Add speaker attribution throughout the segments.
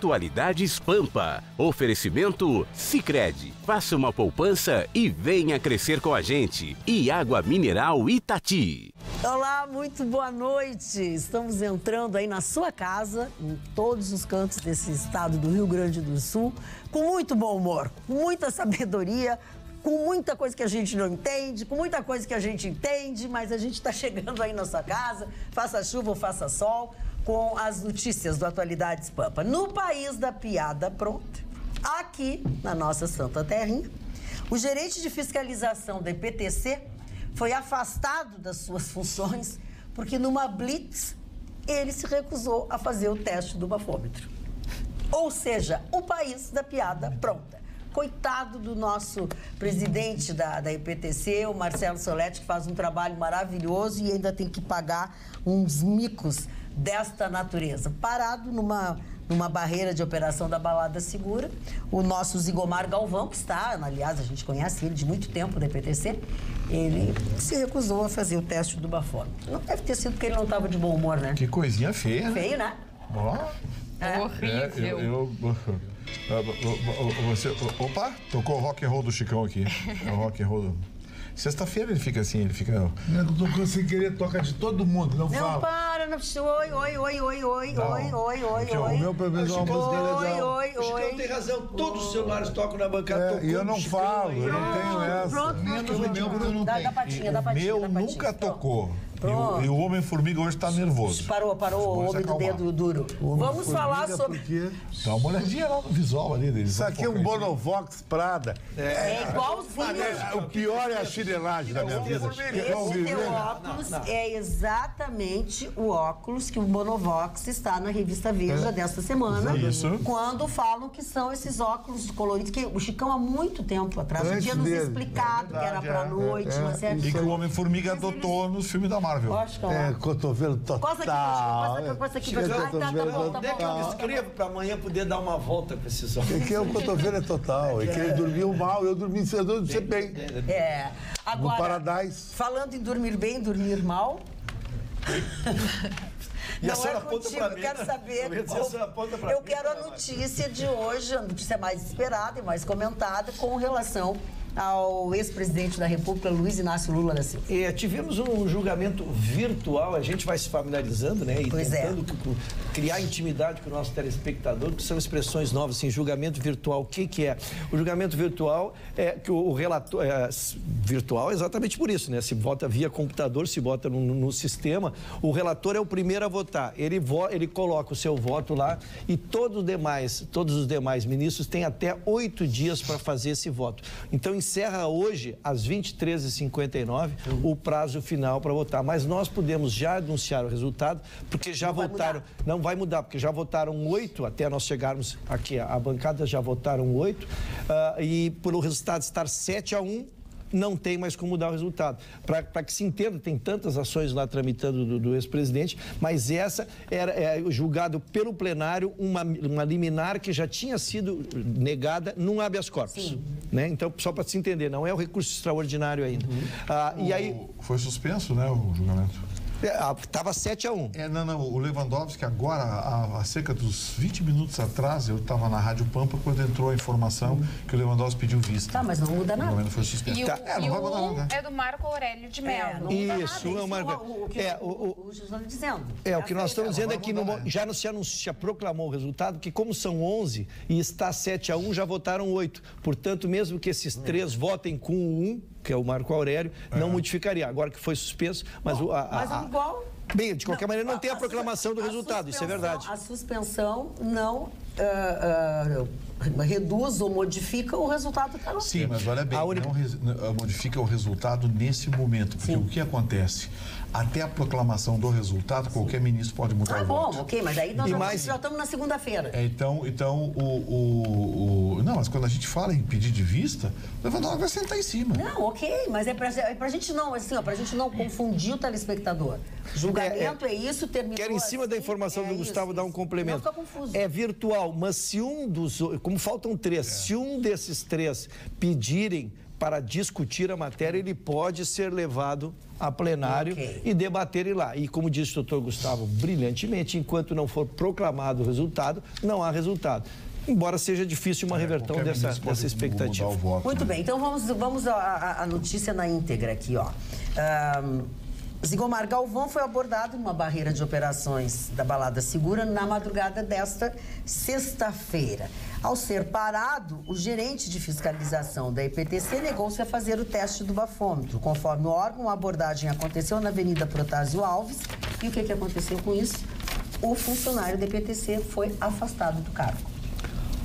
Speaker 1: Atualidades Pampa. Oferecimento Sicredi. Faça uma poupança e venha crescer com a gente. E água mineral Itati.
Speaker 2: Olá, muito boa noite. Estamos entrando aí na sua casa, em todos os cantos desse estado do Rio Grande do Sul, com muito bom humor, com muita sabedoria, com muita coisa que a gente não entende, com muita coisa que a gente entende, mas a gente está chegando aí na sua casa, faça chuva ou faça sol, com as notícias do Atualidades Pampa. No país da piada pronta, aqui na nossa Santa Terrinha, o gerente de fiscalização da IPTC foi afastado das suas funções porque numa blitz ele se recusou a fazer o teste do bafômetro. Ou seja, o país da piada pronta. Coitado do nosso presidente da, da IPTC, o Marcelo Soletti, que faz um trabalho maravilhoso e ainda tem que pagar uns micos desta natureza. Parado numa, numa barreira de operação da Balada Segura, o nosso Zigomar Galvão, que está, aliás, a gente conhece ele de muito tempo da IPTC, ele se recusou a fazer o teste do bafômetro. Não deve ter sido porque ele não estava de bom humor, né?
Speaker 3: Que coisinha feia.
Speaker 2: Feio, né?
Speaker 3: Ó.
Speaker 2: É.
Speaker 4: Horrível.
Speaker 3: É, eu, eu- você, opa, tocou o rock and roll do Chicão aqui. É o rock and roll. do- Sexta-feira ele fica assim, ele fica.
Speaker 5: Eu tô sem querer, toca de todo mundo, não,
Speaker 2: Não,
Speaker 5: fala.
Speaker 2: para, não, oi, oi, oi, oi, oi,
Speaker 5: Não.
Speaker 2: oi, oi, oi,
Speaker 5: Porque
Speaker 2: oi.
Speaker 5: o meu, pelo menos, é uma música
Speaker 2: Oi,
Speaker 5: legal.
Speaker 2: oi,
Speaker 6: O Chicão
Speaker 2: oi.
Speaker 6: tem razão, todos os celulares tocam na bancada.
Speaker 5: É, e eu não falo, eu não tenho essa.
Speaker 2: Pronto,
Speaker 6: Menos
Speaker 2: pronto,
Speaker 6: o meu, porque eu não
Speaker 2: dá,
Speaker 6: tenho.
Speaker 2: dá patinha, dá patinha,
Speaker 3: meu nunca tocou. E o,
Speaker 2: Pronto.
Speaker 3: e o Homem-Formiga hoje tá nervoso.
Speaker 2: Parou, parou o homem do dedo duro. Vamos falar sobre.
Speaker 5: Porque
Speaker 3: Dá uma olhadinha lá no visual ali deles.
Speaker 5: isso aqui é um Bonovox Prada.
Speaker 2: É igualzinho.
Speaker 5: É, o pior é a chinelagem da minha vida. Não
Speaker 2: Esse teu óculos é exatamente o óculos que o Monovox está na revista Veja desta semana.
Speaker 3: Isso.
Speaker 2: Quando falam que são esses óculos coloridos, que o Chicão há muito tempo atrás
Speaker 5: Antes
Speaker 2: tinha nos
Speaker 5: dele.
Speaker 2: explicado que era pra
Speaker 5: é,
Speaker 2: noite,
Speaker 5: é,
Speaker 2: uma série
Speaker 3: E
Speaker 2: de
Speaker 3: que o. Homem-Formiga adotou nos filmes da Marvel.
Speaker 2: Ó, Chicão,
Speaker 5: É, cotovelo total.
Speaker 2: Coça aqui, Chicão, coça aqui, aqui. Ah, tá, tá bom, tá
Speaker 6: Onde é que eu inscrevo pra amanhã poder dar uma volta com esses olhos?
Speaker 5: É que o cotovelo é total. É que ele dormiu mal, eu dormi eu dormi bem.
Speaker 2: É.
Speaker 5: No
Speaker 2: Agora,
Speaker 5: Paradise.
Speaker 2: falando em dormir bem, dormir mal.
Speaker 6: E a
Speaker 2: Não
Speaker 6: senhora
Speaker 2: é contigo,
Speaker 6: pra mim,
Speaker 2: quero saber.
Speaker 6: Eu a
Speaker 2: eu quero a notícia de hoje, a notícia mais esperada e mais comentada com relação ao ex-presidente da República, Luiz Inácio Lula da Silva.
Speaker 6: É, tivemos um julgamento virtual, a gente vai se familiarizando, né? E
Speaker 2: Pois é.
Speaker 6: tentando c- criar intimidade com o nosso telespectador, que são expressões novas, assim, julgamento virtual. O que, que é? O julgamento virtual é que o, o relator. É, virtual é exatamente por isso, né? Se vota via computador, se vota no, no sistema, o relator é o primeiro a votar. Ele, vo, ele coloca o seu voto lá e todos os demais, todos os demais ministros têm até oito dias para fazer esse voto. Então encerra hoje, às 23h59, o prazo final para votar. Mas nós podemos já anunciar o resultado, porque já
Speaker 2: vai
Speaker 6: votaram. Não vai mudar, porque já votaram oito, até nós chegarmos aqui, a bancada já votaram oito, ah, e por o resultado estar 7 a 1 não tem mais como mudar o resultado. Para que se entenda, tem tantas ações lá tramitando do, do ex-presidente, mas essa era é, julgado pelo plenário uma, uma liminar que já tinha sido negada num habeas corpus. Né? Então, só para se entender, não é o recurso extraordinário ainda. Ah, e aí,
Speaker 3: O- Foi suspenso, né, o julgamento?
Speaker 6: Estava 7 a 1
Speaker 3: É, não, não, o Lewandowski agora, há, há cerca dos 20 minutos atrás, eu estava na Rádio Pampa quando entrou a informação que o Lewandowski pediu vista.
Speaker 2: Tá, mas não muda
Speaker 3: O
Speaker 2: nada.
Speaker 3: julgamento foi suspenso.
Speaker 4: E o,
Speaker 3: Tá, é, não
Speaker 4: e
Speaker 3: vai mudar nada.
Speaker 4: é do Marco Aurélio de
Speaker 2: É,
Speaker 4: Mello.
Speaker 2: não muda
Speaker 6: Isso,
Speaker 2: nada.
Speaker 6: é
Speaker 2: o, o, que
Speaker 6: é,
Speaker 2: o,
Speaker 6: o-
Speaker 2: está dizendo.
Speaker 6: É, o que nós estamos dizendo é que no
Speaker 3: né?
Speaker 6: já, não se anuncia, já proclamou o resultado, que como são 11 e está 7 a 1, já votaram 8. Portanto, mesmo que esses três votem com o 1, que é o Marco Aurélio, não modificaria. Agora que foi suspenso, mas o... a- a-
Speaker 2: Mas
Speaker 6: a-
Speaker 2: igual.
Speaker 6: Bem, de qualquer maneira, não tem a proclamação do
Speaker 2: a
Speaker 6: resultado, isso é verdade.
Speaker 2: A suspensão não ah, ah, reduz ou modifica o resultado que ela
Speaker 3: Sim, mas olha bem,
Speaker 6: A única-
Speaker 3: não não, eh, modifica o resultado nesse momento, porque o que acontece? Até a proclamação do resultado, qualquer ministro pode mudar
Speaker 2: Ah,
Speaker 3: o
Speaker 2: bom,
Speaker 3: voto.
Speaker 2: ok, mas aí nós já,
Speaker 6: mais-
Speaker 2: já estamos na segunda-feira.
Speaker 3: É, então, então o, o, o- Não, mas quando a gente fala em pedir de vista, o Lewandowski vai sentar em cima.
Speaker 2: Não, ok, mas é pra, é pra gente não, assim, ó, pra gente não confundir o telespectador. Julgamento é, isso, terminou
Speaker 6: Quero, em cima da
Speaker 2: assim,
Speaker 6: informação
Speaker 2: é
Speaker 6: do Gustavo,
Speaker 2: isso,
Speaker 6: dar um complemento.
Speaker 2: Não fica confuso.
Speaker 6: É virtual, mas se um dos. Como faltam três, se um desses três pedirem para discutir a matéria, ele pode ser levado a plenário
Speaker 2: Ok.
Speaker 6: e debater lá. E como disse o doutor Gustavo brilhantemente, enquanto não for proclamado o resultado, não há resultado. Embora seja difícil uma revertão
Speaker 3: Qualquer
Speaker 6: dessa, dessa expectativa.
Speaker 3: Voto,
Speaker 2: Muito
Speaker 3: né?
Speaker 2: bem, então vamos, vamos à- notícia na íntegra aqui, ó. Ahn, Zigomar Galvão foi abordado numa barreira de operações da Balada Segura na madrugada desta sexta-feira. Ao ser parado, o gerente de fiscalização da IPTC negou-se a fazer o teste do bafômetro. Conforme o órgão, a abordagem aconteceu na Avenida Protásio Alves. E o que, que aconteceu com isso? O funcionário da IPTC foi afastado do cargo.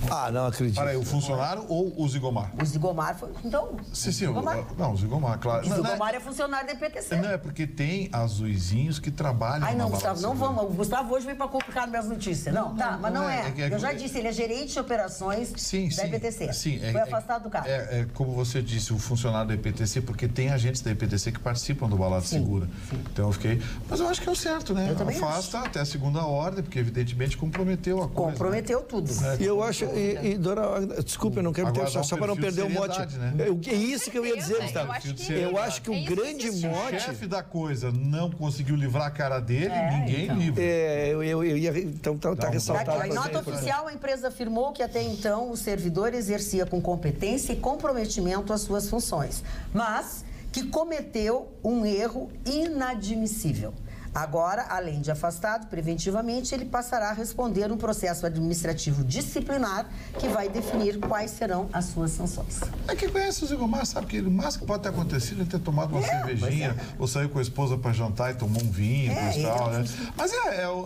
Speaker 6: Ah, não acredito.
Speaker 3: Para aí, o funcionário ou o Zigomar?
Speaker 2: O Zigomar foi. Então.
Speaker 3: Sim, sim. o-
Speaker 2: Zigomar.
Speaker 3: Não, o Zigomar, claro.
Speaker 2: O
Speaker 3: Não, não é-
Speaker 2: Zigomar é funcionário da IPTC.
Speaker 3: Não, é porque tem azuizinhos que trabalham
Speaker 2: Ai, não, Gustavo, não vamos. O Gustavo hoje veio para complicar minhas notícias. Não, tá, mas não,
Speaker 3: não
Speaker 2: é.
Speaker 3: é, é é
Speaker 2: Eu já disse, ele é gerente de operações
Speaker 3: Sim,
Speaker 2: da
Speaker 3: sim.
Speaker 2: IPTC.
Speaker 3: Sim, é-
Speaker 2: Foi afastado do cargo.
Speaker 3: É, é como você disse, o funcionário da IPTC, porque tem agentes da IPTC que participam do Balada Segura. Então eu fiquei. Mas eu acho que é o certo, né?
Speaker 2: Eu também
Speaker 3: Afasta até a segunda ordem, porque evidentemente comprometeu a coisa.
Speaker 2: Comprometeu tudo.
Speaker 6: Eu acho, e, e, dona, Agda, desculpa, eu não quero
Speaker 3: Agora
Speaker 6: ter,
Speaker 3: um
Speaker 6: só para não perder o mote.
Speaker 3: né?
Speaker 6: É, o que- É isso que eu ia dizer, Gustavo.
Speaker 4: eu acho que-
Speaker 6: Eu acho que
Speaker 4: é
Speaker 6: o
Speaker 4: isso que
Speaker 6: grande
Speaker 4: existe.
Speaker 3: O
Speaker 6: mote.
Speaker 3: chefe da coisa não conseguiu livrar a cara dele,
Speaker 2: É,
Speaker 3: ninguém
Speaker 2: então.
Speaker 3: livra.
Speaker 6: É, eu, eu, eu ia. Então tá, tá ressaltado.
Speaker 2: aqui, em nota oficial, a empresa afirmou que até então o servidor exercia com competência e comprometimento as suas funções, mas que cometeu um erro inadmissível. Agora, além de afastado preventivamente, ele passará a responder um processo administrativo disciplinar que vai definir quais serão as suas sanções.
Speaker 3: É que conhece o Zigomar, sabe que ele mais que pode ter acontecido é ter tomado uma cervejinha, ou saiu com a esposa para jantar e tomou um vinho
Speaker 2: É,
Speaker 3: e tal,
Speaker 2: é
Speaker 3: né? Mas é, é, o-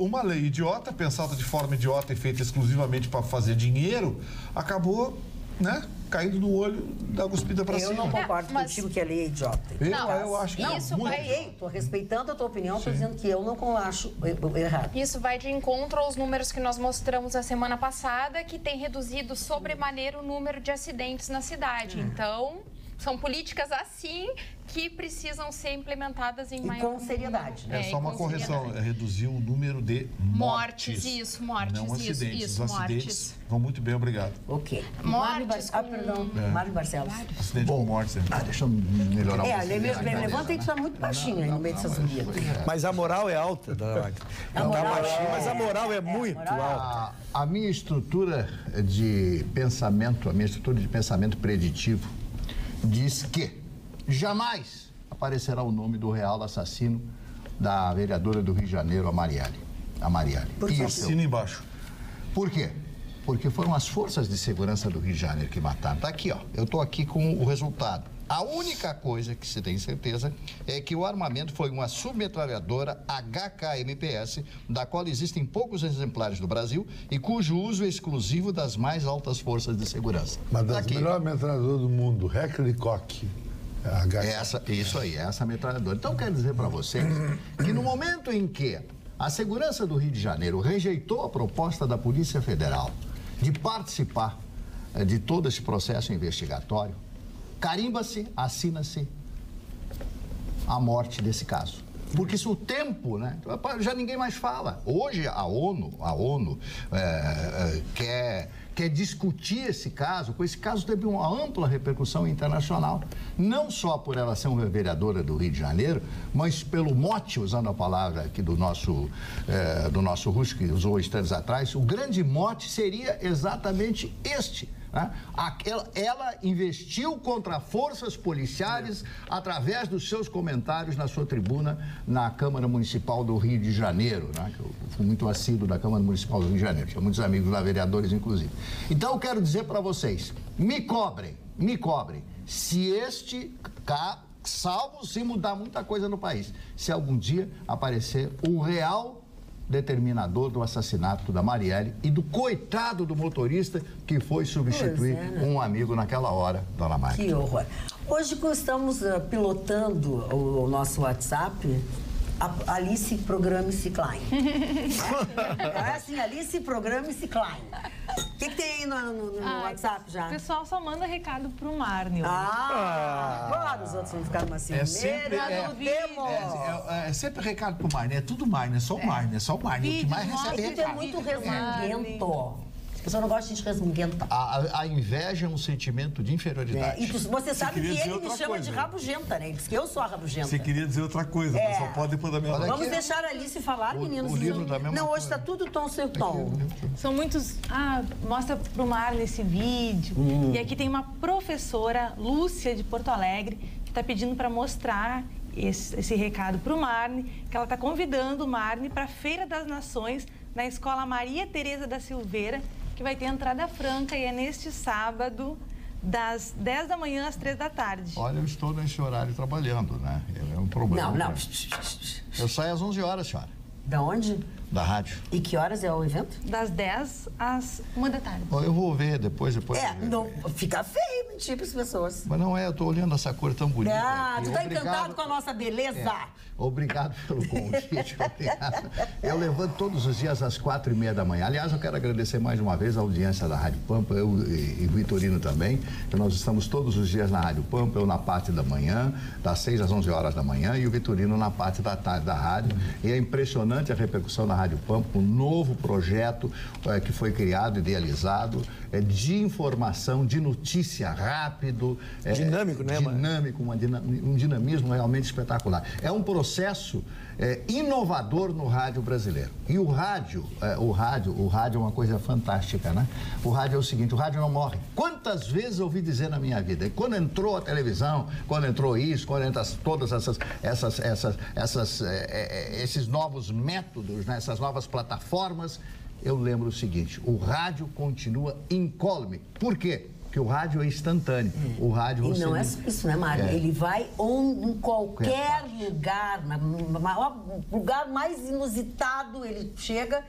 Speaker 3: o- uma lei idiota, pensada de forma idiota e feita exclusivamente para fazer dinheiro, acabou, né, caindo no olho da cuspida para
Speaker 2: Eu
Speaker 3: cima.
Speaker 2: não concordo
Speaker 4: mas-
Speaker 2: contigo que a lei é idiota.
Speaker 3: Eu,
Speaker 4: Não,
Speaker 3: eu acho que
Speaker 4: isso
Speaker 3: é muito
Speaker 4: vai-.
Speaker 2: Ei, tô respeitando a tua opinião, tô dizendo que eu não acho errado.
Speaker 4: Isso vai de encontro aos números que nós mostramos a semana passada, que tem reduzido sobremaneira o número de acidentes na cidade. Então, são políticas assim que precisam ser implementadas em
Speaker 2: E
Speaker 4: maior
Speaker 2: com seriedade,
Speaker 3: É,
Speaker 4: e
Speaker 3: só uma correção, é reduzir o número de mortes.
Speaker 4: Mortes, isso, mortes,
Speaker 3: não
Speaker 4: isso,
Speaker 3: acidentes.
Speaker 4: isso,
Speaker 3: Os acidentes
Speaker 4: mortes.
Speaker 3: vão muito bem, obrigado.
Speaker 2: Ok.
Speaker 4: Mortes
Speaker 2: Bar- Ah,
Speaker 4: com-
Speaker 2: perdão.
Speaker 3: É.
Speaker 2: Mário Barcelos.
Speaker 3: Acidente com mortes. né?
Speaker 5: Ah, deixa eu melhorar
Speaker 2: É,
Speaker 5: pouquinho.
Speaker 2: ele mesmo, bem, levanta que tu tá muito baixinho aí no meio dessas gurias.
Speaker 6: Mas a moral é alta, dona Magda.
Speaker 2: A
Speaker 6: Tá
Speaker 2: moral é-
Speaker 6: baixinho, mas a moral é muito
Speaker 2: moral é
Speaker 6: alta.
Speaker 5: A, a minha estrutura de pensamento, a minha estrutura de pensamento preditivo diz que jamais aparecerá o nome do real assassino da vereadora do Rio de Janeiro, a Marielle. A Marielle.
Speaker 2: Por?
Speaker 5: Isso.
Speaker 3: Assina embaixo.
Speaker 5: Por quê? Porque foram as forças de segurança do Rio de Janeiro que mataram. Tá aqui, ó. Eu tô aqui com o resultado. A única coisa que se tem certeza é que o armamento foi uma submetralhadora HKMPS, da qual existem poucos exemplares no Brasil e cujo uso é exclusivo das mais altas forças de segurança.
Speaker 7: Uma
Speaker 5: Tá
Speaker 7: das
Speaker 5: aqui.
Speaker 7: melhores metralhadoras do mundo, Heckley Koch.
Speaker 5: Essa, isso aí, essa metralhadora. Então, quero dizer para vocês que no momento em que a segurança do Rio de Janeiro rejeitou a proposta da Polícia Federal de participar eh, de todo esse processo investigatório, carimba-se, assina-se a morte desse caso. Porque se o tempo, né? Já ninguém mais fala. Hoje a ONU, a ONU é, é, quer, quer discutir esse caso, pois esse caso teve uma ampla repercussão internacional. Não só por ela ser uma vereadora do Rio de Janeiro, mas pelo mote, usando a palavra aqui do nosso, é, do nosso russo que usou instantes atrás, o grande mote seria exatamente este. Né? Aquela- ela investiu contra forças policiais através dos seus comentários na sua tribuna na Câmara Municipal do Rio de Janeiro, né? eu fui muito assíduo da Câmara Municipal do Rio de Janeiro, tinha muitos amigos lá, vereadores inclusive. Então eu quero dizer para vocês, me cobrem, me cobrem, se este salvo se mudar muita coisa no país, se algum dia aparecer o real determinador do assassinato da Marielle e do coitado do motorista que foi substituir
Speaker 2: é, né?
Speaker 5: um amigo naquela hora, dona Magda.
Speaker 2: Que horror. Hoje, quando estamos ah, pilotando o, nosso WhatsApp, Alice Programe-se Klein. é assim, Alice Programe-se Klein. O que, que tem aí no, no- no
Speaker 8: Ai,
Speaker 2: WhatsApp já?
Speaker 8: O pessoal só manda recado pro Márnio.
Speaker 2: Ah, agora os outros vão ficar numa ciumeira.
Speaker 3: sempre- é-. É, é- é sempre recado pro Marne, é tudo Marne, é só o Marne, é só o Marne. O que mais recebe é
Speaker 2: Isso é
Speaker 3: recado.
Speaker 2: muito resenguento. A pessoa não gosta de resmunguentar.
Speaker 5: A, a- a inveja é um sentimento de
Speaker 2: É,
Speaker 5: inferioridade.
Speaker 2: e tu- você sabe
Speaker 3: queria
Speaker 2: que ele me chama
Speaker 3: coisa.
Speaker 2: de rabugenta, né? Ele diz que eu sou a rabugenta.
Speaker 3: Você queria dizer outra coisa,
Speaker 2: É.
Speaker 3: mas só pode depois da minha
Speaker 5: Olha.
Speaker 2: Vamos
Speaker 5: aqui,
Speaker 2: deixar a Alice falar,
Speaker 5: o-
Speaker 2: meninos.
Speaker 5: o livro da mesma
Speaker 2: Não, hoje está tudo tom seu tom.
Speaker 8: São muitos. Ah, mostra pro mar nesse vídeo.
Speaker 2: Hum.
Speaker 8: E aqui tem uma professora, Lúcia, de Porto Alegre, que está pedindo para mostrar esse, esse recado para o Marne, que ela está convidando o Marne para a Feira das Nações na Escola Maria Tereza da Silveira, que vai ter entrada franca e é neste sábado, das 10 da manhã às 3 da tarde.
Speaker 5: Olha, eu estou nesse horário trabalhando, né? É um problema.
Speaker 2: Não, não.
Speaker 5: Eu saio às 11 horas, senhora,
Speaker 2: Da onde?
Speaker 5: da rádio.
Speaker 2: E que horas é o evento?
Speaker 8: Das 10 às 1 da tarde.
Speaker 5: Eu vou ver depois, depois.
Speaker 2: É, não, fica feio mentir para as pessoas.
Speaker 5: Mas não é, eu estou olhando essa cor tão bonita.
Speaker 2: Ah,
Speaker 5: aqui.
Speaker 2: tu tá
Speaker 5: Obrigado.
Speaker 2: encantado com a nossa beleza?
Speaker 5: É. Obrigado pelo convite, obrigado. Eu levanto todos os dias às quatro e meia da manhã. Aliás, eu quero agradecer mais uma vez a audiência da Rádio Pampa, eu e, e o Vitorino também, nós estamos todos os dias na Rádio Pampa, eu na parte da manhã, das seis às onze horas da manhã, e o Vitorino na parte da tarde da rádio. E é impressionante a repercussão da Rádio Pampa, um novo projeto eh, que foi criado, idealizado, eh, de informação, de notícia rápido. eh,
Speaker 6: Dinâmico, né,
Speaker 5: dinâmico, uma um dinamismo realmente espetacular. É um processo é, inovador no rádio brasileiro. E o rádio, é, o rádio, o rádio é uma coisa fantástica, né? O rádio é o seguinte, o rádio não morre. Quantas vezes eu ouvi dizer na minha vida? E quando entrou a televisão, quando entrou isso, quando entrou as- todas essas, essas, essas, essas, é, é, esses novos métodos, né? essas novas plataformas, eu lembro o seguinte, o rádio continua incólume. Por quê? Porque o rádio é instantâneo. O rádio
Speaker 2: E
Speaker 5: você
Speaker 2: não é só isso, né, Mário?
Speaker 5: É.
Speaker 2: Ele vai on- em qualquer lugar, na, no maior- lugar mais inusitado, ele chega,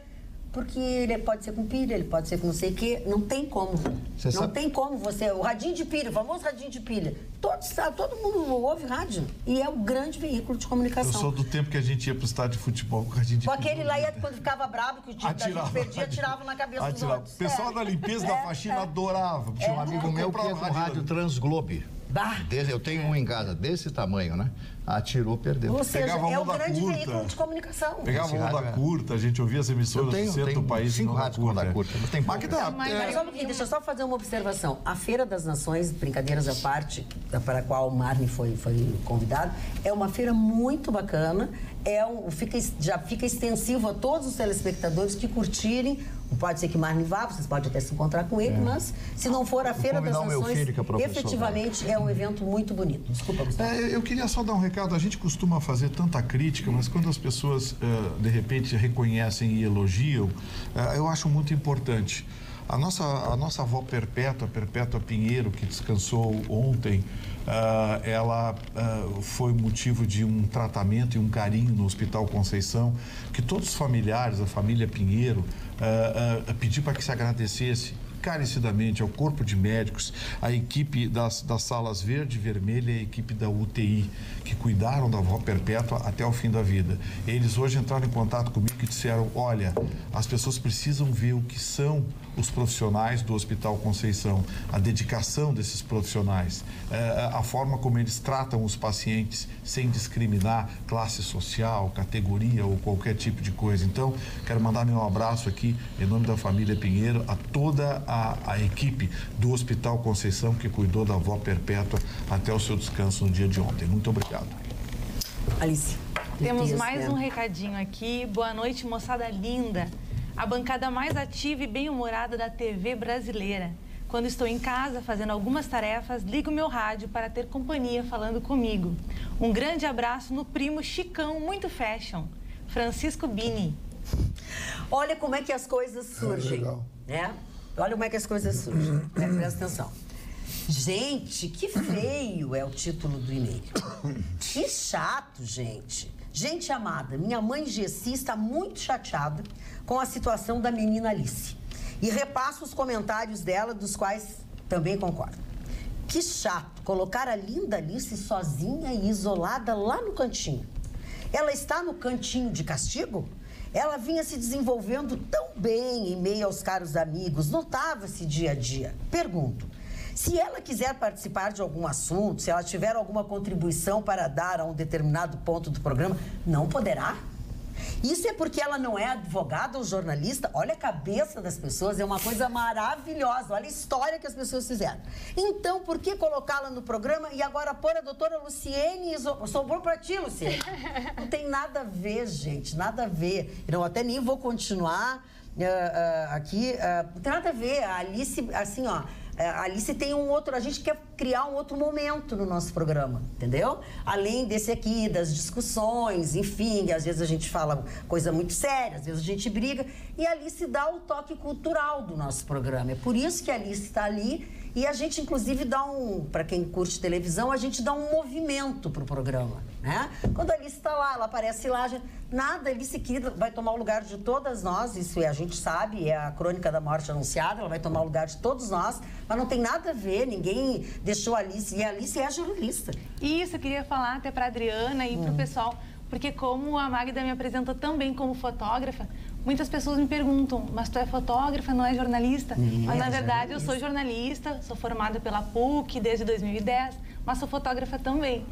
Speaker 2: porque ele pode ser com pilha, ele pode ser com não sei o quê. Não tem como.
Speaker 5: Você
Speaker 2: não
Speaker 5: sabe-
Speaker 2: tem como você. O radinho de pilha, o famoso radinho de pilha. Todo, todo mundo ouve rádio. E é um grande veículo de
Speaker 3: Eu
Speaker 2: comunicação.
Speaker 3: sou do tempo que a gente ia pro estádio de futebol com a gente.
Speaker 2: Com aquele lá, ia- quando ficava bravo, que o time da
Speaker 3: Atirava.
Speaker 2: gente perdia, atirava na cabeça dos
Speaker 3: Atirava.
Speaker 2: outros.
Speaker 3: O pessoal
Speaker 2: É.
Speaker 3: da limpeza da
Speaker 2: É,
Speaker 3: faxina
Speaker 2: é.
Speaker 3: adorava.
Speaker 5: Tinha um amigo meu que ia com
Speaker 3: rádio
Speaker 5: rádio Transglobe.
Speaker 2: Bah.
Speaker 5: Desse- eu tenho um em casa desse tamanho, né? Atirou, perdeu.
Speaker 2: Ou seja,
Speaker 3: Pegava
Speaker 2: é o grande
Speaker 3: curta.
Speaker 2: veículo de comunicação.
Speaker 3: Pegava onda
Speaker 5: rádio é-
Speaker 3: curta, a gente ouvia as emissoras
Speaker 5: Eu tenho-
Speaker 3: do centro
Speaker 5: tenho
Speaker 3: do país.
Speaker 5: cinco rádios com onda
Speaker 3: é.
Speaker 5: curta, não tem pouco.
Speaker 3: é,
Speaker 2: Mas só um pouquinho, deixa eu só fazer uma observação. A Feira das Nações, brincadeiras à parte, da- para a qual o Marne foi, foi convidado, é uma feira muito bacana. É um, fica, já fica extensivo a todos os telespectadores que curtirem. Pode ser que Marne vá, vocês podem até se encontrar com ele, mas se não for a Feira das Nações,
Speaker 5: é professor,
Speaker 2: efetivamente é um evento muito bonito. Desculpa, Gustavo.
Speaker 3: É, eu queria só dar um recado. A gente costuma fazer tanta crítica, mas quando as pessoas, eh, de repente, reconhecem e elogiam, eh, eu acho muito importante. A nossa, a nossa avó Perpétua, Perpétua Pinheiro, que descansou ontem, ah, ela ah, foi motivo de um tratamento e um carinho no Hospital Conceição, que todos os familiares, a família Pinheiro, ah, ah, pediu para que se agradecesse encarecidamente ao corpo de médicos, à equipe das, das salas verde e vermelha e a equipe da UTI, que cuidaram da avó perpétua até o fim da vida. Eles hoje entraram em contato comigo e disseram: olha, as pessoas precisam ver o que são os profissionais do Hospital Conceição, a dedicação desses profissionais, eh, a forma como eles tratam os pacientes sem discriminar classe social, categoria ou qualquer tipo de coisa. Então, quero mandar meu abraço aqui, em nome da família Pinheiro, a toda a, a equipe do Hospital Conceição que cuidou da avó perpétua até o seu descanso no dia de ontem. Muito obrigado.
Speaker 2: Alice.
Speaker 8: Temos mais
Speaker 2: né?
Speaker 8: um recadinho aqui. Boa noite, moçada linda. A bancada mais ativa e bem-humorada da TV brasileira. Quando estou em casa fazendo algumas tarefas, ligo meu rádio para ter companhia falando comigo. Um grande abraço no primo Chicão, muito fashion, Francisco Bini.
Speaker 2: Olha como é que as coisas surgem.
Speaker 7: legal.
Speaker 2: né? Olha como é que as coisas surgem. né? Presta atenção. Gente, que feio é o título do e-mail. Que chato, gente. Gente amada, minha mãe Gessi está muito chateada com a situação da menina Alice. E repasso os comentários dela, dos quais também concordo. Que chato colocar a linda Alice sozinha e isolada lá no cantinho. Ela está no cantinho de castigo? Ela vinha se desenvolvendo tão bem em meio aos caros amigos, notava-se dia a dia. Pergunto: se ela quiser participar de algum assunto, se ela tiver alguma contribuição para dar a um determinado ponto do programa, não poderá? Isso é porque ela não é advogada ou jornalista. Olha a cabeça das pessoas, é uma coisa maravilhosa. Olha a história que as pessoas fizeram. Então, por que colocá-la no programa e agora pôr a doutora Luciene sobrou para ti, Luciene? Não tem nada a ver, gente, nada a ver. Eu até nem vou continuar uh, uh, aqui. Uh, não tem nada a ver. A Alice, assim, ó ali se tem um outro, a gente quer criar um outro momento no nosso programa, entendeu? Além desse aqui, das discussões, enfim, às vezes a gente fala coisa muito séria, às vezes a gente briga, e ali se dá o toque cultural do nosso programa. É por isso que a Alice está ali e a gente, inclusive, dá um, para quem curte televisão, a gente dá um movimento para o programa, né? Quando a Alice está lá, ela aparece lá, gente, nada, Alice querida vai tomar o lugar de todas nós, isso é, a gente sabe, é a crônica da morte anunciada, ela vai tomar o lugar de todos nós, mas não tem nada a ver, ninguém deixou a Alice, e a Alice é a jornalista.
Speaker 8: Isso, eu queria falar até para Adriana e hum. para o pessoal, porque como a Magda me apresentou também como fotógrafa, Muitas pessoas me perguntam, mas tu é fotógrafa, não é jornalista? Hum, mas na verdade eu sou jornalista, sou formada pela PUC desde 2010, mas sou fotógrafa também.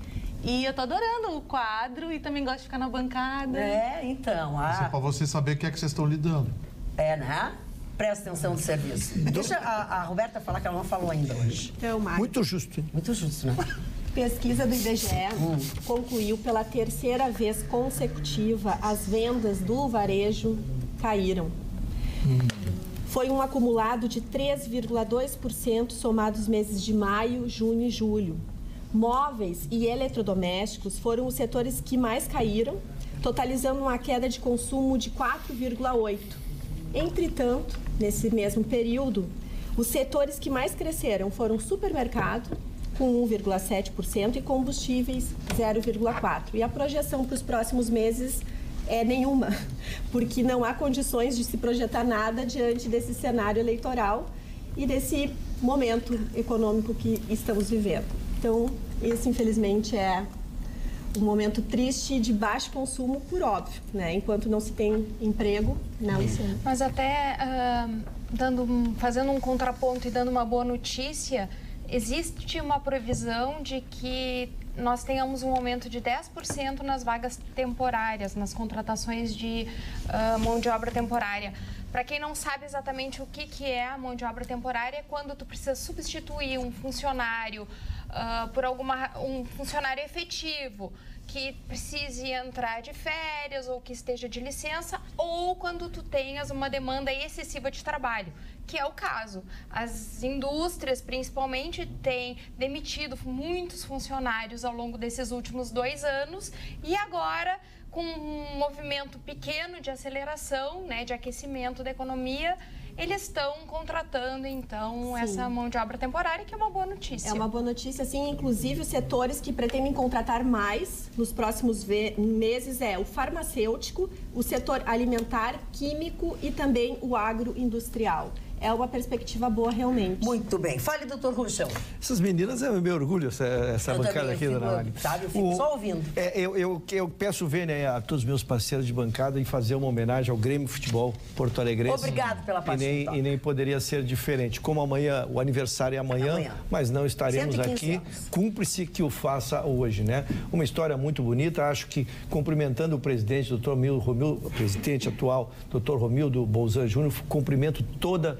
Speaker 8: E eu tô adorando o quadro e também gosto de ficar na bancada.
Speaker 2: É, então.
Speaker 3: Ah. Isso é pra você saber o que é que vocês estão lidando.
Speaker 2: É, né? Presta atenção no serviço. Deixa a, a, Roberta falar que ela não falou ainda hoje.
Speaker 6: Então, Muito justo.
Speaker 2: Muito justo, né?
Speaker 9: Pesquisa do IBGE hum. concluiu pela terceira vez consecutiva as vendas do varejo caíram. Foi um acumulado de 3,2% somados meses de maio, junho e julho. Móveis e eletrodomésticos foram os setores que mais caíram, totalizando uma queda de consumo de 4,8%. Entretanto, nesse mesmo período, os setores que mais cresceram foram supermercado, com 1,7%, e combustíveis, 0,4%. E a projeção para os próximos meses é nenhuma, porque não há condições de se projetar nada diante desse cenário eleitoral e desse momento econômico que estamos vivendo. Então, esse infelizmente é um momento triste de baixo consumo, por óbvio, né? Enquanto não se tem emprego, não isso.
Speaker 4: Mas até uh, dando, fazendo um contraponto e dando uma boa notícia, existe uma previsão de que nós tenhamos um aumento de 10% nas vagas temporárias, nas contratações de uh, mão de obra temporária. Para quem não sabe exatamente o que, que é a mão de obra temporária, é quando tu precisa substituir um funcionário uh, por alguma, um funcionário efetivo que precise entrar de férias ou que esteja de licença, ou quando tu tenhas uma demanda excessiva de trabalho, que é o caso. As indústrias, principalmente, têm demitido muitos funcionários ao longo desses últimos dois anos e agora com um movimento pequeno de aceleração, né, de aquecimento da economia, eles estão contratando, então, sim. essa mão de obra temporária, que é uma boa notícia.
Speaker 9: É uma boa notícia, sim. Inclusive, os setores que pretendem contratar mais nos próximos meses é o farmacêutico, o setor alimentar, químico e também o agroindustrial é uma perspectiva boa realmente.
Speaker 2: Muito bem. Fale, doutor Ruxão.
Speaker 6: Essas meninas é meu orgulho, essa, essa bancada aqui,
Speaker 2: dona Mari. Sabe, eu fico o, só ouvindo.
Speaker 6: É, eu, eu, eu, peço ver né, a todos os meus parceiros de bancada e fazer uma homenagem ao Grêmio Futebol Porto Alegre.
Speaker 2: Obrigado pela participação.
Speaker 6: E nem, e nem poderia ser diferente. Como amanhã, o aniversário é amanhã, amanhã. mas não estaremos aqui. Cumpre-se que o faça hoje, né? Uma história muito bonita. Acho que cumprimentando o presidente, doutor Romildo, o presidente atual, doutor Romildo Bolzan Júnior, cumprimento toda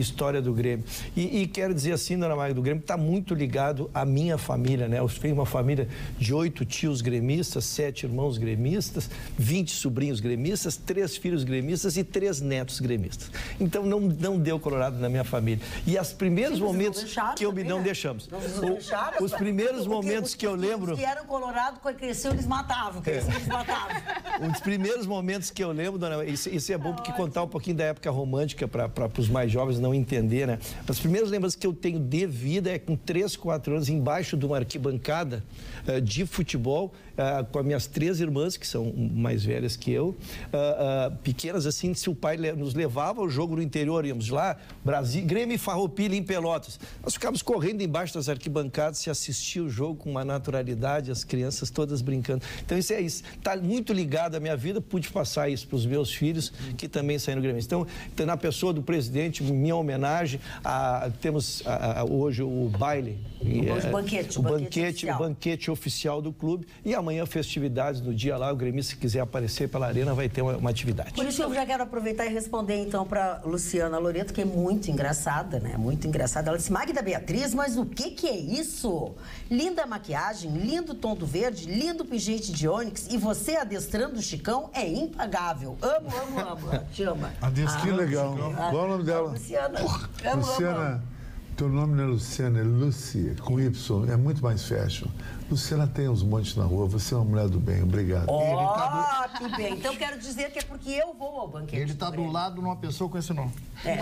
Speaker 6: história do Grêmio. E, e quero dizer assim, dona Maria do Grêmio, está muito ligado à minha família, né? Eu tenho uma família de oito tios gremistas, sete irmãos gremistas, vinte sobrinhos gremistas, três filhos gremistas e três netos gremistas. Então não, não deu Colorado na minha família. E os primeiros Sim, momentos que eu me não né? deixamos. O, os primeiros momentos que eu lembro.
Speaker 2: Os que eram Colorado, quando cresceu, eles matavam. Cresceu, eles matavam.
Speaker 6: Os primeiros momentos que eu lembro, dona isso, isso é bom porque contar um pouquinho da época romântica para os mais jovens não entender, né? As primeiras lembranças que eu tenho de vida é com 3, 4 anos, embaixo de uma arquibancada uh, de futebol, uh, com as minhas três irmãs, que são mais velhas que eu, uh, pequenas assim, se o pai nos levava ao jogo no interior, íamos lá, Brasil, Grêmio e Farroupilha em Pelotas. Nós ficávamos correndo embaixo das arquibancadas, se assistia o jogo com uma naturalidade, as crianças todas brincando. Então isso é isso, está muito ligado à minha vida, pude passar isso para os meus filhos, que também saíram Grêmio. Então, na pessoa do presidente, minha homenagem. A, temos a, a, hoje o baile.
Speaker 2: Hoje o banquete.
Speaker 6: O, o banquete, banquete, o banquete oficial do clube. E a amanhã festividades no dia lá, o gremista se quiser aparecer pela arena vai ter uma, uma atividade.
Speaker 2: Por isso eu já quero aproveitar e responder então para Luciana Loreto, que é muito engraçada, né? Muito engraçada. Ela disse: Magda Beatriz, mas o que que é isso? Linda maquiagem, lindo tom do verde, lindo pingente de ônix e você adestrando o Chicão é impagável. Amo, amo, amo. Te ama.
Speaker 3: Adestrando
Speaker 7: Que legal.
Speaker 2: Ah,
Speaker 7: Qual o nome dela?
Speaker 2: Luciana. Amo, amo, amo.
Speaker 7: Teu nome não é Luciana, é Lucy, com Y, é muito mais fashion. Luciana tem uns montes na rua, você é uma mulher do bem, obrigado.
Speaker 2: Ó, que bem. Então quero dizer que é porque eu vou ao banquete.
Speaker 5: Ele está
Speaker 2: do
Speaker 5: do
Speaker 2: Grêmio.
Speaker 5: lado de uma pessoa com esse nome.
Speaker 2: É.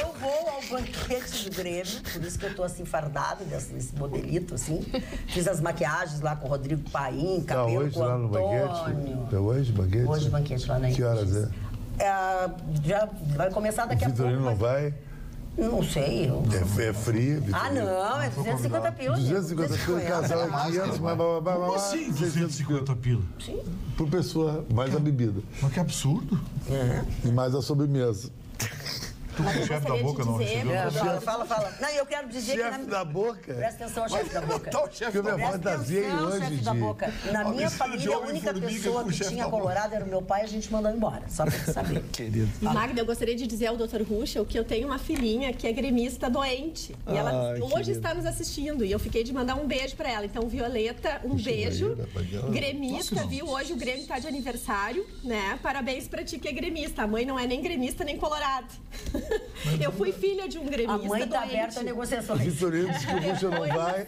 Speaker 2: Eu vou ao banquete do Grêmio, por isso que eu tô assim fardada desse, desse modelito, assim. Fiz as maquiagens lá com o Rodrigo Paim,
Speaker 7: Tá
Speaker 2: cabelo
Speaker 7: hoje
Speaker 2: com o
Speaker 7: lá no banquete? Tá hoje banquete?
Speaker 2: Hoje banquete lá na
Speaker 7: Que horas é?
Speaker 2: É, já vai começar
Speaker 7: O
Speaker 2: daqui a pouco.
Speaker 7: Vitorino não
Speaker 2: mas-
Speaker 7: vai?
Speaker 2: Não sei. Eu...
Speaker 7: É, é frio,
Speaker 2: Ah, não, é 250 pila.
Speaker 7: 250 pila, casal é 500, mas blá, blá, blá, blá,
Speaker 3: Como assim
Speaker 7: 600
Speaker 3: 250 pila?
Speaker 7: por pessoa, mais a bebida.
Speaker 3: Mas que absurdo.
Speaker 7: E mais a sobremesa.
Speaker 3: Tu,
Speaker 9: Mas eu
Speaker 3: chefe da boca, não
Speaker 9: dizer-
Speaker 3: recebeu?
Speaker 2: É, fala, fala, fala. Não, eu quero dizer que...
Speaker 7: Chefe da boca?
Speaker 2: Presta atenção, chefe da boca.
Speaker 3: Tá o chefe
Speaker 7: Que
Speaker 3: da boca.
Speaker 2: Presta
Speaker 7: fantasia
Speaker 2: atenção,
Speaker 7: hoje
Speaker 2: chefe da boca. Na minha família, a única pessoa que
Speaker 3: chefe
Speaker 2: tinha colorado era o meu pai, a gente mandou embora. Só pra você saber.
Speaker 6: Querido.
Speaker 9: E Magda, eu gostaria de dizer ao Dr. Ruschel que eu tenho uma filhinha que é gremista doente. E ela
Speaker 6: Ai,
Speaker 9: hoje
Speaker 6: querido.
Speaker 9: está nos assistindo. E eu fiquei de mandar um beijo pra ela. Então, Violeta, um beijo. Gremista, viu? Hoje o Grêmio tá de aniversário, né? Parabéns pra ti que é gremista. A mãe não é nem gremista nem colorado. eu fui filha de um
Speaker 2: A
Speaker 9: gremista
Speaker 2: mãe tá
Speaker 9: doente.
Speaker 2: aberta a negociações.
Speaker 7: Vitorino disse que o Ruxa não vai,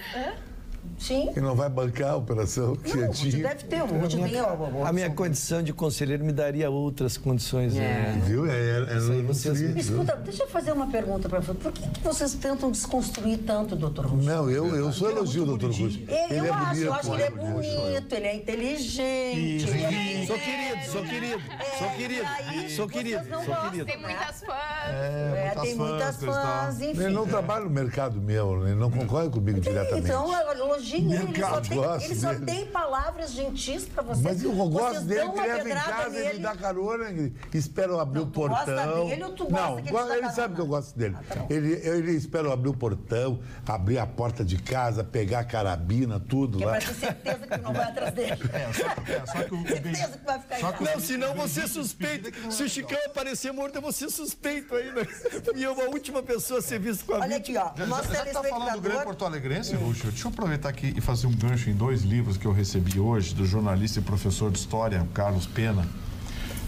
Speaker 2: Sim.
Speaker 7: que não vai bancar a operação que
Speaker 2: Não, o
Speaker 7: tinha.
Speaker 2: deve ter, o Ruth tem a,
Speaker 6: A minha condição de conselheiro me daria outras condições. né?
Speaker 7: Viu? É, é, é, não
Speaker 6: vocês-?
Speaker 2: Escuta, deixa eu fazer uma pergunta para você. Por que, que vocês tentam desconstruir tanto o Dr. Russo?
Speaker 7: Não, eu, eu sou elogio do Dr. Ruxa.
Speaker 2: Eu, eu
Speaker 7: é
Speaker 2: acho,
Speaker 7: bonito.
Speaker 2: eu acho que ele é bonito, ele é inteligente. ele é-
Speaker 6: Sou querido, sou querido, sou
Speaker 2: É,
Speaker 6: querido,
Speaker 2: e aí
Speaker 6: sou querido,
Speaker 2: não
Speaker 6: sou
Speaker 2: gostam,
Speaker 6: querido.
Speaker 4: Tem muitas fãs.
Speaker 2: É,
Speaker 3: muitas
Speaker 2: tem muitas
Speaker 3: fãs,
Speaker 2: fãs, enfim.
Speaker 7: Ele não trabalha no mercado meu, ele não concorre comigo diretamente.
Speaker 2: Então, elogiem ele, ele só, tem, ele só
Speaker 7: dele.
Speaker 2: tem palavras gentis pra vocês.
Speaker 7: Mas eu gosto
Speaker 2: Vocês
Speaker 7: dele,
Speaker 2: uma
Speaker 7: leva em casa, ele
Speaker 2: nele.
Speaker 7: me dá carona, ele espera eu abrir
Speaker 2: Não,
Speaker 7: o
Speaker 2: tu gosta
Speaker 7: portão.
Speaker 2: dele ou tu gosta
Speaker 7: não,
Speaker 2: que ele dá
Speaker 7: ele sabe que eu gosto dele.
Speaker 2: Ah, tá
Speaker 7: ele, ele espera eu abrir o portão, abrir a porta de casa, pegar a carabina, tudo
Speaker 2: Que é
Speaker 7: lá.
Speaker 2: pra ter certeza que não vai atrás dele.
Speaker 3: É, só, é, só que o
Speaker 2: certeza que vai ficar em
Speaker 3: Só que
Speaker 2: casa.
Speaker 6: Não, senão você suspeita. Se o Chicão aparecer morto, eu vou ser suspeito ainda. E eu, a última pessoa a ser visto com a
Speaker 2: Olha aqui, ó.
Speaker 3: Já,
Speaker 2: Nosso
Speaker 3: já que tá falando do
Speaker 2: telespectador.
Speaker 3: Porto Alegrense, Rúcio, deixa eu aproveitar aqui e fazer um gancho em dois livros que eu recebi hoje, do jornalista e professor de história, Carlos Pena.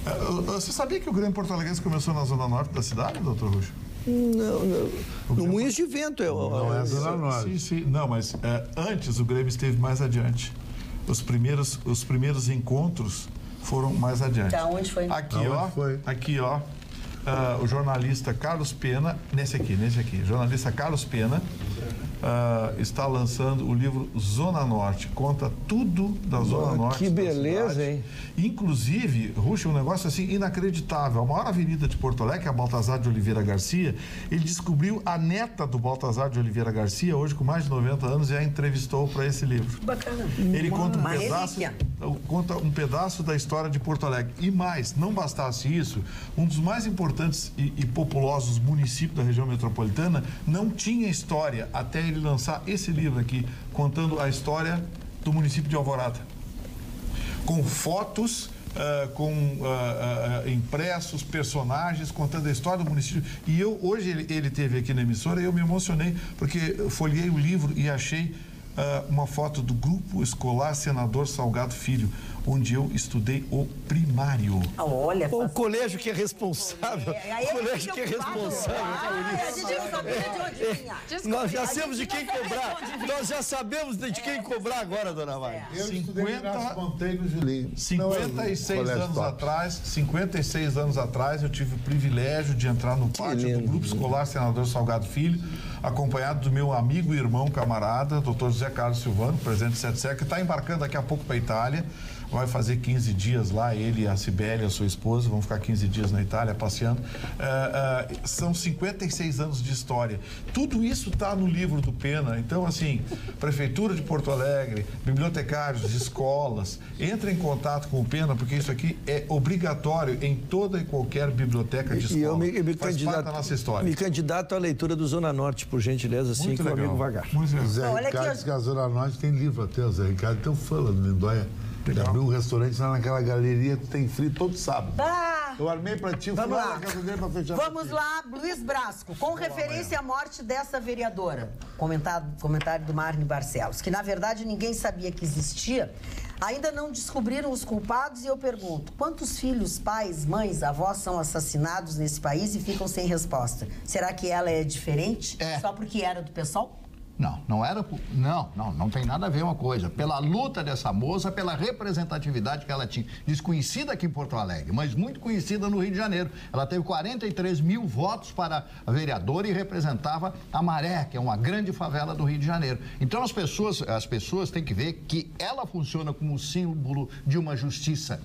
Speaker 3: Eh, Você sabia que o Grêmio Porto Alegrense começou na zona norte da cidade, doutor Rúcio?
Speaker 6: Não, não. No Moinhos de Vento. É, o-
Speaker 7: Não é a Zona
Speaker 3: Sim,
Speaker 7: Norte.
Speaker 3: sim. Não, mas eh, antes o Grêmio esteve mais adiante. Os primeiros, os primeiros encontros foram mais adiante.
Speaker 2: Tá, onde foi?
Speaker 3: Aqui,
Speaker 7: Aonde
Speaker 3: ó.
Speaker 7: foi?
Speaker 3: Aqui, ó. ah, o jornalista Carlos Pena, nesse aqui, nesse aqui, jornalista Carlos Pena ah, está lançando o livro Zona Norte, conta tudo da Zona Norte.
Speaker 6: que beleza,
Speaker 3: cidade.
Speaker 6: hein?
Speaker 3: Inclusive, Ruxa, um negócio assim inacreditável. A maior avenida de Porto Alegre, que é a Baltazar de Oliveira Garcia, ele descobriu a neta do Baltazar de Oliveira Garcia, hoje com mais de 90 anos, e a entrevistou para esse livro.
Speaker 2: Bacana.
Speaker 3: Ele conta um pedaço,
Speaker 2: relíquia.
Speaker 3: Conta um pedaço da história de Porto Alegre. E mais, não bastasse isso, um dos mais importantes e, e populosos municípios da região metropolitana não tinha história até ele lançar esse livro aqui, contando a história do município de Alvorada. Com fotos. ah, com ah, ah, impressos, personagens, contando a história do município. E eu, hoje ele, ele teve aqui na emissora e eu me emocionei, porque folhei o livro e achei ah, uma foto do Grupo Escolar Senador Salgado Filho, onde eu estudei o primário.
Speaker 2: Ah, Olha,
Speaker 6: O colégio que é responsável.
Speaker 2: É, aí
Speaker 6: O colégio
Speaker 2: fica
Speaker 6: que é responsável
Speaker 2: Ah,
Speaker 6: por
Speaker 2: a
Speaker 6: isso.
Speaker 2: gente não sabia de onde vinha.
Speaker 6: Nós já sabemos de quem cobrar. Nós já sabemos de quem cobrar agora, dona Maria.
Speaker 7: Eu estudei
Speaker 3: 50
Speaker 7: nas Monteiro é o
Speaker 3: 56
Speaker 7: colégio
Speaker 3: anos
Speaker 7: top.
Speaker 3: atrás, 56 anos atrás, eu tive o privilégio de entrar no pátio do. Grupo Escolar Senador Salgado Filho, acompanhado do meu amigo e irmão camarada, doutor José Carlos Silvano, presidente do SETSEC, que está embarcando daqui a pouco para a Itália. Vai fazer 15 dias lá, ele e a Sibeli, a sua esposa, vão ficar 15 dias na Itália passeando. É, é, são 56 anos de história. Tudo isso está no livro do Pena. Então, assim, Prefeitura de Porto Alegre, bibliotecários, escolas, entre em contato com o Pena, porque isso aqui é obrigatório em toda e qualquer biblioteca de escola.
Speaker 6: E eu me, me
Speaker 3: Faz
Speaker 6: candidato,
Speaker 3: parte da nossa história.
Speaker 6: me candidato à leitura do Zona Norte, por gentileza, assim
Speaker 3: Muito
Speaker 6: com o amigo Vagar.
Speaker 3: Muito legal.
Speaker 7: Zé
Speaker 2: Olha aqui,
Speaker 7: Ricardo diz que a Zona Norte tem livro até, o Zé Ricardo tem um fã lá do Lindóia. Ele abriu um restaurante lá naquela galeria que tem frio todo sábado.
Speaker 2: Ah,
Speaker 7: Eu armei pra ti, eu fui
Speaker 2: Vamos
Speaker 7: lá
Speaker 2: lá.
Speaker 7: na casa dele pra fechar
Speaker 2: Vamos lá, Luiz Brasco, com referência à morte dessa vereadora. Comentado, comentário do Marne Barcelos, que na verdade ninguém sabia que existia. Ainda não descobriram os culpados e eu pergunto: quantos filhos, pais, mães, avós são assassinados nesse país e ficam sem resposta? Será que ela é diferente?
Speaker 5: É.
Speaker 2: Só porque era do pessoal?
Speaker 5: Não, não era. Não, não, não tem nada a ver uma coisa. Pela luta dessa moça, pela representatividade que ela tinha. Desconhecida aqui em Porto Alegre, mas muito conhecida no Rio de Janeiro. Ela teve 43 mil votos para vereadora e representava a Maré, que é uma grande favela do Rio de Janeiro. Então as pessoas, as pessoas têm que ver que ela funciona como símbolo de uma justiça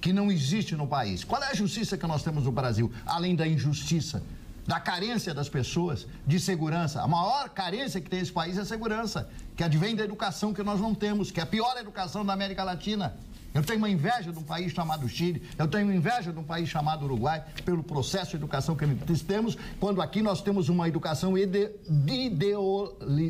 Speaker 5: que não existe no país. Qual é a justiça que nós temos no Brasil, além da injustiça? Da carência das pessoas de segurança. A maior carência que tem esse país é a segurança, que advém da educação que nós não temos, que é a pior educação da América Latina. Eu tenho uma inveja de um país chamado Chile, eu tenho inveja de um país chamado Uruguai, pelo processo de educação que nós temos, quando aqui nós temos uma educação ide,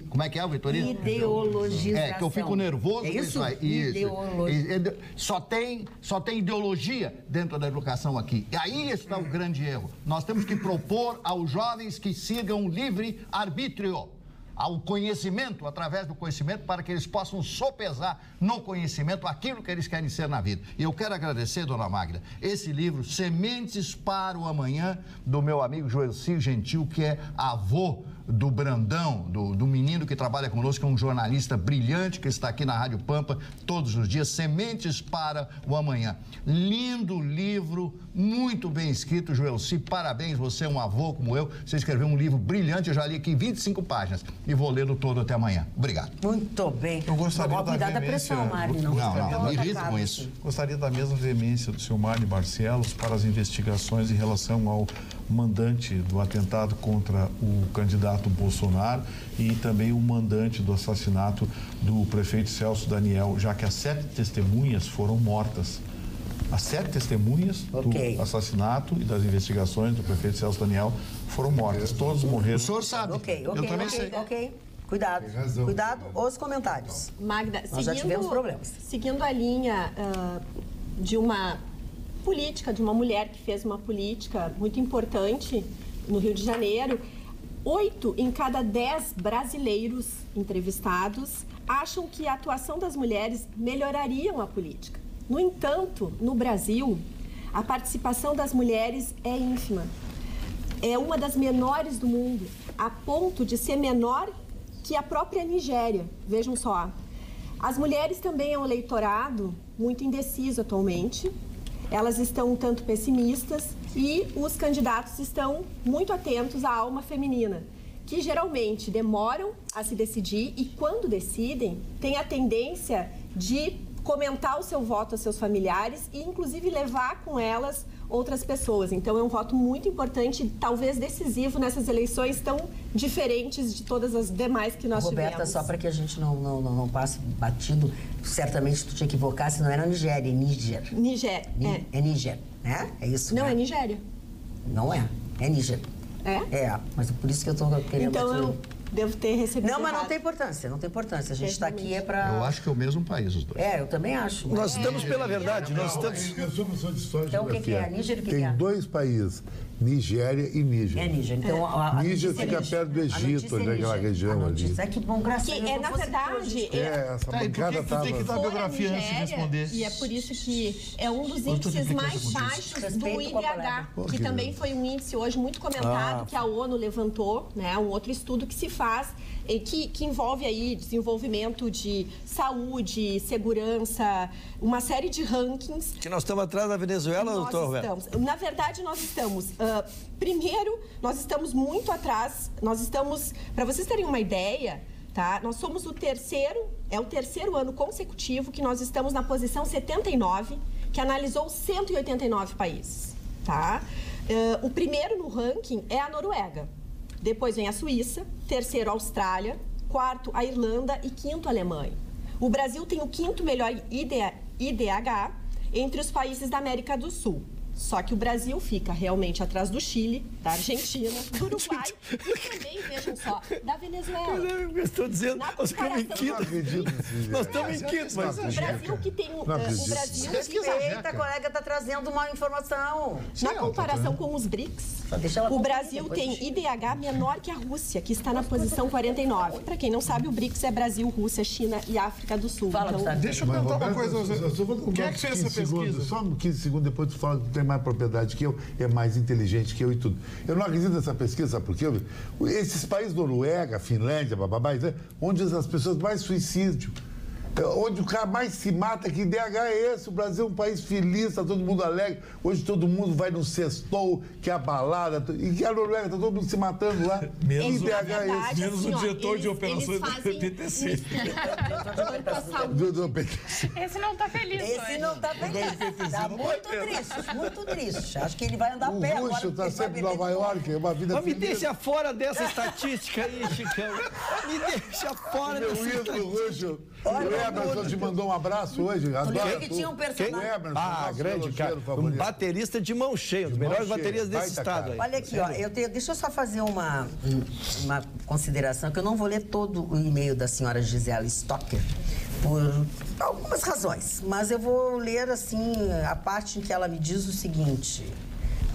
Speaker 5: Como é que é, Vitorino?
Speaker 2: Ideologização.
Speaker 5: É, que eu fico nervoso
Speaker 2: É
Speaker 5: com
Speaker 2: isso?
Speaker 5: isso aí. Isso.
Speaker 2: Ideologia.
Speaker 5: Só tem, só tem ideologia dentro da educação aqui. E aí está o grande erro. Nós temos que propor aos jovens que sigam livre arbítrio. Ao conhecimento, através do conhecimento, para que eles possam sopesar no conhecimento aquilo que eles querem ser na vida. E eu quero agradecer, dona Magda, esse livro, Sementes para o Amanhã, do meu amigo Joelci Gentil, que é avô do Brandão, do, do menino que trabalha conosco, que é um jornalista brilhante que está aqui na Rádio Pampa todos os dias. Sementes para o Amanhã. Lindo livro, muito bem escrito, Joelci. Parabéns, você é um avô como eu. Você escreveu um livro brilhante, eu já li aqui 25 páginas e vou lê-lo todo até amanhã. Obrigado.
Speaker 2: Muito bem.
Speaker 3: Eu gostaria da
Speaker 2: da pressão, Marne. Não,
Speaker 5: Não, não, me irrito com isso.
Speaker 3: Gostaria da mesma veemência do senhor Marne Barcelos para as investigações em relação ao mandante do atentado contra o candidato Bolsonaro e também o mandante do assassinato do prefeito Celso Daniel, já que as sete testemunhas foram mortas. As sete testemunhas
Speaker 2: Ok.
Speaker 3: do assassinato e das investigações do prefeito Celso Daniel foram mortas. Todos morreram.
Speaker 5: O senhor sabe.
Speaker 2: Ok,
Speaker 5: eu
Speaker 2: ok,
Speaker 5: também
Speaker 2: ok,
Speaker 5: sei.
Speaker 2: ok. Cuidado.
Speaker 7: Tem razão.
Speaker 2: Cuidado, os comentários.
Speaker 9: Magda,
Speaker 2: Nós já tivemos problemas.
Speaker 9: Seguindo a linha ah, de uma política, de uma mulher que fez uma política muito importante no Rio de Janeiro, oito em cada dez brasileiros entrevistados acham que a atuação das mulheres melhorariam a política. No entanto, no Brasil, a participação das mulheres é ínfima é uma das menores do mundo, a ponto de ser menor que a própria Nigéria. Vejam só. As mulheres também é um eleitorado muito indeciso atualmente. Elas estão um tanto pessimistas e os candidatos estão muito atentos à alma feminina, que geralmente demoram a se decidir e, quando decidem, têm a tendência de comentar o seu voto aos seus familiares e, inclusive, levar com elas outras pessoas. Então, é um voto muito importante, talvez decisivo nessas eleições tão diferentes de todas as demais que nós
Speaker 2: Roberta,
Speaker 9: tivemos.
Speaker 2: só para que a gente não, não, não, não passe batido, certamente tu te equivocasse, não era Nigéria, é Níger.
Speaker 9: Nigéria.
Speaker 2: Ni-
Speaker 9: É.
Speaker 2: É Níger, né? É isso?
Speaker 9: Não,
Speaker 2: né?
Speaker 9: é Nigéria.
Speaker 2: Não é, é Níger.
Speaker 9: É?
Speaker 2: É, mas por isso que eu tô querendo...
Speaker 9: Então, eu devo ter recebido
Speaker 2: Não, mas não
Speaker 9: errado.
Speaker 2: tem importância, não tem importância. A gente está aqui é para...
Speaker 5: Eu acho que é o mesmo país, os dois.
Speaker 2: É, eu também acho.
Speaker 6: Nós estamos pela verdade, nós
Speaker 7: Não,
Speaker 6: estamos.
Speaker 7: Eu sou professor de história e
Speaker 2: Então, o que é? Níger, que
Speaker 7: Tem
Speaker 2: que é?
Speaker 7: dois países, Nigéria e Níger.
Speaker 2: É Níger. Então, a, a
Speaker 7: Níger
Speaker 2: é
Speaker 7: fica
Speaker 2: Níger.
Speaker 7: perto do Egito,
Speaker 2: é
Speaker 7: ali, aquela
Speaker 2: Níger.
Speaker 7: região
Speaker 2: A
Speaker 7: ali.
Speaker 2: É que bom, graças
Speaker 9: Que é, na verdade,
Speaker 7: É,
Speaker 9: é,
Speaker 7: essa
Speaker 3: Tá, e
Speaker 7: bancada
Speaker 3: tu tem que dar biografia antes de responder?
Speaker 9: E é por isso que é um dos índices mais baixos do
Speaker 2: Respeito
Speaker 9: IDH, que também foi um índice hoje muito comentado
Speaker 6: Ah.
Speaker 9: que a ONU levantou, né? Um outro estudo que se faz que, que envolve aí desenvolvimento de saúde, segurança, uma série de rankings
Speaker 6: Que nós estamos atrás da Venezuela,
Speaker 9: nós
Speaker 6: doutor Roberto?
Speaker 9: estamos. Na verdade, nós estamos. ah, primeiro, nós estamos muito atrás. Nós estamos. Para vocês terem uma ideia, tá? Nós somos o terceiro, é o terceiro ano consecutivo que nós estamos na posição 79, que analisou 189 países, tá? Uh, o primeiro no ranking é a Noruega. Depois vem a Suíça, terceiro a Austrália, quarto a Irlanda e quinto a Alemanha. O Brasil tem o quinto melhor IDH entre os países da América do Sul. Só que o Brasil fica realmente atrás do Chile, da Argentina, do Uruguai e também, vejam só, da Venezuela.
Speaker 6: Eu estou dizendo,
Speaker 9: Na
Speaker 6: nós ficamos em quinto. Nós estamos em quinto, mas...
Speaker 9: O Brasil que tem eh, o. Brasil que
Speaker 2: Eita, a colega tá trazendo uma informação.
Speaker 9: na comparação com os BRICS, o Brasil tem. IDH menor que a Rússia, que está na posição 49. Para quem não sabe, o BRICS é Brasil, Rússia, China e África do Sul.
Speaker 2: Fala,
Speaker 9: Então.
Speaker 3: Deixa eu perguntar uma coisa. Quem é que fez essa
Speaker 7: 15 segundos,
Speaker 3: pesquisa?
Speaker 7: Só 15 segundos, depois tu fala que tem mais propriedade que eu, é mais inteligente que eu e tudo. Eu não acredito nessa pesquisa, sabe por quê? Esses países, Noruega, Finlândia, bababá, isso é onde as pessoas mais suicídio. É Onde o cara mais se mata, que DH é esse? O Brasil é um país feliz, está todo mundo alegre. Hoje todo mundo vai no sextou, que é a balada. E que a Noruega, está todo mundo se matando lá.
Speaker 3: Menos
Speaker 7: que
Speaker 3: o-
Speaker 7: DH é
Speaker 9: verdade,
Speaker 7: esse?
Speaker 3: Menos o
Speaker 9: assim, ó,
Speaker 3: diretor de
Speaker 9: eles-
Speaker 3: operações
Speaker 9: eles
Speaker 3: do
Speaker 9: fazem
Speaker 3: PTC.
Speaker 7: Do, do PTC.
Speaker 4: Esse não tá feliz
Speaker 2: Esse
Speaker 4: hoje.
Speaker 2: não tá feliz. Tá muito triste, muito triste. Acho que ele vai andar
Speaker 7: O
Speaker 2: pé agora.
Speaker 7: Russo está
Speaker 2: porque vai
Speaker 7: sempre em Nova
Speaker 2: de.
Speaker 7: York, é uma vida
Speaker 6: Mas me
Speaker 7: feliz.
Speaker 6: deixa fora dessa estatística aí, Chicão. Me deixa fora
Speaker 7: Meu
Speaker 6: dessa
Speaker 7: ídolo, Russo.
Speaker 2: Olha,
Speaker 7: o Emerson te mandou um abraço hoje. Adoro
Speaker 2: que tinha um personagem.
Speaker 7: O Emerson,
Speaker 6: Ah, grande, cara. Um baterista de mão cheia, um dos melhores
Speaker 7: cheia,
Speaker 6: baterias desse
Speaker 7: baita
Speaker 6: estado
Speaker 7: cara.
Speaker 6: aí.
Speaker 2: Olha aqui, ó, eu tenho, deixa eu só fazer uma, uma consideração, que eu não vou ler todo o e-mail da senhora Gisela Stocker, por algumas razões, mas eu vou ler, assim, a parte em que ela me diz o seguinte.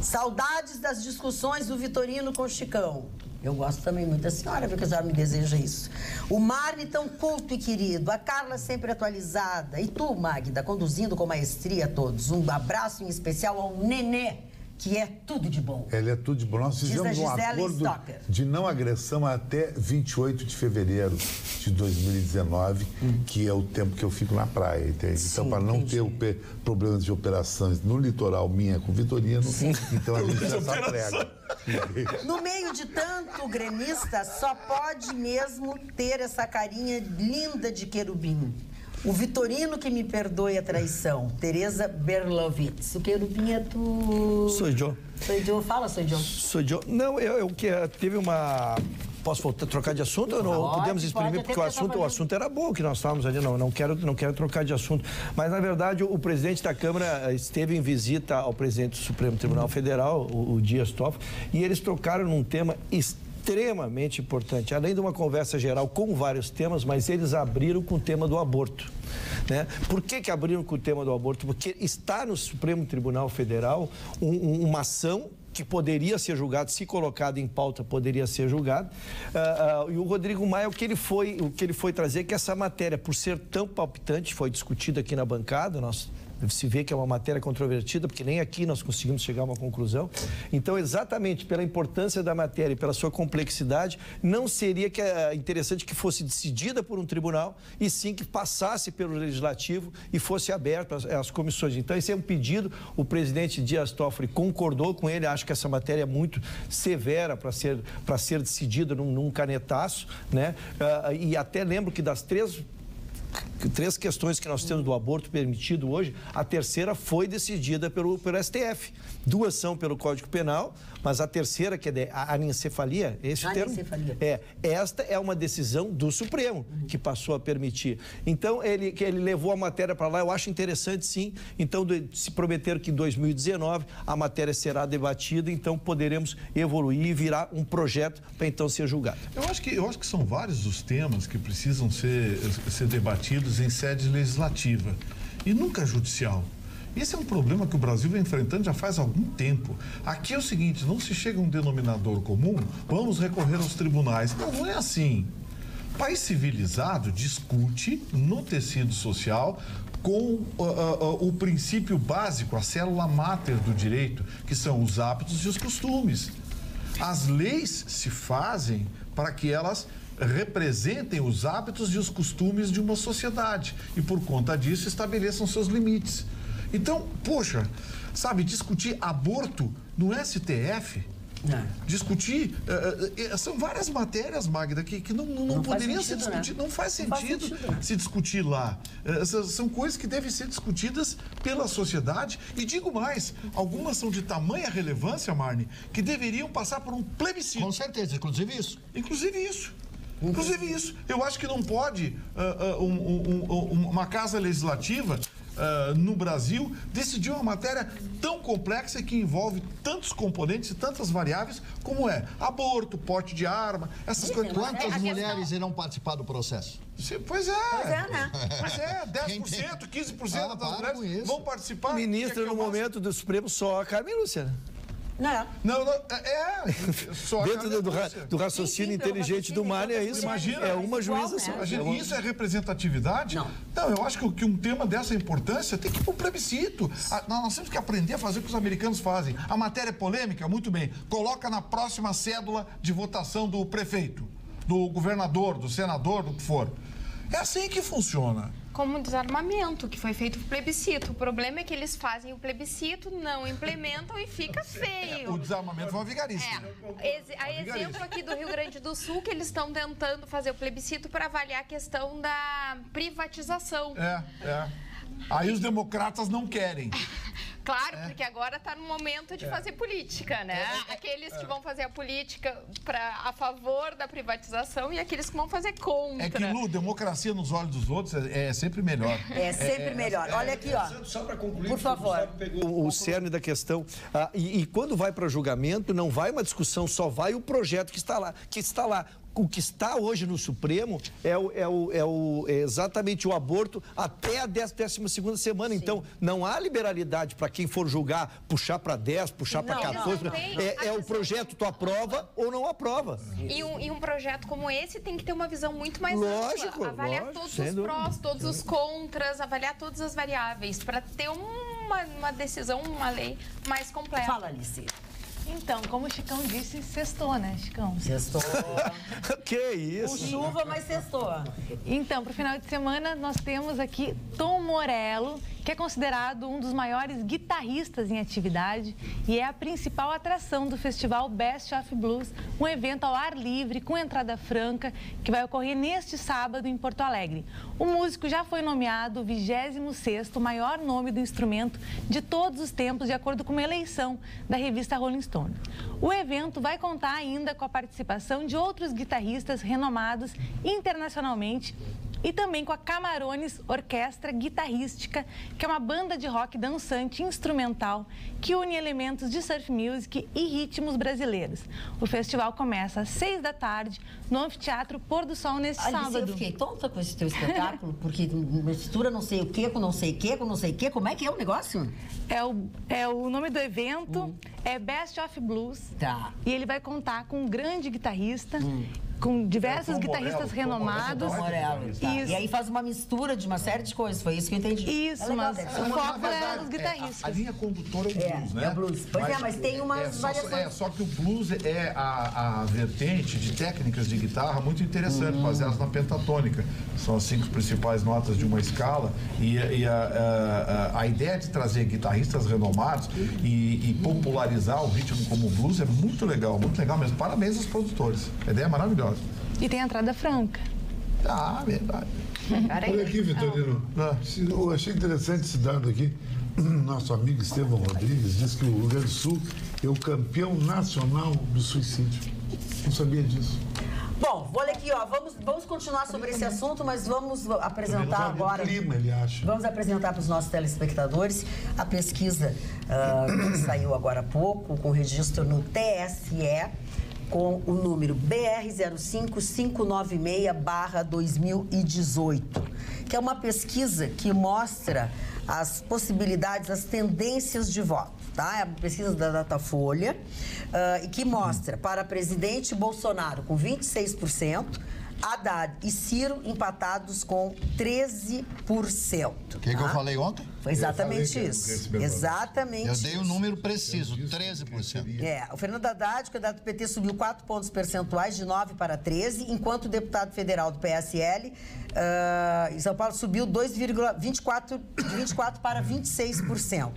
Speaker 2: Saudades das discussões do Vitorino com o Chicão. Eu gosto também muito da senhora, porque a senhora me deseja isso. O Marne tão culto e querido, a Carla sempre atualizada. E tu, Magda, conduzindo com maestria a todos. Um abraço em especial ao Nenê, que é tudo de bom.
Speaker 7: Ele é tudo de bom. Nós fizemos um acordo
Speaker 2: Stocker.
Speaker 7: de não agressão até 28 de fevereiro de 2019, que é o tempo que eu fico na praia, entende? então,
Speaker 2: Sim,
Speaker 7: para não
Speaker 2: entendi.
Speaker 7: ter problemas de operações no litoral minha com o Vitorino, então a gente já essa prega.
Speaker 2: No meio de tanto gremista, só pode mesmo ter essa carinha linda de querubim. O Vitorino que me perdoe a traição. Tereza Berlovitz. O querubim é tu...
Speaker 6: Sou eu.
Speaker 2: Sou eu. Fala, sou eu.
Speaker 6: Sou eu. Não, eu, eu que eh, teve uma. Posso voltar, trocar de assunto ou?
Speaker 2: Pode,
Speaker 6: Podemos
Speaker 2: pode,
Speaker 6: exprimir,
Speaker 2: até
Speaker 6: porque o assunto, o assunto era bom que nós estávamos ali. Não, não, quero, não quero trocar de assunto. Mas, na verdade, o, o presidente da Câmara eh, esteve em visita ao presidente do Supremo Tribunal Federal, o, o Dias Toffoli, e eles tocaram num tema extremamente importante. Além de uma conversa geral com vários temas, mas eles abriram com o tema do aborto. Né? Por que, que abriram com o tema do aborto? Porque está no Supremo Tribunal Federal um- um- uma ação que poderia ser julgado, se colocado em pauta, poderia ser julgado. Ah, ah, e o Rodrigo Maia, o que, ele foi, o que ele foi trazer é que essa matéria, por ser tão palpitante, foi discutida aqui na bancada, nós se vê que é uma matéria controvertida, porque nem aqui nós conseguimos chegar a uma conclusão. Então, exatamente pela importância da matéria e pela sua complexidade, não seria que, eh, interessante que fosse decidida por um tribunal e sim que passasse pelo legislativo e fosse aberto às, às comissões. Então, esse é um pedido. O presidente Dias Toffoli concordou com ele, acho que essa matéria é muito severa para ser, ser decidida num, num canetaço. Né? Ah, e até lembro que das três três questões que nós temos do aborto permitido hoje, a terceira foi decidida pelo, pelo STF. Duas são pelo Código Penal, mas a terceira, que é a anencefalia, esse termo.
Speaker 2: Anencefalia.
Speaker 6: É, esta é uma decisão do Supremo que passou a permitir. Então, ele, que ele levou a matéria para lá, eu acho interessante sim. Então, de- se prometeram que em 2019 a matéria será debatida, então poderemos evoluir e virar um projeto para então ser julgado.
Speaker 3: Eu acho, que, eu acho que são vários os temas que precisam ser, ser debatidos em sede legislativa e nunca judicial. Esse é um problema que o Brasil vem enfrentando já faz algum tempo. Aqui é o seguinte: não se chega a um denominador comum, vamos recorrer aos tribunais. Não, não é assim. País civilizado discute no tecido social com ah, ah, ah, o princípio básico, a célula máter do direito, que são os hábitos e os costumes. As leis se fazem para que elas representem os hábitos e os costumes de uma sociedade e, por conta disso, estabeleçam seus limites. Então, poxa, sabe, discutir aborto no STF, É. Discutir. Uh, uh, são várias matérias, Magda, que, que não, não, não poderiam ser discutidas. Né? Não faz sentido, não faz sentido né? se discutir lá. Uh, são coisas que devem ser discutidas pela sociedade. E digo mais: algumas são de tamanha relevância, Marne, que deveriam passar por um plebiscito.
Speaker 5: Com certeza, inclusive isso.
Speaker 3: Inclusive isso. Inclusive isso. Eu acho que não pode um, um, um, uma casa legislativa uh, no Brasil, decidiu uma matéria tão complexa que envolve tantos componentes e tantas variáveis como é aborto, porte de arma, essas Sim, coisas.
Speaker 5: Quantas é mulheres questão... irão participar do processo?
Speaker 3: Pois é. Pois é, né? Pois é, 10%, 15% ah, das mulheres vão participar.
Speaker 6: Ministra, no momento do Supremo, só a Carmen Lúcia.
Speaker 3: Não. Não, não é. é
Speaker 6: só Dentro do, do, do, raciocínio sim, sim, inteligente do Mário é isso. Imagina, é uma juíza só.
Speaker 3: Imagina, isso é representatividade? Não. Não, eu acho que, que um tema dessa importância tem que ir para o plebiscito. A, nós temos que aprender a fazer o que os americanos fazem. A matéria é polêmica, muito bem. Coloca na próxima cédula de votação do prefeito, do governador, do senador, do que for. É assim que funciona
Speaker 4: como desarmamento, que foi feito o plebiscito. O problema é que eles fazem o plebiscito, não implementam e fica feio.
Speaker 3: O desarmamento foi uma vigarice.
Speaker 4: É. A exemplo aqui do Rio Grande do Sul, que eles estão tentando fazer o plebiscito para avaliar a questão da privatização.
Speaker 3: É, é. Aí os democratas não querem.
Speaker 4: Claro, é. porque agora está no momento de é. fazer política, né? É, é, aqueles que é. vão fazer a política pra, a favor da privatização e aqueles que vão fazer contra.
Speaker 3: É que, Lu, democracia nos olhos dos outros é, sempre melhor.
Speaker 2: É sempre melhor. Olha aqui, ó.
Speaker 6: Só para concluir, por favor. O, o cerne da questão. Ah, e, e quando vai para julgamento, não vai uma discussão, só vai o projeto que está lá. Que está lá o que está hoje no Supremo é, o, é, o, é, o, é exatamente o aborto até a 12 segunda semana. Sim. Então, não há liberalidade para quem for julgar, puxar para 10, puxar para 14. Não, é, é o projeto, tu aprova ou não aprova.
Speaker 4: E um, e um projeto como esse tem que ter uma visão muito mais
Speaker 6: lógico,
Speaker 4: ampla. Avaliar
Speaker 6: lógico,
Speaker 4: todos os prós, todos os contras, avaliar todas as variáveis, para ter uma, uma decisão, uma lei mais completa.
Speaker 2: Fala, Alice.
Speaker 8: Então, como o Chicão disse, sextou, né, Chicão?
Speaker 2: Sextou.
Speaker 6: que isso?
Speaker 2: Com chuva, mas sextou.
Speaker 8: Então, para o final de semana, nós temos aqui Tom Morello, que é considerado um dos maiores guitarristas em atividade e é a principal atração do festival Best of Blues, um evento ao ar livre com entrada franca que vai ocorrer neste sábado em Porto Alegre. O músico já foi nomeado o 26º maior nome do instrumento de todos os tempos, de acordo com uma eleição da revista Rolling Stone. O evento vai contar ainda com a participação de outros guitarristas renomados internacionalmente e também com a Camarones Orquestra Guitarrística, que é uma banda de rock dançante instrumental que une elementos de surf music e ritmos brasileiros. O festival começa às seis da tarde no Anfiteatro Pôr do Sol neste
Speaker 2: Alice,
Speaker 8: sábado. Eu
Speaker 2: fiquei tonta com esse teu espetáculo, porque mistura não sei o que com não sei o que com não sei o que. Como é que é o negócio?
Speaker 8: É o, é o nome do evento, hum. é Best of Blues.
Speaker 2: Tá.
Speaker 8: E ele vai contar com um grande guitarrista. Hum com diversos é, guitarristas Morello, renomados.
Speaker 2: Morello, tá. E aí faz uma mistura de uma série de coisas, foi isso que eu entendi.
Speaker 8: Isso, é mas o foco é os guitarristas.
Speaker 3: É, a, a, linha condutora é o é, blues, né?
Speaker 2: É o blues. Pois mas, é, mas tem umas é,
Speaker 3: variações. É, só que o blues é a, a vertente de técnicas de guitarra muito interessante, uhum. baseadas na pentatônica. São as cinco principais notas de uma escala e, e a, a, a, ideia de trazer guitarristas renomados e, e popularizar o ritmo como o blues é muito legal, muito legal mesmo. Parabéns aos produtores. A ideia é maravilhosa.
Speaker 8: E tem a entrada franca.
Speaker 3: Ah, verdade.
Speaker 7: Olha aqui, Vitorino. Ah, eu achei interessante esse dado aqui. Nosso amigo Estevão Rodrigues diz que o Rio Grande do Sul é o campeão nacional do suicídio. Não sabia disso.
Speaker 2: Bom, olha aqui, ó. Vamos, vamos continuar sobre esse assunto, mas vamos apresentar agora.
Speaker 7: Clima, ele acha.
Speaker 2: Vamos apresentar para os nossos telespectadores a pesquisa uh, que saiu agora há pouco, com registro no TSE com o número BR05596-2018, que é uma pesquisa que mostra as possibilidades, as tendências de voto. Tá? É uma pesquisa da Datafolha uh, e que mostra para presidente Bolsonaro com 26%, Haddad e Ciro empatados com 13%.
Speaker 5: O que, tá? que eu falei ontem?
Speaker 2: Foi exatamente isso. Exatamente
Speaker 5: Eu dei o um número preciso, 13%.
Speaker 2: É, o Fernando Haddad, o candidato do PT, subiu 4 pontos percentuais, de 9 para 13, enquanto o deputado federal do PSL, uh, ah, em São Paulo, subiu 2,24 de 24 para 26%.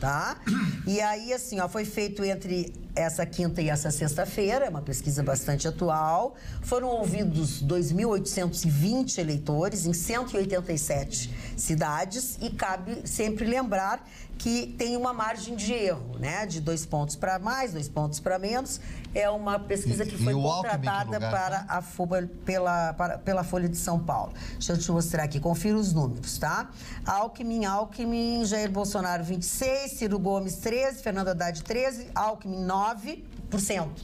Speaker 2: Tá? E aí, assim, ó, foi feito entre essa quinta e essa sexta-feira, é uma pesquisa bastante atual. Foram ouvidos 2.820 eleitores em 187 cidades e cabe sempre lembrar que tem uma margem de erro, né? De dois pontos para mais, dois pontos para menos. É uma pesquisa que foi contratada lugar, para né? a Folha, pela, para, pela Folha de São Paulo. Deixa eu te mostrar aqui, confira os números, tá? Alckmin, Alckmin, Jair Bolsonaro 26, Ciro Gomes 13, Fernando Haddad 13, Alckmin 9,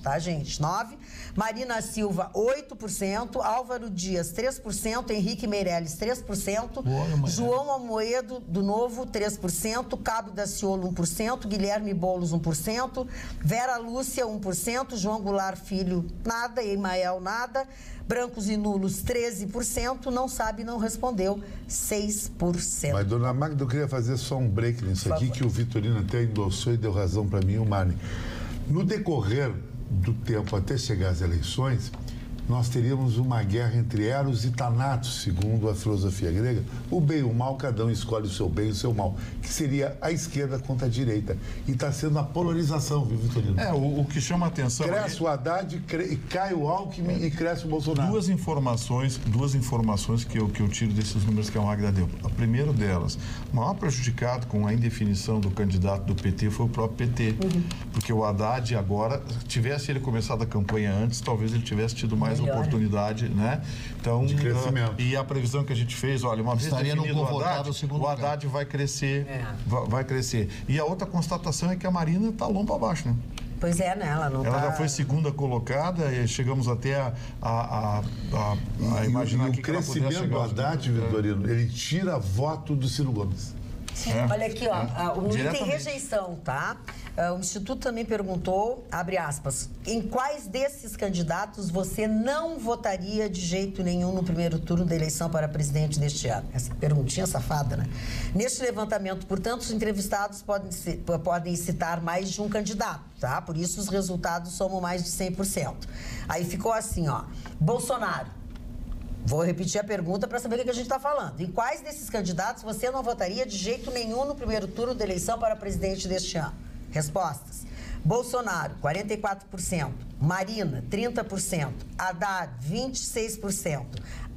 Speaker 2: tá, gente? 9. Marina Silva, 8%. Álvaro Dias, 3%. Henrique Meirelles, 3%. Boa, João Almoedo, do Novo, 3%. Cabo Daciolo, 1%. Guilherme Boulos, 1%. Vera Lúcia, 1%. João Goulart Filho, nada. Emael, nada. Brancos e nulos, 13%. Não sabe, não respondeu, 6%.
Speaker 7: Mas, dona Magda, eu queria fazer só um break nisso aqui, que o Vitorino até endossou e deu razão para mim, o Marne. No decorrer do tempo até chegar às eleições, nós teríamos uma guerra entre Eros e Thanatos, segundo a filosofia grega. O bem e o mal, cada um escolhe o seu bem e o seu mal, que seria a esquerda contra a direita. E está sendo a polarização, viu, Vitorino?
Speaker 3: É, o, o que chama a atenção...
Speaker 7: Cresce o Haddad, cre... cai o Alckmin é. e cresce o Bolsonaro.
Speaker 3: Duas informações, duas informações que eu, que eu tiro desses números que a Magda deu. A primeira delas, o maior prejudicado com a indefinição do candidato do PT foi o próprio PT. Uhum. Porque o Haddad agora, tivesse ele começado a campanha antes, talvez ele tivesse tido mais mais oportunidade, né? Então,
Speaker 7: de crescimento. Uh,
Speaker 3: e a previsão que a gente fez, olha, uma vez Estaria definido o Haddad, o Haddad vai crescer, é. vai, vai, crescer. E a outra constatação é que a Marina está lombo abaixo, né?
Speaker 2: Pois é, né? Ela não
Speaker 3: Ela
Speaker 2: tá...
Speaker 3: já foi segunda colocada e chegamos até a, a, a, a imaginar
Speaker 7: e,
Speaker 3: que
Speaker 7: o crescimento do Haddad, Vitorino, ele tira voto do Ciro Gomes.
Speaker 2: É. Olha aqui, ó, é. o tem rejeição, tá? Uh, o Instituto também perguntou, abre aspas, em quais desses candidatos você não votaria de jeito nenhum no primeiro turno da eleição para presidente deste ano? Essa perguntinha safada, né? Neste levantamento, portanto, os entrevistados podem, podem citar mais de um candidato, tá? Por isso os resultados somam mais de 100%. Aí ficou assim, ó, Bolsonaro, Vou repetir a pergunta para saber o que a gente está falando. Em quais desses candidatos você não votaria de jeito nenhum no primeiro turno da eleição para presidente deste ano? Respostas. Bolsonaro, 44%. Marina, 30%. Haddad, 26%.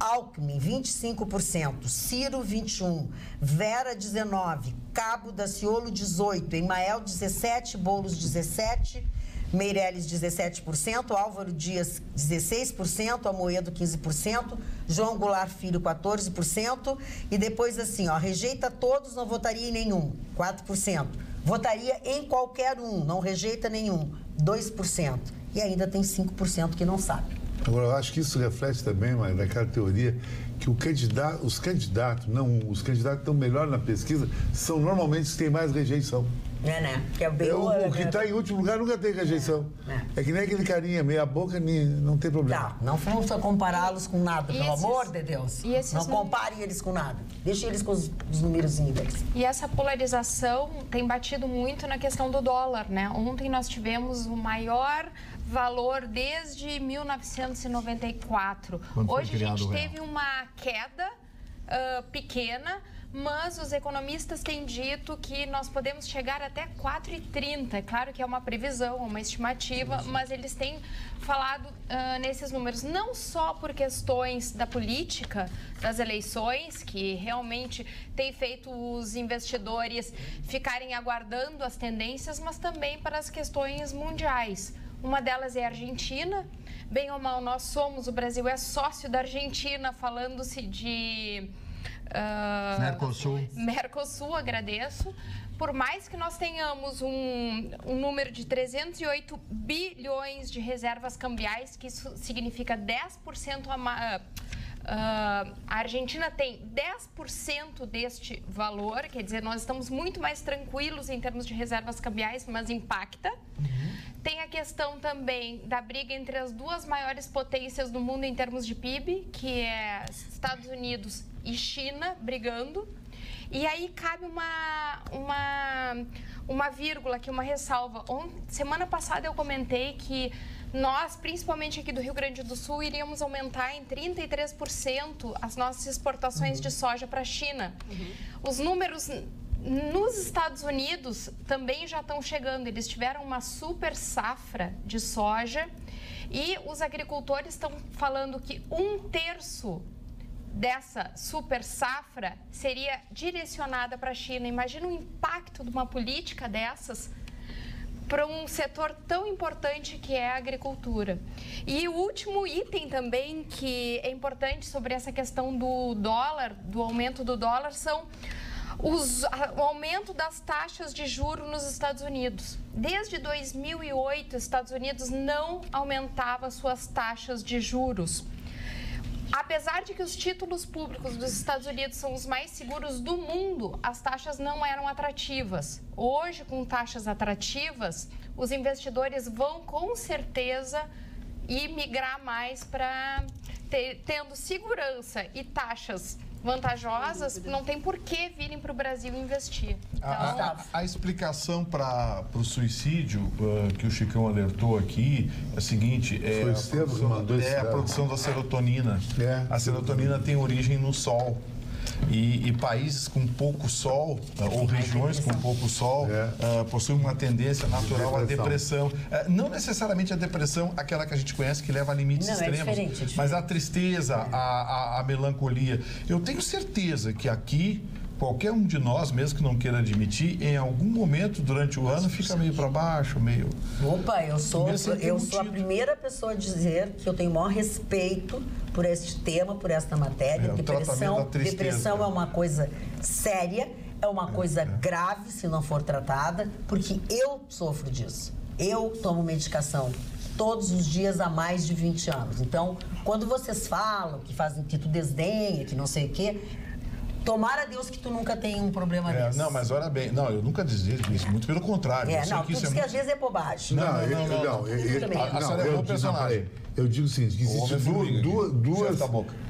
Speaker 2: Alckmin, 25%. Ciro, 21%. Vera, 19%. Cabo Daciolo, 18%. Emael, 17%. Boulos, 17%. Meirelles 17%, Álvaro Dias 16%, Amoedo 15%, João Goulart Filho 14% e depois assim, ó, rejeita todos, não votaria em nenhum, 4%. Votaria em qualquer um, não rejeita nenhum, 2%. E ainda tem 5% que não sabe.
Speaker 7: Agora, eu acho que isso reflete também, mas daquela teoria que candidato, os candidatos, não os candidatos que estão melhor na pesquisa, são normalmente os que têm mais rejeição.
Speaker 2: É, né? Que é bem
Speaker 7: é, o, o que está em último lugar nunca tem rejeição. É, é. é, que nem aquele carinha, meia boca, não tem problema.
Speaker 2: Não, não vamos compará-los com nada, e pelo esses, amor de Deus. não compare eles com nada. Deixe eles com os, os números deles.
Speaker 4: E essa polarização tem batido muito na questão do dólar, né? Ontem nós tivemos o maior valor desde 1994. Quando Hoje a gente teve uma queda uh, pequena mas os economistas têm dito que nós podemos chegar até 4,30. É claro que é uma previsão, uma estimativa, mas eles têm falado uh, nesses números não só por questões da política, das eleições, que realmente tem feito os investidores ficarem aguardando as tendências, mas também para as questões mundiais. Uma delas é a Argentina. Bem ou mal, nós somos, o Brasil é sócio da Argentina, falando-se de
Speaker 5: Uh, Mercosul.
Speaker 4: Mercosul, agradeço. Por mais que nós tenhamos um, um número de 308 bilhões de reservas cambiais, que isso significa 10% a mais. Uh, a Argentina tem 10% deste valor, quer dizer, nós estamos muito mais tranquilos em termos de reservas cambiais, mas impacta. Uhum. Tem a questão também da briga entre as duas maiores potências do mundo em termos de PIB, que é Estados Unidos e China brigando. E aí cabe uma, uma, uma vírgula aqui, uma ressalva. Semana passada eu comentei que nós, principalmente aqui do Rio Grande do Sul, iríamos aumentar em 33% as nossas exportações uhum. de soja para a China. Uhum. Os números Nos Estados Unidos também já estão chegando. Eles tiveram uma super safra de soja e os agricultores estão falando que um terço dessa super safra seria direcionada para a China. Imagina o impacto de uma política dessas para um setor tão importante que é a agricultura. E o último item também que é importante sobre essa questão do dólar, do aumento do dólar, são os, o aumento das taxas de juro nos Estados Unidos. Desde 2008, os Estados Unidos não aumentava suas taxas de juros. Apesar de que os títulos públicos dos Estados Unidos são os mais seguros do mundo, as taxas não eram atrativas. Hoje, com taxas atrativas, os investidores vão com certeza e migrar mais para tendo segurança e taxas vantajosas, não tem por que virem para o Brasil investir. Então...
Speaker 3: A, a, a, explicação para o suicídio uh, que o Chicão alertou aqui é a seguinte: é,
Speaker 7: Foi
Speaker 3: a, produção, é a produção da serotonina. É. A serotonina tem origem no sol. E, e, países com pouco sol, uh, ou regiões com pouco sol, é. uh, possuem uma tendência natural à depressão. Uh, não necessariamente a depressão, aquela que a gente conhece, que leva a limites não, é extremos, é diferente, é diferente. mas a tristeza, a, a, a melancolia. Eu tenho certeza que aqui qualquer um de nós, mesmo que não queira admitir, em algum momento durante o ano fica meio para baixo, meio.
Speaker 2: Opa, eu sou, eu sou a primeira pessoa a dizer que eu tenho o maior respeito por este tema, por esta matéria. É, depressão, depressão é uma coisa séria, é uma é, coisa é. grave se não for tratada, porque eu sofro disso. Eu tomo medicação todos os dias há mais de 20 anos. Então, quando vocês falam que fazem que tu desdenha, que não sei o quê, Tomara Deus que tu nunca tenha um problema é, desse.
Speaker 3: Não, mas olha bem, não, eu nunca disse isso, muito pelo contrário.
Speaker 2: É, não, tu diz é que muito... às vezes é bobagem.
Speaker 7: Não, não, não. não, não, não, eu, não, a, a é um personagem. Eu digo o seguinte, que existe duas, duas, duas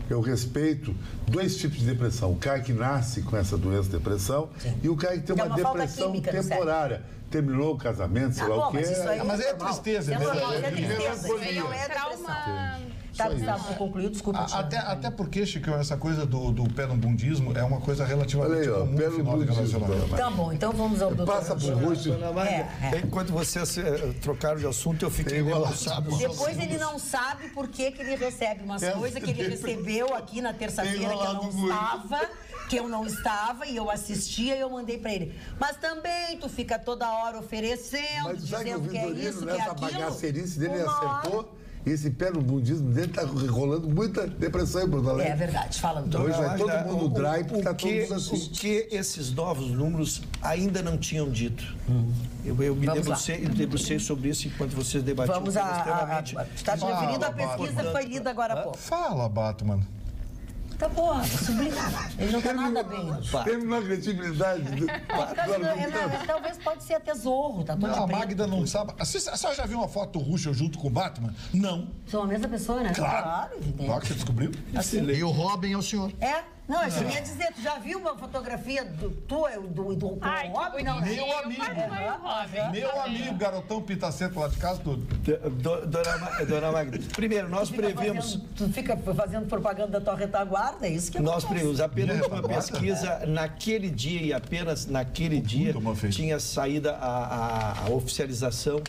Speaker 7: eu respeito dois tipos de depressão. O cara que nasce com essa doença, depressão, Sim. e o cara que tem uma, uma depressão temporária terminou o casamento, sei ah, lá o quê.
Speaker 3: Mas, isso aí mas é, é tristeza, é,
Speaker 2: é, é tristeza. Não é trauma. Tá, tá concluiu, desculpa.
Speaker 3: Até, até porque, Chico, essa coisa do, do pé no bundismo é uma coisa relativamente
Speaker 7: aí, ó,
Speaker 3: comum
Speaker 7: no bundismo.
Speaker 2: Tá bom, então vamos ao doutor.
Speaker 7: Passa por rosto.
Speaker 6: É, é. Enquanto vocês eh, trocaram de assunto, eu fiquei
Speaker 2: sabe. Depois ele não sabe por que, que ele recebe umas é, coisas que ele recebeu aqui na terça-feira que eu não estava que eu não estava e eu assistia e eu mandei para ele. Mas também tu fica toda hora oferecendo, Mas, dizendo que, que é isso, que é aquilo. Essa
Speaker 7: bagacerice dele acertou. Esse pé no budismo dele está rolando muita depressão em Porto Alegre.
Speaker 2: É verdade, fala
Speaker 7: do Hoje vai todo mundo dry porque está todo mundo assim.
Speaker 6: O que esses novos números ainda não tinham dito? Hum. Eu, eu me debrucei, debrucei, sobre isso enquanto vocês debatiam.
Speaker 2: Vamos a... Está se referindo à pesquisa que foi lida agora há pouco.
Speaker 3: Fala, Batman.
Speaker 2: Tá bom, sublinhar. Ele não tá nada bem.
Speaker 7: Tem a credibilidade.
Speaker 2: É, talvez pode ser até zorro, tá
Speaker 3: Não, a Magda não sabe. A senhora já viu uma foto do Russo junto com o Batman? Não.
Speaker 2: São a mesma pessoa, né?
Speaker 3: Claro. Claro, evidente. Claro que você descobriu.
Speaker 5: Assim. E o Robin é o senhor.
Speaker 2: É. Não, eu ia dizer, tu já viu uma fotografia do, tua, do, do, do Ai, Robin? Não,
Speaker 3: né? Meu amigo. É, meu amigo, garotão pitacento lá de casa, tudo.
Speaker 6: Dona, dona Magda, primeiro, nós previmos...
Speaker 2: Fazendo, tu fica fazendo propaganda da tua retaguarda, é isso que
Speaker 6: Nós previmos apenas uma pesquisa naquele dia e apenas naquele dia tinha saído a, a, a, oficialização,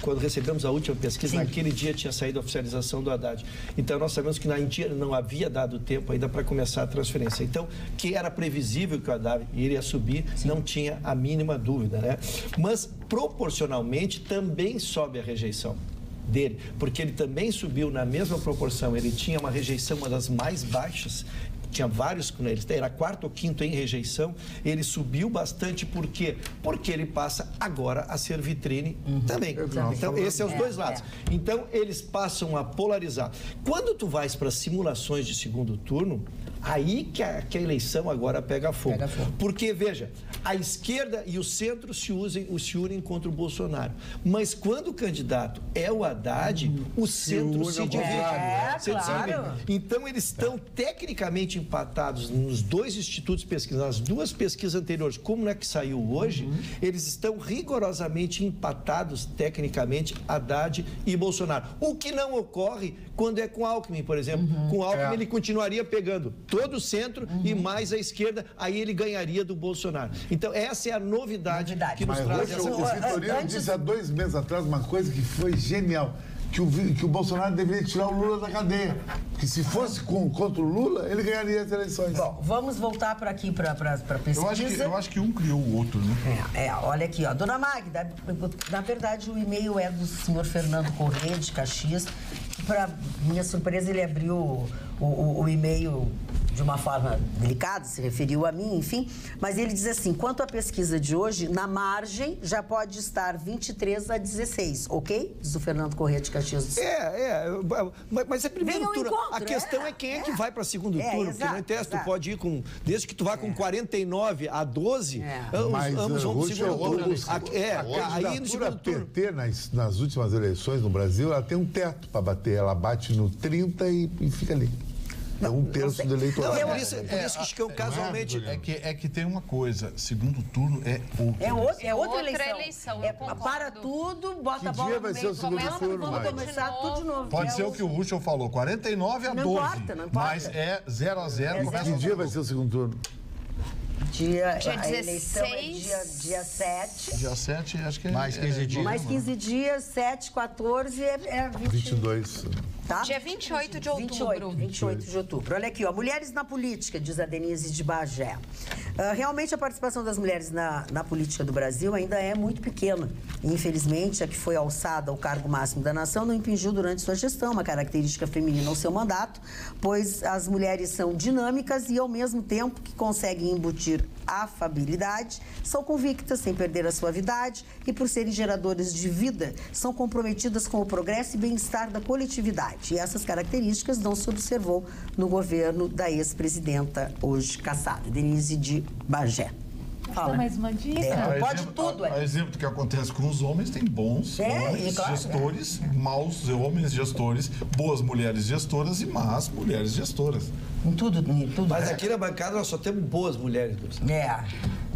Speaker 6: quando recebemos a última pesquisa, Sim. naquele dia tinha saído a oficialização do Haddad. Então, nós sabemos que na India não havia dado tempo ainda para começar a transferência Então, que era previsível que o Haddad iria subir, Sim. não tinha a mínima dúvida, né? Mas, proporcionalmente, também sobe a rejeição dele, porque ele também subiu na mesma proporção, ele tinha uma rejeição uma das mais baixas tinha vários, né, ele era quarto ou quinto em rejeição, ele subiu bastante, por quê? Porque ele passa agora a ser vitrine uhum. também. Então, esses são os dois lados. É. Então, eles passam a polarizar. Quando tu vais para simulações de segundo turno, aí que a, que a eleição agora pega fogo. pega fogo. Porque, veja, a esquerda e o centro se, usem, se unem contra o Bolsonaro. Mas quando o candidato é o Haddad, uhum. o centro se, se divide.
Speaker 2: É, claro.
Speaker 6: Então, eles estão tecnicamente empatados nos dois institutos de pesquisa, nas duas pesquisas anteriores, como é que saiu hoje, uhum. eles estão rigorosamente empatados tecnicamente Haddad e Bolsonaro. O que não ocorre quando é com Alckmin, por exemplo. Uhum. Com Alckmin, é. ele continuaria pegando todo o centro e mais a esquerda, aí ele ganharia do Bolsonaro. Então, essa é a novidade,
Speaker 2: Novidade.
Speaker 6: que nos
Speaker 7: Mas
Speaker 6: traz
Speaker 7: hoje,
Speaker 6: essa
Speaker 7: o, Vitorino
Speaker 2: antes-
Speaker 7: disse há dois meses atrás uma coisa que foi genial. Que o, que o Bolsonaro deveria tirar o Lula da cadeia. Que se fosse com- contra o Lula, ele ganharia as eleições.
Speaker 2: Bom, vamos voltar para aqui para pesquisa.
Speaker 3: Eu acho, que, eu acho que um criou o outro, né?
Speaker 2: É, é, olha aqui, ó. Dona Magda, na verdade o e-mail é do senhor Fernando Corrêa, de Caxias. Para minha surpresa, ele abriu o, o- o e-mail de uma forma delicada, se referiu a mim, enfim. Mas ele diz assim: quanto à pesquisa de hoje, na margem já pode estar 23 a 16, ok? Diz o Fernando Corrêa de Caxias do Sul.
Speaker 6: É, é, mas- é primeiro
Speaker 2: Vem
Speaker 6: turno.
Speaker 2: encontro,
Speaker 6: a questão é,
Speaker 2: é,
Speaker 6: quem é,
Speaker 2: é.
Speaker 6: que vai para segundo
Speaker 2: É,
Speaker 6: turno, porque não
Speaker 2: exato,
Speaker 6: interessa, tu pode ir com, desde que tu vá com 49 a 12,
Speaker 2: É.
Speaker 6: ambos,
Speaker 7: Mas,
Speaker 6: ambos
Speaker 7: uh,
Speaker 6: vão para o
Speaker 7: Ruxa,
Speaker 6: segundo
Speaker 7: o-
Speaker 6: turno. A- é,
Speaker 7: a
Speaker 6: aí no segundo turno.
Speaker 7: PT nas, nas últimas eleições no Brasil, ela tem um teto para bater. Ela bate no 30 e, e fica ali. É um terço do eleitorado.
Speaker 6: Não, é por isso, por isso que Chicão, casualmente...
Speaker 3: É que, é que tem uma coisa, segundo turno é outro.
Speaker 2: É, outro, é outra,
Speaker 4: Outra
Speaker 2: eleição.
Speaker 4: eleição,
Speaker 2: É, para tudo, bota
Speaker 7: Que
Speaker 2: a bola
Speaker 7: dia
Speaker 2: no
Speaker 7: vai
Speaker 2: meio
Speaker 7: ser o
Speaker 2: do
Speaker 7: segundo
Speaker 2: campo,
Speaker 7: turno,
Speaker 2: Vamos
Speaker 7: Mari?
Speaker 2: começar tudo de novo.
Speaker 3: Pode
Speaker 2: É
Speaker 3: ser o que o Ruschel falou, 49 a
Speaker 2: Não
Speaker 3: 12.
Speaker 2: importa, não importa.
Speaker 3: Mas é 0 a 0
Speaker 2: É
Speaker 3: começa
Speaker 7: Que dia vai ser o segundo turno?
Speaker 2: Dia,
Speaker 4: Dia
Speaker 2: a eleição é
Speaker 4: 16.
Speaker 2: dia, dia 7.
Speaker 3: Dia 7, acho que é.
Speaker 5: Mais 15
Speaker 3: é,
Speaker 5: dias.
Speaker 2: Mais 15 dias, 7, 14 é, é 20,
Speaker 7: 22.
Speaker 2: Tá?
Speaker 4: Dia 28 de outubro.
Speaker 2: 28, 28 de outubro. Olha aqui, ó. Mulheres na política, diz a Denise de Bagé. Ah, realmente a participação das mulheres na, na política do Brasil ainda é muito pequena. Infelizmente, a que foi alçada ao cargo máximo da nação não impingiu durante sua gestão uma característica feminina ao seu mandato, pois as mulheres são dinâmicas e, ao mesmo tempo que conseguem embutir afabilidade, são convictas sem perder a suavidade e, por serem geradoras de vida, são comprometidas com o progresso e bem-estar da coletividade. E essas características não se observou no governo da ex-presidenta, hoje caçada, Denise de Bagé.
Speaker 8: Dá mais uma dica?
Speaker 2: É,
Speaker 3: A
Speaker 2: pode
Speaker 3: exemplo-
Speaker 2: tudo,
Speaker 3: A, a
Speaker 2: é.
Speaker 3: exemplo do que acontece com os homens, tem bons
Speaker 2: É,
Speaker 3: homens
Speaker 2: e claro,
Speaker 3: gestores, maus homens gestores, boas mulheres gestoras e más mulheres gestoras.
Speaker 2: Em tudo, em tudo.
Speaker 6: Mas aqui na bancada nós só temos boas mulheres, Gustavo.
Speaker 2: É,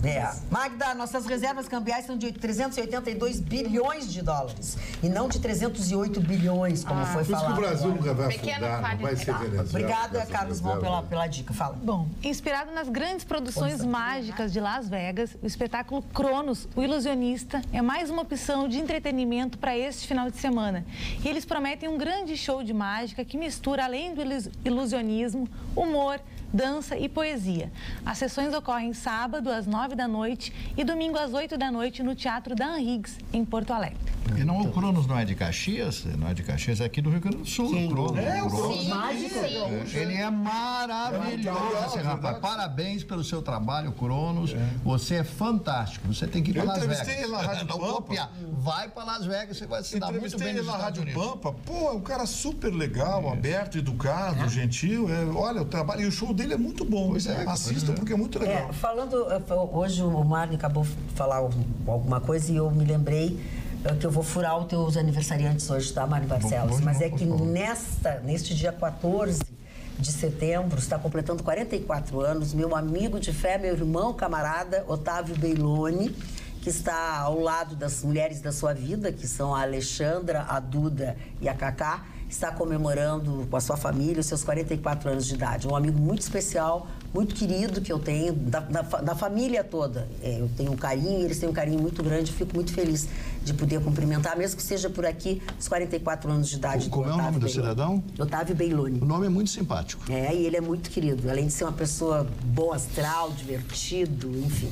Speaker 2: é. Magda, nossas reservas cambiais são de 382 bilhões de dólares e não de 308 bilhões, como foi
Speaker 7: Por isso que
Speaker 2: falado.
Speaker 7: o Brasil
Speaker 2: agora.
Speaker 7: nunca vai
Speaker 4: Pequeno
Speaker 7: afundar, não vai ser. Venezuela.
Speaker 2: Obrigada, Carlos pela, pela dica. Fala.
Speaker 8: Bom, inspirado nas grandes produções mágicas de Las Vegas, o espetáculo Cronos, o Ilusionista, é mais uma opção de entretenimento para este final de semana. E eles prometem um grande show de mágica que mistura, além do ilus- ilusionismo, humor, dança e poesia. As sessões ocorrem sábado às nove da noite e domingo às oito da noite no Teatro Dan Higgs, em Porto Alegre.
Speaker 5: E não, o Cronos não é de Caxias, não é de Caxias, é aqui do Rio Grande do Sul. o Cronos.
Speaker 3: É, o
Speaker 5: Cronos.
Speaker 2: Mágica?
Speaker 5: Ele é maravilhoso, esse rapaz. Parabéns pelo seu trabalho, Cronos. Você é fantástico. Você tem que ir
Speaker 3: Eu
Speaker 5: para Las Vegas.
Speaker 3: entrevistei ele na Rádio
Speaker 5: Não
Speaker 3: Pampa.
Speaker 5: Vai para Las Vegas, você vai se dar muito
Speaker 3: Entrevistei
Speaker 5: bem
Speaker 3: ele na Rádio
Speaker 5: Unidos.
Speaker 3: Pampa. Pô, é um cara super legal, aberto, educado, gentil. É, olha, o trabalho e o show dele é muito bom.
Speaker 5: Pois é,
Speaker 3: Assista
Speaker 5: pois é.
Speaker 3: porque é muito legal.
Speaker 2: É, falando, eh, hoje o Marne acabou de falar alguma coisa e eu me lembrei eh, que eu vou furar os teus aniversariantes hoje, tá, Marne Barcelos?
Speaker 3: hoje
Speaker 2: Mas
Speaker 3: não,
Speaker 2: é que nesta, neste dia 14 de setembro, está completando 44 anos, meu amigo de fé, meu irmão, camarada, Otávio Beiloni, que está ao lado das mulheres da sua vida, que são a Alexandra, a Duda e a Cacá, está comemorando com a sua família os seus 44 anos de idade. Um amigo muito especial, muito querido que eu tenho, da, da, da família toda. É, eu tenho um carinho, eles têm um carinho muito grande, fico muito feliz de poder cumprimentar, mesmo que seja por aqui, os 44 anos de idade
Speaker 5: Como é o nome do
Speaker 2: Beiloni.
Speaker 5: cidadão?
Speaker 2: Otávio Beiloni.
Speaker 5: O nome é muito simpático.
Speaker 2: É, e ele é muito querido, além de ser uma pessoa bom astral, divertido, enfim.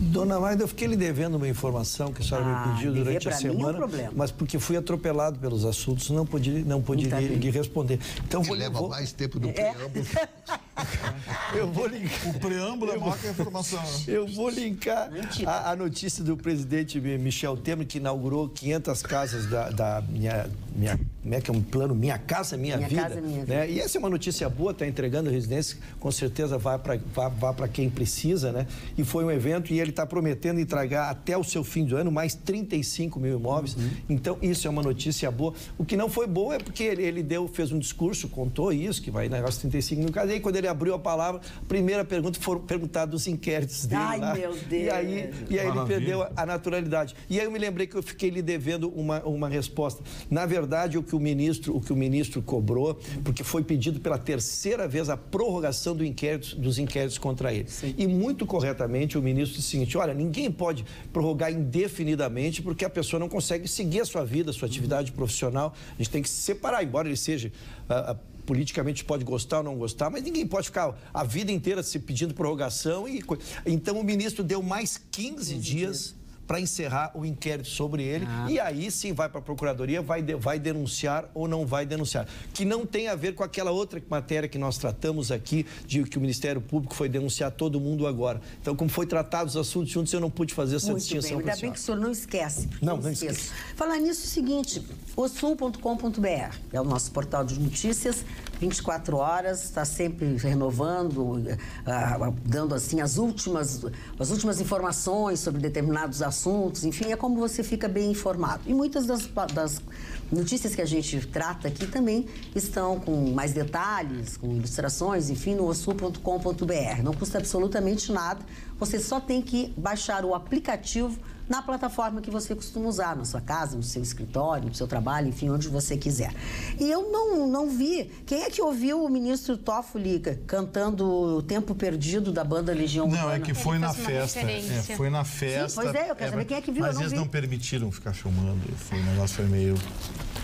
Speaker 6: Dona Magda, eu fiquei lhe devendo uma informação que a senhora
Speaker 2: Ah,
Speaker 6: me pediu durante a
Speaker 2: mim é um
Speaker 6: semana,
Speaker 2: problema.
Speaker 6: mas porque fui atropelado pelos assuntos, não pude, não pude
Speaker 2: Tá
Speaker 6: lhe, lhe responder. Então
Speaker 5: Que
Speaker 6: vou,
Speaker 5: leva
Speaker 6: vou-
Speaker 5: mais tempo do
Speaker 2: É.
Speaker 5: preâmbulo.
Speaker 6: eu vou linkar.
Speaker 3: O preâmbulo é maior que a informação. né?
Speaker 6: Eu vou linkar a, a notícia do presidente Michel Temer, que inaugurou 500 casas da, da minha, minha, como é que é um plano Minha Casa Minha,
Speaker 2: Minha
Speaker 6: Vida.
Speaker 2: Casa Minha
Speaker 6: né? E essa é uma notícia boa, está entregando residência, com certeza vai para vai, vai para quem precisa, né? E foi um evento e ele está prometendo entregar até o seu fim do ano mais 35 mil imóveis.
Speaker 2: Uhum.
Speaker 6: Então, isso é uma notícia boa. O que não foi boa é porque ele, ele deu, fez um discurso, contou isso, que vai negócio 35 mil casas. E aí, quando ele abriu a palavra, a primeira pergunta foi perguntar dos inquéritos dele
Speaker 2: Ai,
Speaker 6: lá.
Speaker 2: meu
Speaker 6: E
Speaker 2: Deus.
Speaker 6: aí, e aí ele perdeu a, a naturalidade. E aí eu me lembrei que eu fiquei lhe devendo uma, uma resposta. Na verdade, o que que o ministro, o que o ministro cobrou, porque foi pedido pela terceira vez a prorrogação do inquérito, dos inquéritos contra ele. Sim. E muito corretamente o ministro disse o seguinte: olha, ninguém pode prorrogar indefinidamente porque a pessoa não consegue seguir a sua vida, a sua atividade profissional. A gente tem que se separar, embora ele seja. Uh, uh, politicamente pode gostar ou não gostar, mas ninguém pode ficar a vida inteira se pedindo prorrogação. E... Então o ministro deu mais 15, 15 dias. dias para encerrar o inquérito sobre ele ah. e aí sim vai para a procuradoria, vai, de, vai denunciar ou não vai denunciar. Que não tem a ver com aquela outra matéria que nós tratamos aqui, de que o Ministério Público foi denunciar todo mundo agora. Então, como foi tratado os assuntos juntos, eu não pude fazer essa
Speaker 2: Muito distinção. Bem. Ainda bem que o senhor não esquece.
Speaker 6: Não, não esquece.
Speaker 2: Falar nisso é o seguinte, osul.com.br é o nosso portal de notícias, 24 horas, está sempre renovando, ah, dando assim as últimas, as últimas informações sobre determinados assuntos enfim, é como você fica bem informado. E muitas das, das notícias que a gente trata aqui também estão com mais detalhes, com ilustrações, enfim, no osul.com.br. Não custa absolutamente nada, você só tem que baixar o aplicativo na plataforma que você costuma usar, na sua casa, no seu escritório, no seu trabalho, enfim, onde você quiser. E eu não, não vi. Quem é que ouviu o ministro Toffoli cantando O Tempo Perdido da banda Legião
Speaker 3: Não, é que foi na festa. É, foi na festa.
Speaker 2: Sim, pois é, eu quero é, saber quem é que viu.
Speaker 3: Mas
Speaker 2: não
Speaker 3: eles
Speaker 2: vi.
Speaker 3: não permitiram ficar filmando. Foi, o negócio foi meio.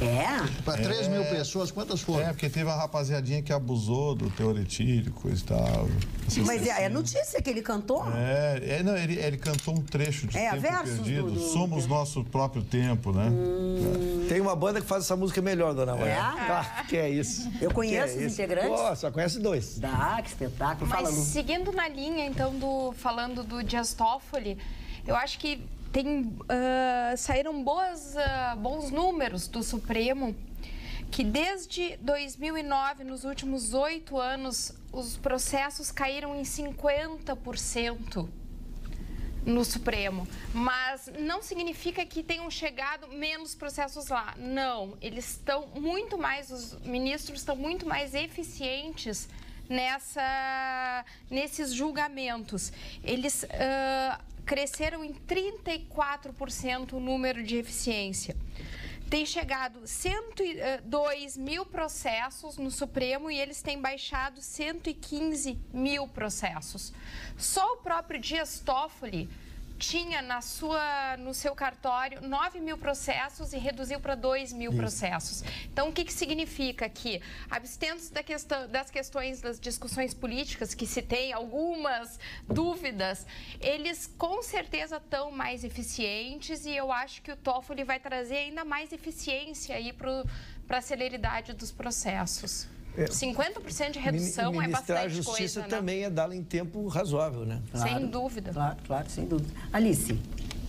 Speaker 2: É?
Speaker 5: Para 3 é, mil pessoas, quantas foram?
Speaker 3: É, porque teve a rapaziadinha que abusou do teoretírico e tal.
Speaker 2: Mas é, é notícia que ele cantou?
Speaker 3: É, é não, ele, ele cantou um trecho de é, Tempo Perdido. Do, do... Somos nosso próprio tempo, né?
Speaker 6: Hum... Tem uma banda que faz essa música melhor, dona Maria. É? Ah, que é isso.
Speaker 2: Eu conheço
Speaker 6: é
Speaker 2: os integrantes?
Speaker 6: Pô, só conhece dois.
Speaker 2: Dá, que espetáculo.
Speaker 4: Mas
Speaker 2: Fala,
Speaker 4: seguindo na linha, então, do falando do Dias Toffoli, eu acho que tem, uh, saíram boas, uh, bons números do Supremo que desde 2009, nos últimos oito anos, os processos caíram em 50% no Supremo. Mas não significa que tenham chegado menos processos lá. Não, eles estão muito mais, os ministros estão muito mais eficientes nessa, nesses julgamentos. Eles uh, cresceram em 34% o número de eficiência tem chegado 102 mil processos no Supremo e eles têm baixado 115 mil processos. Só o próprio Dias Toffoli tinha na sua, no seu cartório 9 mil processos e reduziu para 2 mil Isso. processos. Então, o que, que significa que, abstentos da questão, das questões das discussões políticas, que se tem algumas dúvidas, eles com certeza estão mais eficientes e eu acho que o TOEFL vai trazer ainda mais eficiência aí para a celeridade dos processos. É, 50% de redução é bastante
Speaker 6: a justiça
Speaker 4: coisa,
Speaker 6: né? também é dá-la em tempo razoável, né?
Speaker 4: Claro, sem dúvida.
Speaker 2: Claro, claro, sem dúvida. Alice.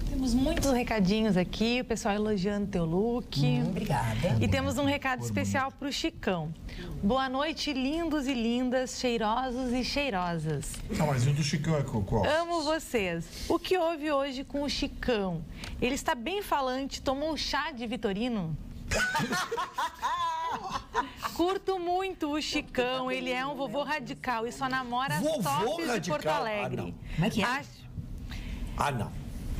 Speaker 8: Temos muitos recadinhos aqui, o pessoal elogiando teu look.
Speaker 2: Hum, obrigada.
Speaker 8: E temos um recado especial para o Chicão. Boa noite, lindos e lindas, cheirosos e cheirosas.
Speaker 3: Não, mas o do Chicão é qual?
Speaker 8: Amo vocês. O que houve hoje com o Chicão? Ele está bem falante, tomou um chá de Vitorino? Curto muito o Chicão, ele é um vovô radical e só namora tops radical? de Porto Alegre.
Speaker 2: Ah, Como é que é? Acho...
Speaker 6: Ah, não.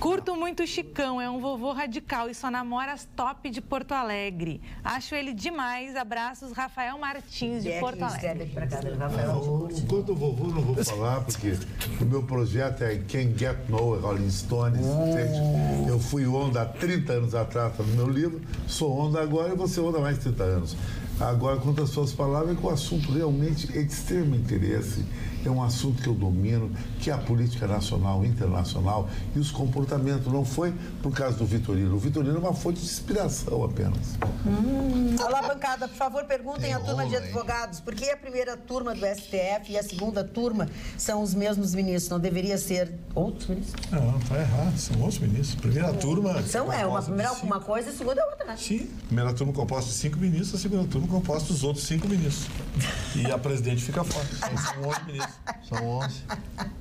Speaker 8: Curto muito o Chicão, é um vovô radical e só namora as top de Porto Alegre. Acho ele demais. Abraços, Rafael Martins, de
Speaker 2: é
Speaker 8: Porto Alegre.
Speaker 2: Pra cá, Rafael.
Speaker 7: Enquanto o vovô não vou falar, porque o meu projeto é Quem Get No Rolling Stones. Hum. Eu fui onda há 30 anos atrás no meu livro, sou onda agora e vou ser onda há mais de 30 anos. Agora, quanto às suas palavras, é que o assunto realmente é de extremo interesse é um assunto que eu domino, que é a política nacional, internacional e os comportamentos. Não foi por causa do Vitorino. O Vitorino é uma fonte de inspiração apenas.
Speaker 2: Hum. Olá, bancada, por favor, perguntem à turma de advogados por que a primeira turma do STF e a segunda turma são os mesmos ministros. Não deveria ser outros ministros?
Speaker 3: Não, está errado. São outros ministros. Primeira turma.
Speaker 2: São, é, uma primeira alguma coisa e a segunda é outra. Né?
Speaker 3: Sim. Primeira turma composta de cinco ministros, a segunda turma composta dos outros cinco ministros. E a presidente fica fora. São 11 ministros. São 11.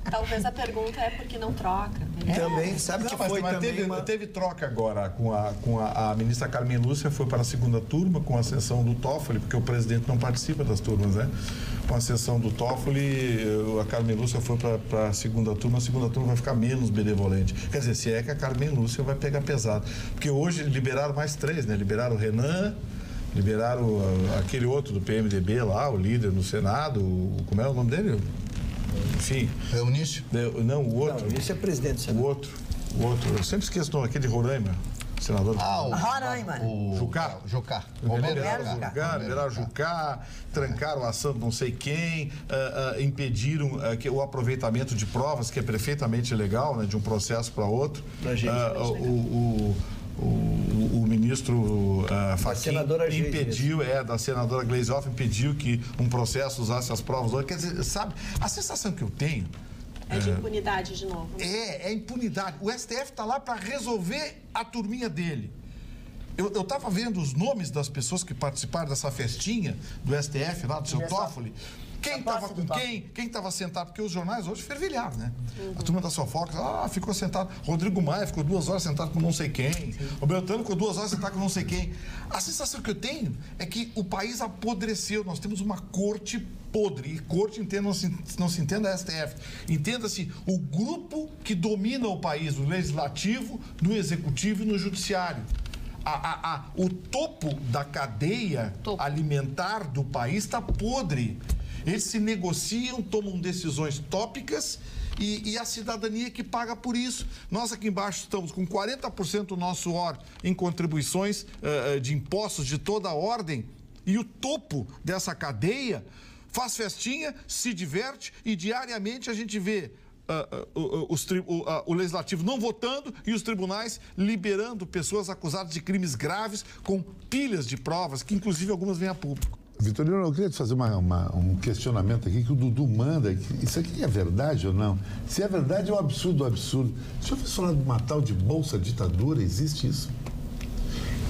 Speaker 10: Talvez a pergunta é porque não troca.
Speaker 6: Né? Também, sabe que foi
Speaker 3: mas
Speaker 6: também
Speaker 3: teve,
Speaker 6: uma...
Speaker 3: teve troca agora com a, com a, a, ministra Carmen Lúcia, foi para a segunda turma com a sessão do Toffoli, porque o presidente não participa das turmas, né? Com a sessão do Toffoli, a Carmen Lúcia foi para a segunda turma, a segunda turma vai ficar menos benevolente. Quer dizer, se é que a Carmen Lúcia vai pegar pesado. Porque hoje liberaram mais três, né? Liberaram o Renan, Liberaram uh, aquele outro do PMDB lá, o líder no Senado, o, como é o nome dele? Enfim.
Speaker 5: Eunício?
Speaker 3: Não, o outro.
Speaker 6: Não, isso é presidente do Senado.
Speaker 3: O outro. O outro. Eu sempre esqueço o nome, aquele de Roraima. Senador.
Speaker 5: Ah, o,
Speaker 2: Roraima.
Speaker 5: o
Speaker 3: Jucá.
Speaker 5: Jucá. Romero
Speaker 3: Liberaram o
Speaker 5: Jucá.
Speaker 3: Jucá, liberaram o Jucá, trancaram a ação de não sei quem, ah, ah, impediram ah, que- o aproveitamento de provas, que é perfeitamente legal, né, de um processo para outro.
Speaker 6: Da gente,
Speaker 3: o, o, o, o- ministro uh, Fachin impediu, é, da senadora Gleisi Hoffmann impediu que um processo usasse as provas. Quer dizer, sabe, a sensação que eu tenho
Speaker 10: É de impunidade de novo. né?
Speaker 3: é, é impunidade. O STF está lá para resolver a turminha dele. Eu estava vendo os nomes das pessoas que participaram dessa festinha do STF lá, do seu Toffoli. Quem estava com quem? Quem estava sentado? Porque os jornais hoje fervilharam, né? A turma da Sofoca, ah, ficou sentado. Rodrigo Maia ficou duas horas sentado com não sei quem. O Beltrano ficou duas horas sentado com não sei quem. A sensação que eu tenho é que o país apodreceu. Nós temos uma corte podre. E corte, entenda, não, se, não se entenda a STF. Entenda-se o grupo que domina o país, no legislativo, no executivo e no judiciário. A- a- a- o topo da cadeia
Speaker 4: Topo.
Speaker 3: alimentar do país está podre. Eles se negociam, tomam decisões tópicas e, e a cidadania que paga por isso. Nós aqui embaixo estamos com 40% do nosso OR em contribuições eh, de impostos de toda a ordem e o topo dessa cadeia faz festinha, se diverte e diariamente a gente vê tri- o, ah, o legislativo não votando e os tribunais liberando pessoas acusadas de crimes graves com pilhas de provas, que inclusive algumas vêm a público.
Speaker 7: Vitorino, eu queria te fazer uma- uma- um questionamento aqui que o Dudu manda. Isso aqui é verdade ou não? Se é verdade, é um absurdo, um absurdo. Deixa eu ver falar de uma tal de bolsa ditadura, existe isso?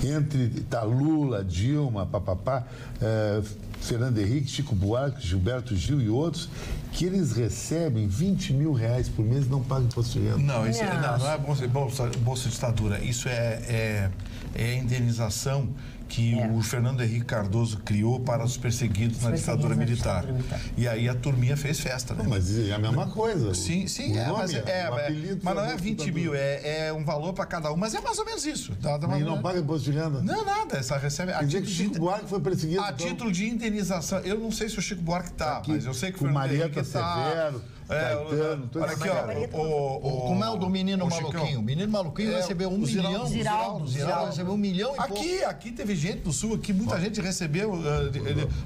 Speaker 7: Entre tá, Lula, Dilma, papapá, eh, Fernando Henrique, Chico Buarque, Gilberto Gil e outros, que eles recebem 20 mil reais por mês e não pagam imposto de renda.
Speaker 3: Não, isso é,
Speaker 2: Não.
Speaker 3: não, é bolsa, bolsa, bolsa ditadura. Isso é, é, é indenização que
Speaker 2: É.
Speaker 3: o Fernando Henrique Cardoso criou para os perseguidos na
Speaker 2: perseguidos
Speaker 3: ditadura
Speaker 2: na
Speaker 3: militar.
Speaker 2: ditadura militar.
Speaker 3: E aí a turminha fez festa, né?
Speaker 7: Não, mas é a mesma coisa.
Speaker 3: Sim, sim,
Speaker 7: O
Speaker 3: é,
Speaker 7: nome
Speaker 3: mas, é,
Speaker 7: o
Speaker 3: é, mas não é
Speaker 7: bolsa
Speaker 3: 20
Speaker 7: ditadura.
Speaker 3: mil, é, é um valor para cada um, mas é mais ou menos isso. Dá uma-
Speaker 7: E não paga imposto de renda?
Speaker 3: Não, nada, essa recebe a
Speaker 7: Quer dizer
Speaker 3: título
Speaker 7: que
Speaker 3: de
Speaker 7: Chico Buarque foi perseguido.
Speaker 3: a
Speaker 7: então?
Speaker 3: título de indenização. Eu não sei se o Chico Buarque tá,
Speaker 7: Aqui,
Speaker 3: mas eu sei que o Fernando
Speaker 7: Marieta
Speaker 3: Henrique tá.
Speaker 7: Severo, Caetano, todos
Speaker 3: olha aqui, ó. O, o-
Speaker 5: Como é o do menino
Speaker 3: o
Speaker 5: maluquinho?
Speaker 3: Chicão.
Speaker 5: O menino maluquinho
Speaker 3: É,
Speaker 5: recebeu um
Speaker 3: o
Speaker 5: milhão.
Speaker 3: Ziraldo,
Speaker 2: Ziraldo,
Speaker 5: Ziraldo recebeu um milhão e pouco.
Speaker 3: Aqui, aqui teve gente do Sul, aqui muita gente recebeu uh, de,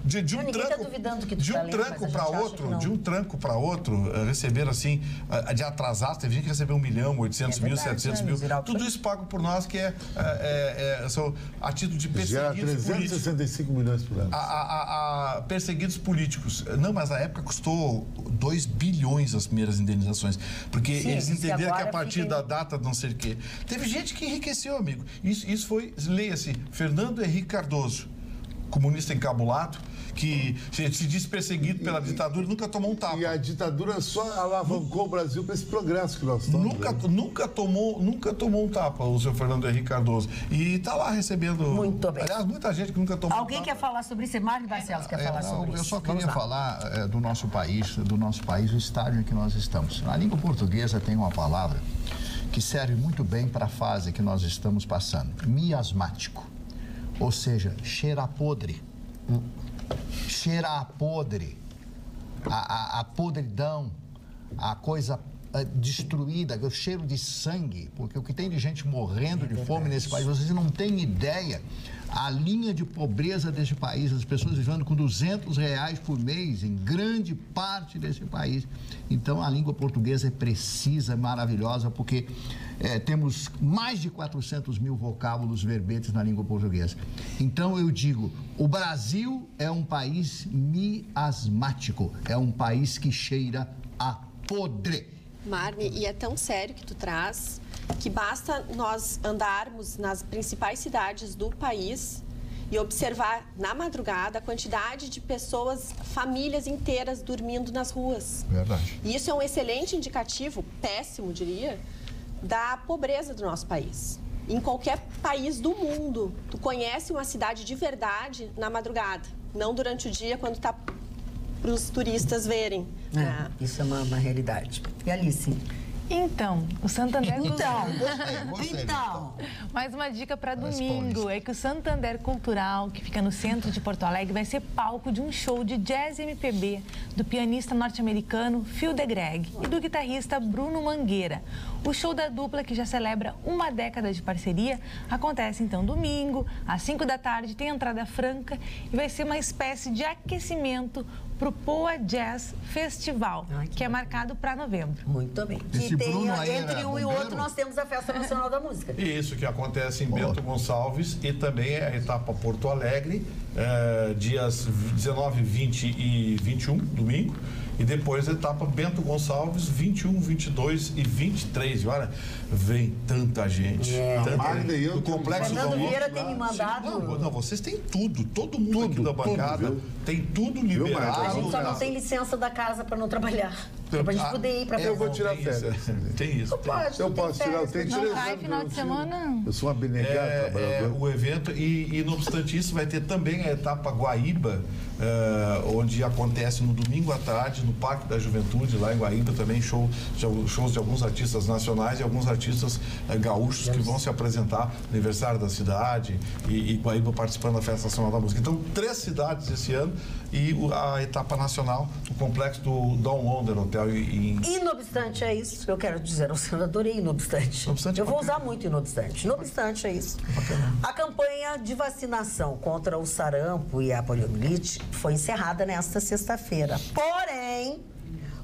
Speaker 3: de- de- um
Speaker 2: tá
Speaker 3: tranco,
Speaker 2: duvidando que tu
Speaker 3: de
Speaker 2: tá
Speaker 3: um tranco para outro,
Speaker 2: não.
Speaker 3: de um tranco para outro, uh, receberam assim uh, de atrasado, teve gente que recebeu um milhão, 800
Speaker 2: É
Speaker 3: mil,
Speaker 2: verdade,
Speaker 3: 700
Speaker 2: né,
Speaker 3: mil,
Speaker 2: Ziraldo?
Speaker 3: tudo isso pago por nós que é, é, é, é, são a título de perseguidos políticos.
Speaker 7: 365 milhões por ano.
Speaker 3: A, a- a- a perseguidos políticos. Não, mas na época custou 2 bilhões as primeiras indenizações. Porque
Speaker 2: Sim,
Speaker 3: eles entenderam que a partir
Speaker 2: fica-
Speaker 3: da data não sei o quê. Teve gente que enriqueceu, amigo. Isso, isso foi, leia-se, Fernando Henrique Cardoso, comunista encabulado, que se, se diz perseguido pela ditadura e nunca tomou um tapa.
Speaker 7: E a ditadura só alavancou o Brasil para esse progresso que nós estamos.
Speaker 3: Nunca,
Speaker 7: né?
Speaker 3: nunca, tomou, nunca tomou um tapa o seu Fernando Henrique Cardoso. E tá lá recebendo.
Speaker 2: Muito bem.
Speaker 3: Aliás, muita gente que nunca tomou
Speaker 2: Alguém
Speaker 3: um
Speaker 2: quer falar sobre isso? Marco Barcelos quer
Speaker 5: É,
Speaker 2: falar
Speaker 5: não,
Speaker 2: sobre
Speaker 5: eu
Speaker 2: isso.
Speaker 5: só
Speaker 2: Vamos
Speaker 5: queria falar é, do nosso país, do nosso país, o estágio em que nós estamos. Na língua portuguesa tem uma palavra que serve muito bem para a fase que nós estamos passando, miasmático, ou seja, cheira a podre, cheira a podre, a, a- a podridão, a coisa eh, destruída, o cheiro de sangue, porque o que tem de gente morrendo de fome nesse país, vocês não têm ideia. A linha de pobreza desse país, as pessoas vivendo com 200 reais por mês em grande parte desse país. Então, a língua portuguesa é precisa, é maravilhosa, porque eh, temos mais de 400 mil vocábulos, verbetes na língua portuguesa. Então, eu digo, o Brasil é um país miasmático, é um país que cheira a podre.
Speaker 10: Marne, e é tão sério que tu traz que basta nós andarmos nas principais cidades do país e observar na madrugada a quantidade de pessoas, famílias inteiras dormindo nas ruas.
Speaker 5: Verdade.
Speaker 10: E isso é um excelente indicativo, péssimo diria, da pobreza do nosso país. Em qualquer país do mundo, tu conhece uma cidade de verdade na madrugada, não durante o dia quando tá para os turistas verem.
Speaker 2: É, isso é uma, uma realidade. E Alice?
Speaker 8: Então, o Santander...
Speaker 2: Então,
Speaker 5: Gostei, gostei,
Speaker 2: então.
Speaker 8: Mais uma dica para domingo é que o Santander Cultural, que fica no centro de Porto Alegre, vai ser palco de um show de jazz MPB do pianista norte-americano Phil DeGreg e do guitarrista Bruno Mangueira. O show da dupla, que já celebra uma década de parceria, acontece então domingo, às 5 da tarde, tem entrada franca e vai ser uma espécie de aquecimento para o Poa Jazz Festival,
Speaker 2: Ai, que
Speaker 8: que é marcado para novembro.
Speaker 2: Muito bem. E tem, entre um e
Speaker 5: bombeiro?
Speaker 2: outro, nós temos a Festa Nacional da Música.
Speaker 3: Isso que acontece em Bento Gonçalves e também a etapa Porto Alegre, eh, dias 19, 20 e 21, domingo. E depois a etapa Bento Gonçalves, 21, 22 e 23. E olha, vem tanta gente. Tanta
Speaker 7: Magda e eu
Speaker 3: O complexo
Speaker 2: Fernando
Speaker 3: do
Speaker 2: Vieira tem me mandado-
Speaker 3: Não, não, vocês têm tudo. Todo mundo aqui da
Speaker 7: tudo,
Speaker 3: bancada
Speaker 7: viu?
Speaker 3: tem tudo liberado.
Speaker 2: A gente só não tem licença da casa para não trabalhar. É pra gente
Speaker 3: Ah,
Speaker 2: poder ir para
Speaker 7: eu vou tirar férias.
Speaker 3: Tem isso.
Speaker 2: Não pode,
Speaker 7: Eu posso tirar, eu
Speaker 2: férias,
Speaker 7: tenho
Speaker 8: Não
Speaker 7: anos,
Speaker 8: final
Speaker 7: eu
Speaker 8: de semana?
Speaker 7: Eu sou um abnegado
Speaker 3: É, é,
Speaker 7: trabalhador.
Speaker 3: o evento, e, e não obstante isso, vai ter também a etapa Guaíba, eh, onde acontece no domingo à tarde, no Parque da Juventude, lá em Guaíba, também show, de- shows de alguns artistas nacionais e alguns artistas eh, gaúchos que vão se apresentar no aniversário da cidade e, e Guaíba participando da Festa Nacional da Música. Então, três cidades esse ano e a etapa nacional, o complexo do Down Wonder Hotel em,
Speaker 2: E não obstante é isso, eu quero dizer ao senador, e não obstante.
Speaker 3: É
Speaker 2: eu vou usar muito não obstante. Não obstante é isso. A campanha de vacinação contra o sarampo e a poliomielite foi encerrada nesta sexta-feira. Porém,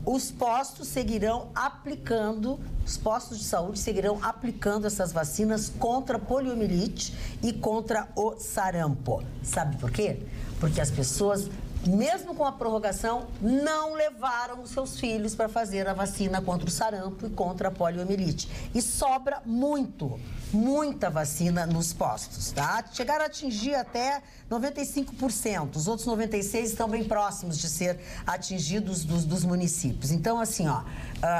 Speaker 2: os postos seguirão aplicando, os postos de saúde seguirão aplicando essas vacinas contra a poliomielite e contra o sarampo. Sabe por quê? Porque as pessoas mesmo com a prorrogação, não levaram os seus filhos para fazer a vacina contra o sarampo e contra a poliomielite. E sobra muito, muita vacina nos postos, tá? Chegaram a atingir até 95%. Os outros 96% estão bem próximos de ser atingidos dos, dos municípios. Então, assim, ó,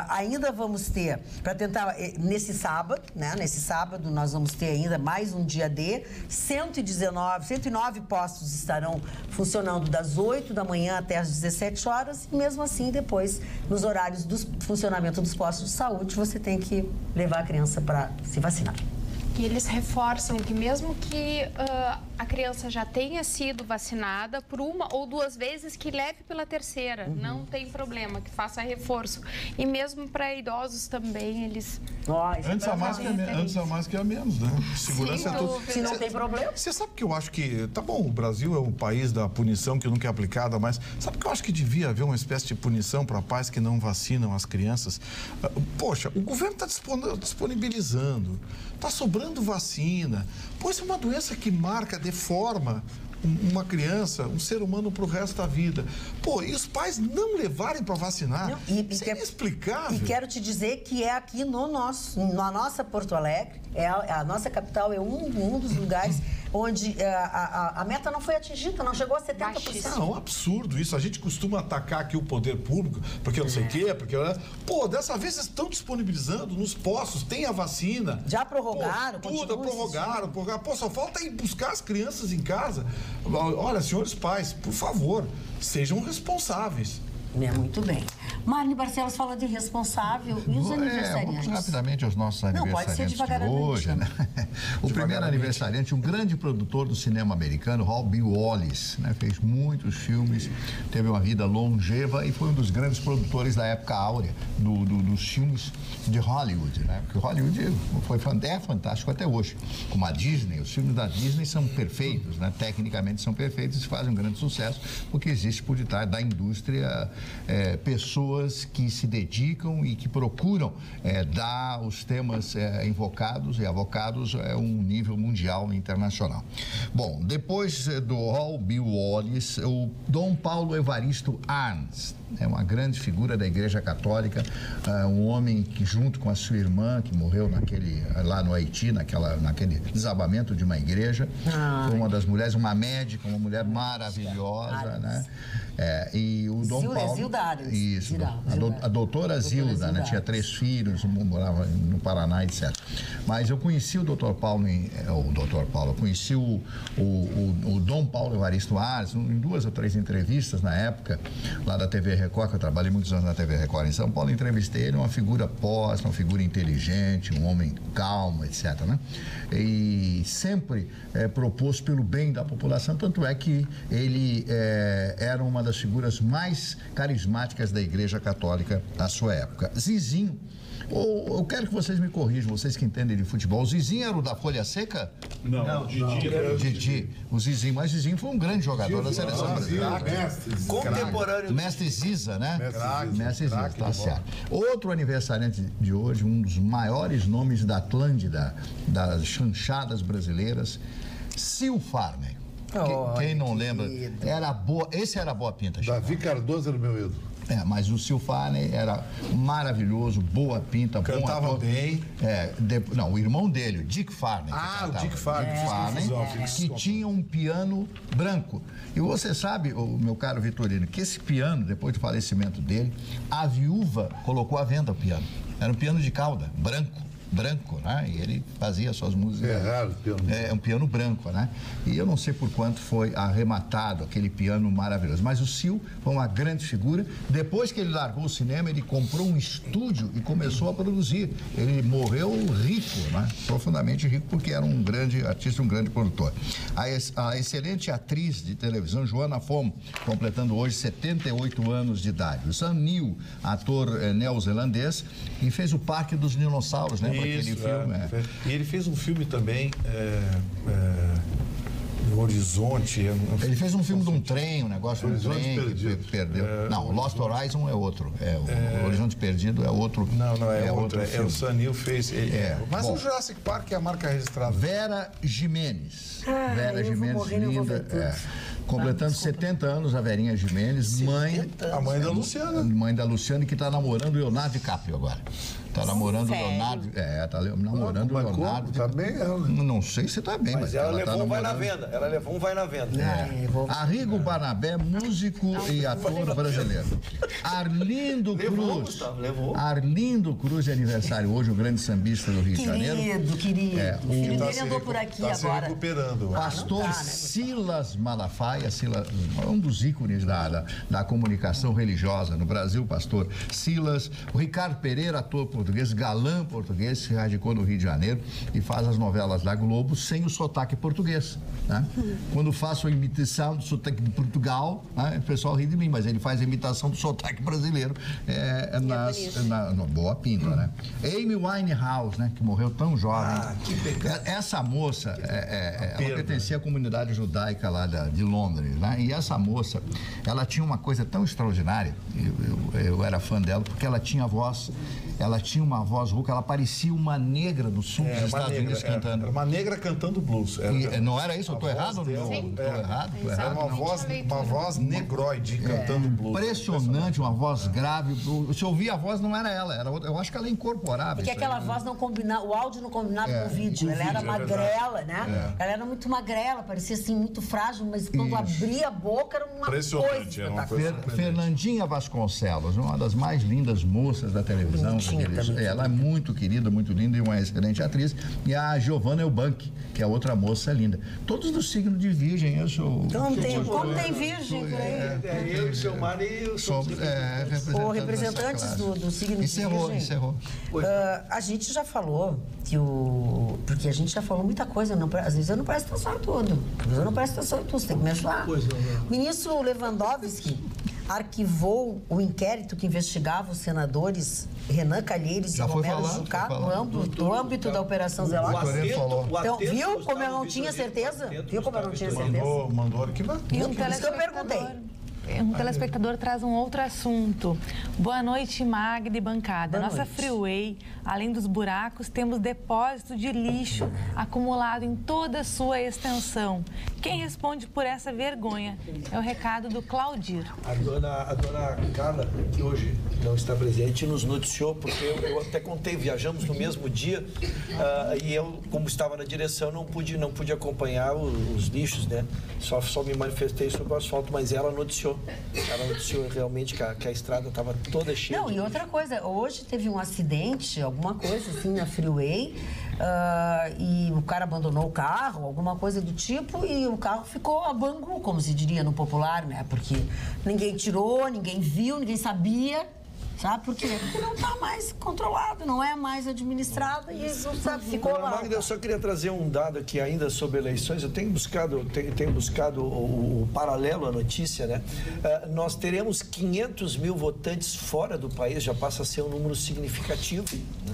Speaker 2: ainda vamos ter, para tentar, eh, nesse sábado, né? Nesse sábado, nós vamos ter ainda mais um dia D, 119, 109 postos estarão funcionando das 8 da manhã até as 17 horas e mesmo assim depois nos horários do funcionamento dos postos de saúde você tem que levar a criança para se vacinar.
Speaker 4: E eles reforçam que mesmo que ah, a criança já tenha sido vacinada por uma ou duas vezes, que leve pela terceira. Não tem problema, que faça reforço. E mesmo para idosos também, eles...
Speaker 2: É
Speaker 3: Antes a, mais que me-
Speaker 4: diferente.
Speaker 3: antes a mais que a menos, né? Segurança
Speaker 4: Sem
Speaker 3: é tudo.
Speaker 2: Se não
Speaker 3: Cê-
Speaker 2: tem problema.
Speaker 3: Você sabe que eu acho que. Tá bom, o Brasil é um país da punição que nunca é aplicada, mas sabe que eu acho que devia haver uma espécie de punição para pais que não vacinam as crianças? Ah, Poxa, o governo está disponibilizando, está sobrando vacina. Pô, isso é uma doença que marca, deforma um- uma criança, um ser humano para o resto da vida. Pô, e os pais não levarem para vacinar?
Speaker 2: Não, e-
Speaker 3: isso é inexplicável.
Speaker 2: E quero te dizer que é aqui no nosso, na nossa Porto Alegre, é a, a nossa capital é um, um dos lugares onde é, a, a- a meta não foi atingida, não chegou a 70%.
Speaker 4: Baixíssimo.
Speaker 3: Não, é um absurdo isso. A gente costuma atacar aqui o poder público, porque eu não sei o quê, porque. Pô, dessa vez estão disponibilizando nos postos, tem a vacina.
Speaker 2: Já prorrogaram,
Speaker 3: Pô, tudo, prorrogaram, prorrogaram. Pô, só falta ir buscar as crianças em casa. Olha, senhores pais, por favor, sejam responsáveis.
Speaker 2: É, muito bem. Marne Barcelos fala de responsável e os
Speaker 5: É,
Speaker 2: aniversariantes.
Speaker 5: vamos rapidamente aos nossos
Speaker 2: Não, pode
Speaker 5: aniversariantes
Speaker 2: ser
Speaker 5: de hoje.
Speaker 2: né?
Speaker 5: Né? O primeiro aniversariante, um grande produtor do cinema americano, Robbie Wallace, né? fez muitos filmes, teve uma vida longeva e foi um dos grandes produtores da época áurea do- do- dos filmes de Hollywood. Né? Porque Hollywood foi, é fantástico até hoje. Como a Disney, os filmes da Disney são perfeitos, né? tecnicamente são perfeitos e fazem um grande sucesso porque existe por detrás da indústria é, pessoas que se dedicam e que procuram é, dar os temas é, invocados e avocados a um nível mundial e internacional. Bom, depois é, do Hall Bill Wallace, o Dom Paulo Evaristo Arns, é uma grande figura da Igreja Católica, é, um homem que junto com a sua irmã, que morreu naquele, lá no Haiti, naquela, naquele desabamento de uma igreja, foi uma das mulheres, uma médica, uma mulher maravilhosa, né? É, e o Dom
Speaker 2: Zilda, é
Speaker 5: Paulo.
Speaker 2: Zilda Ares.
Speaker 5: Isso.
Speaker 2: Zilda,
Speaker 5: a, do- a doutora Zilda,
Speaker 2: Zilda
Speaker 5: né? Tinha três filhos, morava no Paraná, etc. Mas eu conheci o doutor Paulo, em, é, o doutor Paulo, eu conheci o, o, o, o Dom Paulo Evaristo Ares em duas ou três entrevistas na época, lá da TV Record, que eu trabalhei muitos anos na TV Record em São Paulo, entrevistei ele, uma figura posta, uma figura inteligente, um homem calmo, etc. Né? E sempre é, pelo bem da população, tanto é que ele é, era uma das figuras mais carismáticas da Igreja Católica à sua época. Zizinho, ou, eu quero que vocês me corrijam, vocês que entendem de futebol. O Zizinho era o da Folha Seca?
Speaker 7: Não, Didi era o
Speaker 5: Didi. O Zizinho, mas Zizinho foi um grande jogador da seleção brasileira.
Speaker 6: Contemporâneo.
Speaker 5: Mestre Ziza, né?
Speaker 7: Mestre Ziza.
Speaker 5: Mestre Ziza, tá certo. Outro aniversariante de hoje, um dos maiores nomes da Atlântida, das chanchadas brasileiras, Sil Farner.
Speaker 2: Oh,
Speaker 5: quem, quem não lembra, era boa, esse era boa pinta, Chico.
Speaker 7: Davi Cardoso era o meu ídolo.
Speaker 5: É, mas o Silfarney era maravilhoso, boa pinta, bom
Speaker 3: Cantava
Speaker 5: ator.
Speaker 3: bem.
Speaker 5: É, de- não, o irmão dele, o Dick Farney.
Speaker 3: Ah, o
Speaker 5: cantava.
Speaker 3: Dick Farney,
Speaker 5: Dick Farney,
Speaker 3: fiz
Speaker 5: que tinha um piano branco. E você sabe, o meu caro Vitorino, que esse piano, depois do falecimento dele, a viúva colocou à venda o piano. Era um piano de cauda, branco. Branco, né? E ele fazia suas músicas.
Speaker 7: É raro piano.
Speaker 5: É, um piano branco, né? E eu não sei por quanto foi arrematado aquele piano maravilhoso. Mas o Sil foi uma grande figura. Depois que ele largou o cinema, ele comprou um estúdio e começou a produzir. Ele morreu rico, né? Profundamente rico, porque era um grande artista, um grande produtor. A, ex- a excelente atriz de televisão, Joana Fomo, completando hoje 78 anos de idade. O Sam Neill, ator eh, neozelandês, e fez o Parque dos Dinossauros, né?
Speaker 3: Isso,
Speaker 5: filme.
Speaker 3: é.
Speaker 5: é.
Speaker 3: E ele fez um filme também, é, é, no Horizonte. é
Speaker 5: Ele fez um filme de um trem, um negócio de um trem
Speaker 7: Perdido.
Speaker 5: pe- perdeu. não, Lost Horizon é outro. É, o Horizonte Perdido é outro.
Speaker 3: Não, não, é, outro. É,
Speaker 5: filme.
Speaker 3: o Sanil fez. ele-
Speaker 5: É,
Speaker 3: Mas
Speaker 5: bom.
Speaker 3: o Jurassic Park é a marca registrada.
Speaker 5: Vera Jimenez.
Speaker 2: Ah,
Speaker 5: Vera Jimenez, linda. é. Completando 70 anos a Verinha Jimenez, mãe.
Speaker 3: A mãe da Luciana.
Speaker 5: Mãe da Luciana que está namorando o Leonardo DiCaprio agora. Está namorando o
Speaker 10: Sério?
Speaker 5: Leonardo. É, está namorando o Leonardo.
Speaker 7: Tá bem ela.
Speaker 5: Não sei se está bem, mas,
Speaker 6: Mas ela
Speaker 5: tá
Speaker 6: levou um vai na venda. Ela levou um vai na venda.
Speaker 2: É, vou-
Speaker 5: Arrigo Barnabé, músico e ator brasileiro. Arlindo
Speaker 6: Levou,
Speaker 5: Cruz.
Speaker 6: Gustavo, levou.
Speaker 5: Arlindo Cruz de aniversário hoje, o grande sambista do Rio de Janeiro.
Speaker 2: Querido, querido.
Speaker 5: É,
Speaker 2: o filho
Speaker 3: Tá se
Speaker 2: andou por aqui
Speaker 3: tá se
Speaker 2: agora.
Speaker 3: recuperando.
Speaker 5: Pastor
Speaker 2: dá, né,
Speaker 5: Silas Malafaia, Silas, um dos ícones da, da, da comunicação religiosa no Brasil, pastor Silas. O Ricardo Pereira, ator português, galã português, se radicou no Rio de Janeiro e faz as novelas da Globo sem o sotaque português. Né? Quando faço a imitação do sotaque de Portugal, né, o pessoal ri de mim, mas ele faz a imitação do sotaque brasileiro é, é nas,
Speaker 10: bonito.
Speaker 5: na, no- boa pinta, né? Amy Winehouse, né, que morreu tão jovem. É- Essa moça, é, é, é, ela pertencia à comunidade judaica lá da- de Londres, né? E essa moça, ela tinha uma coisa tão extraordinária. Eu, eu, eu era fã dela porque ela tinha voz, ela tinha uma voz rouca, ela parecia uma negra do sul
Speaker 3: É,
Speaker 5: dos
Speaker 3: uma
Speaker 5: Estados
Speaker 3: negra,
Speaker 5: Unidos
Speaker 3: era,
Speaker 5: cantando.
Speaker 3: era uma negra cantando blues. Era,
Speaker 5: E, não era isso? Eu
Speaker 3: voz
Speaker 5: errado?
Speaker 3: dela-
Speaker 5: Não,
Speaker 3: Sim.
Speaker 5: tô
Speaker 3: É.
Speaker 5: errado? Tô
Speaker 3: Era
Speaker 5: errado?
Speaker 3: uma
Speaker 5: não.
Speaker 3: voz, uma voz negroide cantando blues.
Speaker 5: Impressionante, uma voz grave. Se ouvia a voz, não era ela, era outra. Eu acho que ela incorporava.
Speaker 2: Porque
Speaker 5: isso aí,
Speaker 2: aquela
Speaker 5: né?
Speaker 2: voz não combinava, o áudio não combinava
Speaker 5: É,
Speaker 2: com o vídeo.
Speaker 3: com o
Speaker 2: ela era
Speaker 3: é
Speaker 2: magrela, né? Ela era muito magrela, parecia assim, muito frágil, mas quando
Speaker 5: Isso.
Speaker 2: abria a boca era uma
Speaker 3: Impressionante,
Speaker 2: coisa
Speaker 3: era uma coisa.
Speaker 5: Fernandinha Vasconcelos, uma das mais lindas moças da televisão.
Speaker 2: Bonitinha
Speaker 5: daqueles-
Speaker 2: também.
Speaker 5: ela é muito querida, muito linda e uma excelente atriz. E a Giovanna Eubank, que é outra moça linda. Todos do signo de virgem, eu sou.
Speaker 2: Então tem,
Speaker 5: sou-
Speaker 2: como
Speaker 5: sou-
Speaker 2: tem virgem por aí.
Speaker 6: É, eu e o seu Mário e o seu
Speaker 5: é,
Speaker 2: Ou
Speaker 5: representantes
Speaker 2: do, do signo de
Speaker 5: Encerrou,
Speaker 2: virgem.
Speaker 5: encerrou.
Speaker 2: Ah, a gente já falou que o. Porque a gente já falou muita coisa, não, às vezes eu não presto atenção em tudo. Às vezes eu não presto atenção em tudo, você tem que me ajudar. O ministro Lewandowski arquivou o inquérito que investigava os senadores Renan Calheiros
Speaker 5: Já
Speaker 2: e Romero Jucá no âmbito, no âmbito da Operação
Speaker 6: o
Speaker 2: Então, viu como eu não tinha certeza? Viu como eu não tinha certeza?
Speaker 3: Mandou, mandou arquivar.
Speaker 2: Por isso que eu
Speaker 8: telespectador-
Speaker 2: perguntei.
Speaker 8: Um telespectador traz um outro assunto. Boa noite, Magda e bancada.
Speaker 2: Boa
Speaker 8: Nossa
Speaker 2: noite.
Speaker 8: freeway, além dos buracos, temos depósito de lixo acumulado em toda a sua extensão. Quem responde por essa vergonha é o recado do Claudir.
Speaker 6: A dona, a dona Carla, que hoje não está presente, nos noticiou, porque eu, eu até contei, viajamos no mesmo dia ah, e eu, como estava na direção, não pude, não pude acompanhar o- os lixos, né? Só, só me manifestei sobre o asfalto, mas ela noticiou. Ela noticiou realmente que a, que a estrada estava toda cheia.
Speaker 2: Não, e outra coisa, hoje teve um acidente, alguma coisa assim na freeway, ah, e o cara abandonou o carro, alguma coisa do tipo, e o carro ficou a bangu, como se diria no popular, né? Porque ninguém tirou, ninguém viu, ninguém sabia. Sabe por quê? Porque não está mais controlado, não é mais administrado e não sabe, ficou lá.
Speaker 6: Magda, eu só queria trazer um dado aqui ainda sobre eleições. Eu tenho buscado, tenho, tenho buscado o, o paralelo à notícia, né? Ah, nós teremos 500 mil votantes fora do país, já passa a ser um número significativo.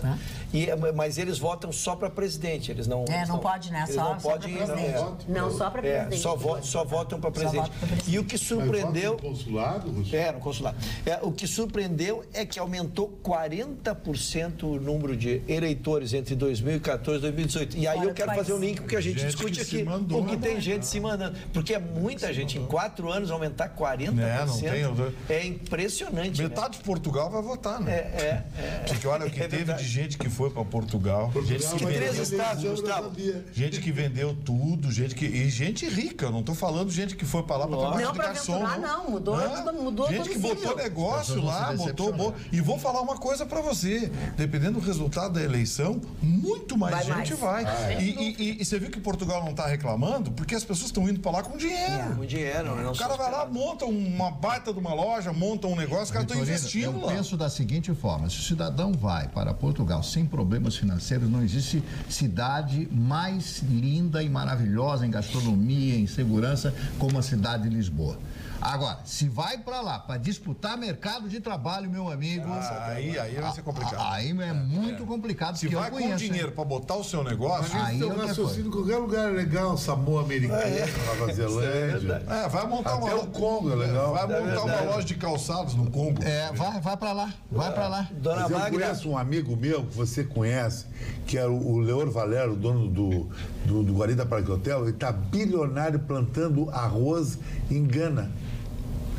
Speaker 6: Né? E, mas eles votam só para presidente, eles não.
Speaker 2: É,
Speaker 6: eles
Speaker 2: não pode, né? Só-
Speaker 6: não
Speaker 2: só pra
Speaker 6: podem,
Speaker 2: presidente.
Speaker 6: Não,
Speaker 2: Não, só pra
Speaker 6: é,
Speaker 2: presidente.
Speaker 6: só, vo- só votam para presidente.
Speaker 2: presidente.
Speaker 6: E o que surpreendeu.
Speaker 7: Mas no consulado?
Speaker 6: É, no consulado. É, o que surpreendeu é que aumentou 40% o número de eleitores entre 2014 e 2018. E aí
Speaker 2: Fora
Speaker 6: eu quero fazer um link porque a gente
Speaker 3: Gente
Speaker 6: discute aqui.
Speaker 3: mandou,
Speaker 6: porque tem
Speaker 3: né?
Speaker 6: gente se mandando. Porque é muita gente. Em quatro anos aumentar 40%.
Speaker 3: Né, não tem, eu-
Speaker 6: é impressionante. né?
Speaker 3: Metade de Portugal vai votar, né?
Speaker 6: É, é,
Speaker 3: Porque olha o que
Speaker 6: É
Speaker 3: teve
Speaker 6: verdade.
Speaker 3: de gente que foi para Portugal, gente que,
Speaker 6: Que três
Speaker 3: vendeu,
Speaker 6: estados,
Speaker 7: não
Speaker 6: Gustavo?
Speaker 3: gente que vendeu tudo, gente que e gente rica. Não tô falando gente que foi para lá para trabalhar
Speaker 2: Não,
Speaker 3: de garçom,
Speaker 2: aventurar, não. Mudou tudo- mudou
Speaker 3: Gente que botou negócio lá, botou. E vou falar uma coisa para você. Dependendo do resultado da eleição, muito mais
Speaker 2: Vai
Speaker 3: gente
Speaker 2: mais.
Speaker 3: vai. E, e- e- e você viu que Portugal não tá reclamando porque as pessoas estão indo para lá com dinheiro.
Speaker 6: Com dinheiro, né? Não
Speaker 3: O cara vai lá, monta uma baita de uma loja, monta um negócio, os caras estão investindo
Speaker 5: eu
Speaker 3: lá.
Speaker 5: penso da seguinte forma: se o cidadão vai para Portugal sem problemas financeiros, não existe cidade mais linda e maravilhosa em gastronomia, em segurança, como a cidade de Lisboa. Agora, se vai para lá para disputar mercado de trabalho, meu amigo.
Speaker 3: Aí, aí vai ser complicado.
Speaker 5: Aí é muito complicado.
Speaker 3: Se vai com
Speaker 5: conheço, hein?
Speaker 3: dinheiro para botar o seu negócio,
Speaker 5: Aí
Speaker 7: Aí
Speaker 5: é
Speaker 7: eu
Speaker 5: outra
Speaker 7: raciocínio em qualquer lugar é legal, Samoa Americana, Nova Zelândia.
Speaker 3: é, vai montar
Speaker 7: Até
Speaker 3: uma
Speaker 7: o Congo é legal.
Speaker 3: Vai montar uma loja de calçados no Congo.
Speaker 5: É, vai, vai para lá, vai para lá.
Speaker 6: Dona
Speaker 7: Mas eu
Speaker 6: Magda.
Speaker 7: conheço um amigo meu que você conhece, que é o o Leor Valério, dono do, do, do Guarida Parque Hotel, ele está bilionário plantando arroz em Gana.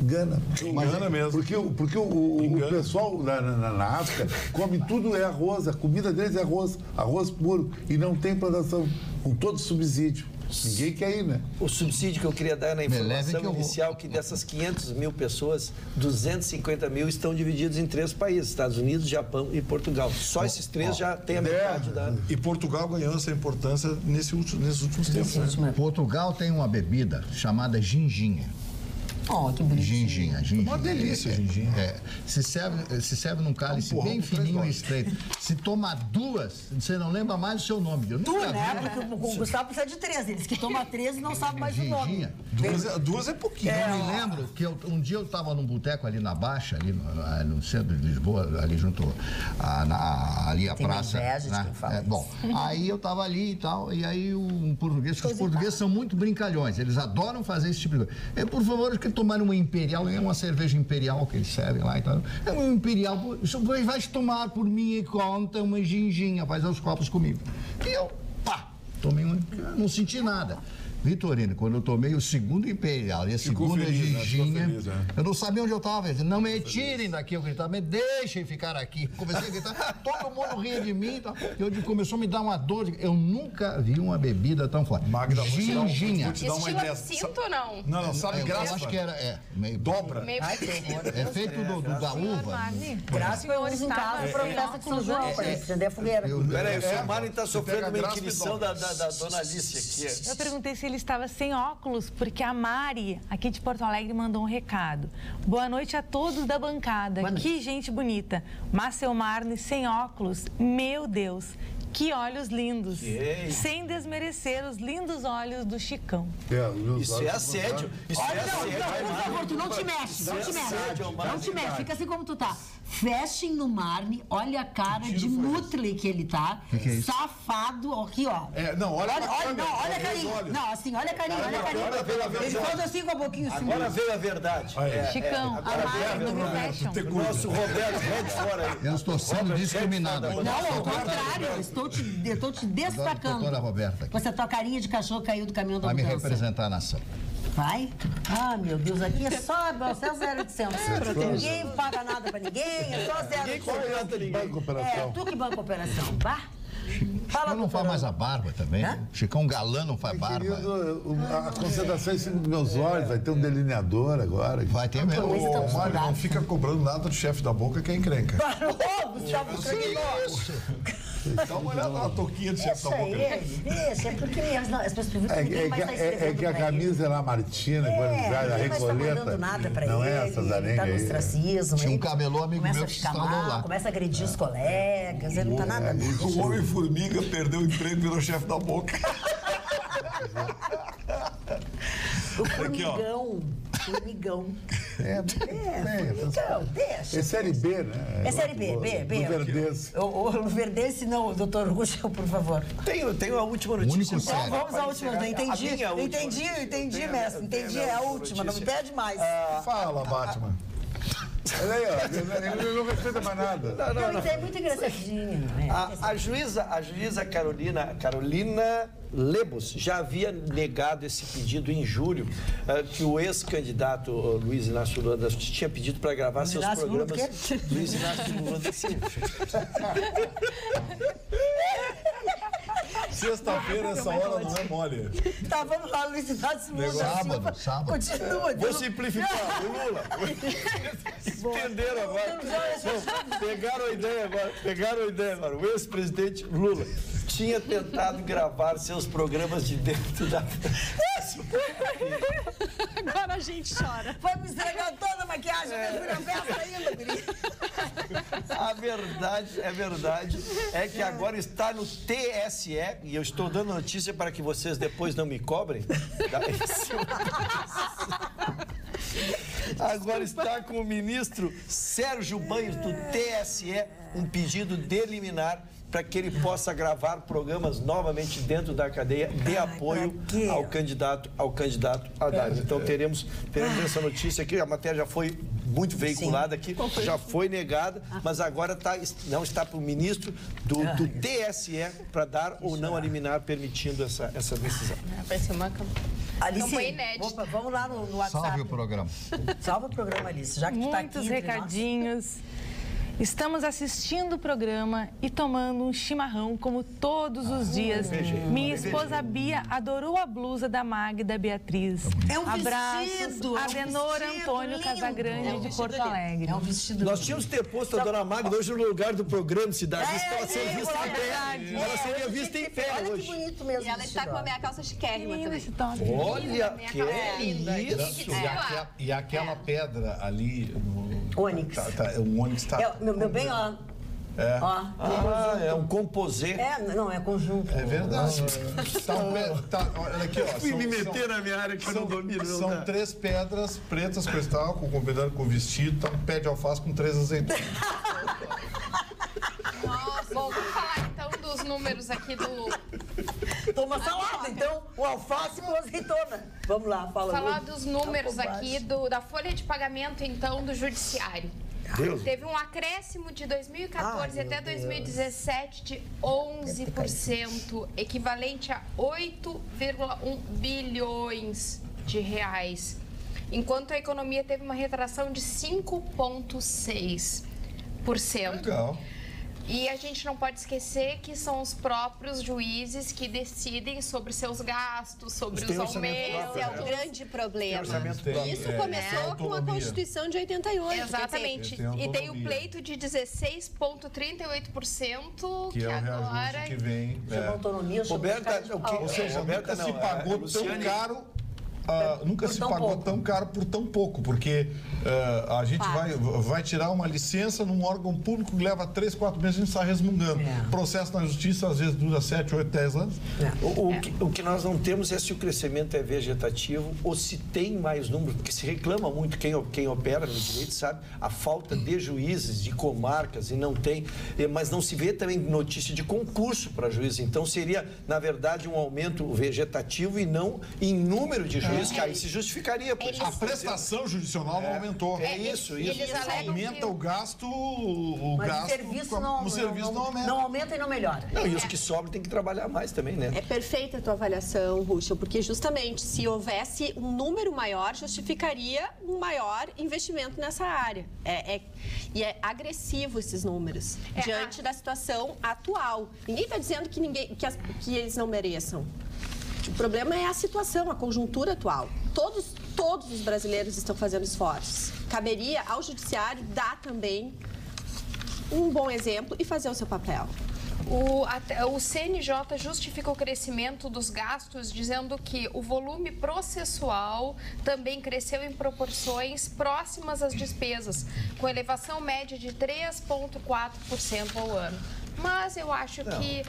Speaker 7: Gana.
Speaker 3: Em Gana mesmo.
Speaker 7: Porque, o- porque o, o- o pessoal na, na- na África come tudo é arroz, a comida deles é arroz, arroz puro, e não tem plantação, com todo subsídio. Ninguém quer ir, né?
Speaker 6: O subsídio que eu queria dar na informação
Speaker 5: que
Speaker 6: inicial que dessas 500 mil pessoas, 250 mil estão divididos em três países, Estados Unidos, Japão e Portugal. Só esses três já têm a metade da...
Speaker 3: E Portugal ganhou essa importância nesse último, nesses últimos tempos. né?
Speaker 5: Portugal tem uma bebida chamada ginginha.
Speaker 2: Ó, que bonitinho.
Speaker 5: Ginginha, ginginha.
Speaker 3: Uma delícia,
Speaker 5: É,
Speaker 3: ginginha.
Speaker 5: É. Se serve, se serve num cálice
Speaker 3: Um porrão
Speaker 5: bem
Speaker 3: três
Speaker 5: fininho e estreito. Se tomar duas, você não lembra mais do seu nome. Eu
Speaker 2: Tu, né?
Speaker 5: vi.
Speaker 2: Porque o o Gustavo precisa de 13. Eles que tomam 13 não sabem mais o nome.
Speaker 5: Ginginha.
Speaker 3: Duas, é- duas é pouquinho.
Speaker 5: Eu me lembro que eu- um dia eu estava num boteco ali na Baixa, ali no, no centro de Lisboa, ali junto a, na, ali a
Speaker 2: Tem
Speaker 5: praça.
Speaker 2: inveja
Speaker 5: né? É, bom, aí eu estava ali e tal, e aí um português, que os portugueses são muito brincalhões, eles adoram fazer esse tipo de coisa. Eu, por favor, quero tomar uma imperial, é uma cerveja imperial que eles servem lá e tal. É uma imperial, vais tomar por minha conta uma ginginha, faz os copos comigo. E eu, pá, tomei uma, não senti nada. Vitorino, quando eu tomei o segundo Imperial e a segunda
Speaker 3: feliz, né? Ficou
Speaker 5: ginginha,
Speaker 3: feliz, é.
Speaker 5: eu não sabia onde eu estava. Não me tirem daqui, eu gritava, me deixem ficar aqui. Comecei a gritar, todo mundo ria de mim. e tal. Eu, começou a me dar uma dor. de- Eu nunca vi uma bebida tão forte.
Speaker 3: Magda, vou te dar vou te dar uma
Speaker 4: Estilo
Speaker 3: ideia.
Speaker 4: ou não?
Speaker 3: Não, não, sabe
Speaker 5: Eu,
Speaker 3: graça?
Speaker 5: acho que era, é, meio...
Speaker 3: Dobra.
Speaker 4: Meio...
Speaker 2: Ai, que horror.
Speaker 5: É feito do, do- da uva.
Speaker 8: Marne,
Speaker 2: Graças
Speaker 8: o senhor
Speaker 2: a Deus em
Speaker 8: estava
Speaker 2: de São
Speaker 8: óculos
Speaker 2: João, para acender a fogueira.
Speaker 6: Peraí, o
Speaker 3: É,
Speaker 6: seu Mário está
Speaker 3: você
Speaker 6: sofrendo uma
Speaker 3: graça
Speaker 6: da, da dona Alice aqui.
Speaker 8: Eu perguntei se ele estava sem óculos, porque a Mari, aqui de Porto Alegre, mandou um recado. Boa noite a todos da bancada. Que gente bonita. Mas seu Marne sem óculos, meu Deus. Que olhos lindos.
Speaker 6: Que
Speaker 8: Sem desmerecer os lindos olhos do Chicão.
Speaker 7: É,
Speaker 6: Isso é assédio. Isso é
Speaker 2: Olha, não,
Speaker 6: assédio.
Speaker 2: não, por favor, tu não te mexe, não te mexe. Não te mexe, fica assim como tu tá. Fechem no Marne, olha a cara de mutle que ele tá.
Speaker 5: que é isso?
Speaker 2: Safado, aqui, ó.
Speaker 3: É, não, olha
Speaker 2: Olha, olha,
Speaker 3: câmera,
Speaker 2: não, olha a carinha.
Speaker 3: olhos.
Speaker 2: Não, assim, olha a carinha, olha a carinha.
Speaker 6: Agora veio a
Speaker 2: Ele
Speaker 6: verdade.
Speaker 2: faz assim com a boquinha assim.
Speaker 6: Agora veio a verdade. É,
Speaker 8: Chicão, a Mari do Fashion.
Speaker 6: O nosso Roberto Red fora aí.
Speaker 5: Eu estou sendo discriminado. aqui.
Speaker 2: Não, ao contrário, eu estou te, eu estou te destacando.
Speaker 5: doutora Roberta aqui.
Speaker 2: Essa tua carinha de cachorro caiu do caminhão da
Speaker 5: Vai me
Speaker 2: mudança.
Speaker 5: representar a nação.
Speaker 2: Vai? Ah, meu Deus, aqui é só é só 0800. Ninguém paga nada pra ninguém, é só 0800.
Speaker 6: Ninguém contrata ninguém.
Speaker 7: Banco
Speaker 2: É,
Speaker 7: Operação.
Speaker 2: tu que banca a operação, vá.
Speaker 5: Chicão não faz mais a barba também.
Speaker 2: Hã?
Speaker 5: Chicão galã não faz barba.
Speaker 7: Querido, o- a concentração em cima dos meus olhos, vai ter um delineador agora.
Speaker 5: Vai ter mesmo.
Speaker 2: Então,
Speaker 3: Ô, Mário, não fica cobrando nada do chefe da boca que é encrenca.
Speaker 2: Parou, Gustavo Cândido.
Speaker 3: Dá uma olhada na touquinha do chefe da
Speaker 2: Deixa
Speaker 3: boca.
Speaker 2: ele, deixa, é porque as, não, as pessoas perguntam
Speaker 7: É,
Speaker 2: ninguém
Speaker 7: é
Speaker 2: mais
Speaker 7: que-
Speaker 2: está
Speaker 7: é- é que a camisa é lá Martina,
Speaker 2: É,
Speaker 7: quando vai a
Speaker 2: tá
Speaker 7: recoleta.
Speaker 2: mandando nada pra
Speaker 7: não
Speaker 2: ele.
Speaker 7: é essas
Speaker 2: Tá
Speaker 7: arengas
Speaker 2: no
Speaker 7: aí.
Speaker 2: ostracismo.
Speaker 5: Tinha um camelô amigo
Speaker 2: começa
Speaker 5: meu
Speaker 2: a
Speaker 5: que
Speaker 2: mal,
Speaker 5: lá.
Speaker 2: Começa a agredir os colegas, ele não tá nada disso.
Speaker 3: O Homem-Formiga perdeu o emprego virou chefe da boca.
Speaker 2: O
Speaker 3: Aqui, ó.
Speaker 2: Formigão. Formigão.
Speaker 7: É,
Speaker 2: É, formigão, deixa.
Speaker 7: é série B, né?
Speaker 2: É série B, B, B.
Speaker 7: Do Verdense.
Speaker 2: O, o Verdense não, doutor Ruschel, por favor.
Speaker 6: Tenho, tenho a última
Speaker 5: único
Speaker 6: notícia.
Speaker 5: sério.
Speaker 2: Então vamos à última. Não,
Speaker 6: A
Speaker 2: entendi, entendi, entendi, mestre. Entendi, é a última. Não me pede mais.
Speaker 3: Fala, Batman.
Speaker 7: Olha aí, ó. Ele ele não respeita mais nada.
Speaker 6: Não, não, não.
Speaker 2: É muito engraçadinho. é.
Speaker 6: A, a juíza, a juíza Carolina, Carolina Lebos já havia negado esse pedido em julho, eh, que o ex-candidato eh, Luiz Inácio Lula tinha pedido para gravar seus
Speaker 2: Inácio Lula
Speaker 6: programas.
Speaker 2: quê?
Speaker 6: Luiz Inácio Lula.
Speaker 3: Sexta-feira, essa hora não é mole.
Speaker 2: Tá, vamos lá, Luiz Inácio Lula
Speaker 5: Sábado, sábado.
Speaker 2: Continua.
Speaker 6: Vou simplificar, o Lula. Entenderam agora? Não, pegaram a ideia agora. Pegaram a ideia agora. O ex-presidente Lula tinha tentado gravar seus programas de dentro da.
Speaker 9: Agora a gente chora.
Speaker 2: Vai me estragar toda a maquiagem,
Speaker 6: É.
Speaker 2: eu fui na festa ainda, guri.
Speaker 6: A verdade, é verdade, é que agora está no TSE, e eu estou dando notícia para que vocês depois não me cobrem. Agora está com o ministro Sérgio Banhos do TSE um pedido de liminar para que ele possa gravar programas novamente dentro da cadeia de apoio
Speaker 2: pra quê?
Speaker 6: ao candidato ao candidato Haddad. Então teremos, teremos essa notícia aqui, a matéria já foi muito veiculada aqui, já foi negada, mas agora tá, não está para o ministro do, do TSE para dar ou não a liminar permitindo essa, essa decisão.
Speaker 4: Apareceu uma
Speaker 2: Alice,
Speaker 4: inédita.
Speaker 2: opa, vamos lá no, no WhatsApp.
Speaker 5: Salve o programa.
Speaker 2: Salva o programa, Alice, já que tu tá aqui
Speaker 8: Muitos
Speaker 2: entre nós.
Speaker 8: Estamos assistindo o programa e tomando um chimarrão como todos os dias. Minha esposa Bia adorou a blusa da Magda Beatriz.
Speaker 2: É um
Speaker 8: Abraços,
Speaker 2: vestido, é um
Speaker 8: Adenor Antônio
Speaker 2: lindo.
Speaker 8: Casagrande
Speaker 2: É um
Speaker 8: de Porto. Alegre.
Speaker 2: É um vestido
Speaker 6: Nós tínhamos que ter posto a dona Magda hoje no lugar do programa Cidade Vista,
Speaker 2: É,
Speaker 6: ela ser
Speaker 2: é,
Speaker 6: vista
Speaker 2: é
Speaker 6: em pé.
Speaker 2: verdade.
Speaker 6: Ela
Speaker 2: É,
Speaker 6: seria vista em pé
Speaker 2: Olha que bonito mesmo
Speaker 10: E ela está com a minha calça chiquérrima
Speaker 8: Lindo
Speaker 10: também.
Speaker 6: Olha,
Speaker 4: minha
Speaker 6: que
Speaker 4: calça é
Speaker 6: isso.
Speaker 3: E, aque- e aquela pedra ali no.
Speaker 2: Ônix.
Speaker 3: Tá, tá, o Ônix tá.
Speaker 2: É, meu, meu bem, ó.
Speaker 3: É.
Speaker 2: Ó,
Speaker 6: Ah, é um composê.
Speaker 2: é, não, é conjunto.
Speaker 3: É verdade. Tá, um pe- tá, olha aqui, ó.
Speaker 6: Fui
Speaker 3: são-
Speaker 6: me
Speaker 3: são-
Speaker 6: meter na minha área que eu não domino.
Speaker 3: São
Speaker 6: dá.
Speaker 3: três pedras pretas com tal, com combinando com o vestido, tá um pé de alface com três azeitonas.
Speaker 4: Nossa, bom, vamos falar então dos números aqui do.
Speaker 2: Toma salada, então, o alface com azeitona. Vamos lá, fala.
Speaker 4: Falar dos números
Speaker 2: Tá
Speaker 4: aqui do, da folha de pagamento, então, do judiciário.
Speaker 6: Deus.
Speaker 4: Teve um acréscimo de 2014
Speaker 2: Ai, meu
Speaker 4: até
Speaker 2: Deus.
Speaker 4: 2017 de 11%, equivalente a 8,1 bilhões de reais. Enquanto a economia teve uma retração de 5,6%.
Speaker 3: Legal.
Speaker 4: E a gente não pode esquecer que são os próprios juízes que decidem sobre seus gastos, sobre os
Speaker 6: orçamento
Speaker 4: aumentos.
Speaker 10: Esse é o grande problema.
Speaker 6: orçamento
Speaker 3: Tem,
Speaker 10: Isso
Speaker 3: é,
Speaker 10: começou com a. Constituição de 88. quer dizer,
Speaker 4: Exatamente.
Speaker 3: Tem
Speaker 4: E tem o pleito de 16,38%,
Speaker 3: Que
Speaker 4: que,
Speaker 3: é o
Speaker 4: agora.
Speaker 3: que vem.
Speaker 2: Chama
Speaker 3: é.
Speaker 2: autonomia,
Speaker 6: Roberta,
Speaker 2: os
Speaker 6: o que-.
Speaker 3: Ou seja,
Speaker 6: Roberta
Speaker 3: nunca se
Speaker 6: não, é,
Speaker 3: pagou
Speaker 6: Luciane-
Speaker 3: tão caro. Ah, nunca
Speaker 2: Por
Speaker 3: se
Speaker 2: tão
Speaker 3: pagou
Speaker 2: pouco.
Speaker 3: tão caro por tão pouco, porque ah, a gente vai, vai tirar uma licença num órgão público que leva 3, 4 meses e a gente está resmungando.
Speaker 2: É.
Speaker 3: Processo na justiça às vezes dura 7, 8, 10 anos.
Speaker 6: O, o que, o que nós não temos é se o crescimento é vegetativo ou se tem mais número, porque se reclama muito quem, quem opera no direito, sabe? A falta de juízes, de comarcas, e não tem, mas não se vê também notícia de concurso para juízes. Então seria, na verdade, um aumento vegetativo e não em número de juízes. Isso, que aí se justificaria. por
Speaker 4: Eles-
Speaker 3: A prestação judicial não aumentou.
Speaker 6: É isso, isso.
Speaker 3: Aumenta
Speaker 4: que-
Speaker 3: o gasto, o
Speaker 2: Mas
Speaker 3: gasto.
Speaker 2: o serviço não,
Speaker 3: o serviço não, aumenta.
Speaker 2: não aumenta e não melhora.
Speaker 6: Não, e os que sobram tem que trabalhar mais também, né?
Speaker 10: É perfeita a tua avaliação, Ruschel, porque justamente se houvesse um número maior, justificaria um maior investimento nessa área. É, é- e é agressivo esses números
Speaker 4: É,
Speaker 10: diante da situação atual. Ninguém está dizendo que, ninguém, que, as- que eles não mereçam. O problema é a situação, a conjuntura atual. Todos, todos os brasileiros estão fazendo esforços. Caberia ao judiciário dar também um bom exemplo e fazer o seu papel.
Speaker 4: O, o CNJ justifica o crescimento dos gastos dizendo que o volume processual também cresceu em proporções próximas às despesas, com elevação média de 3,4% ao ano. Mas eu acho que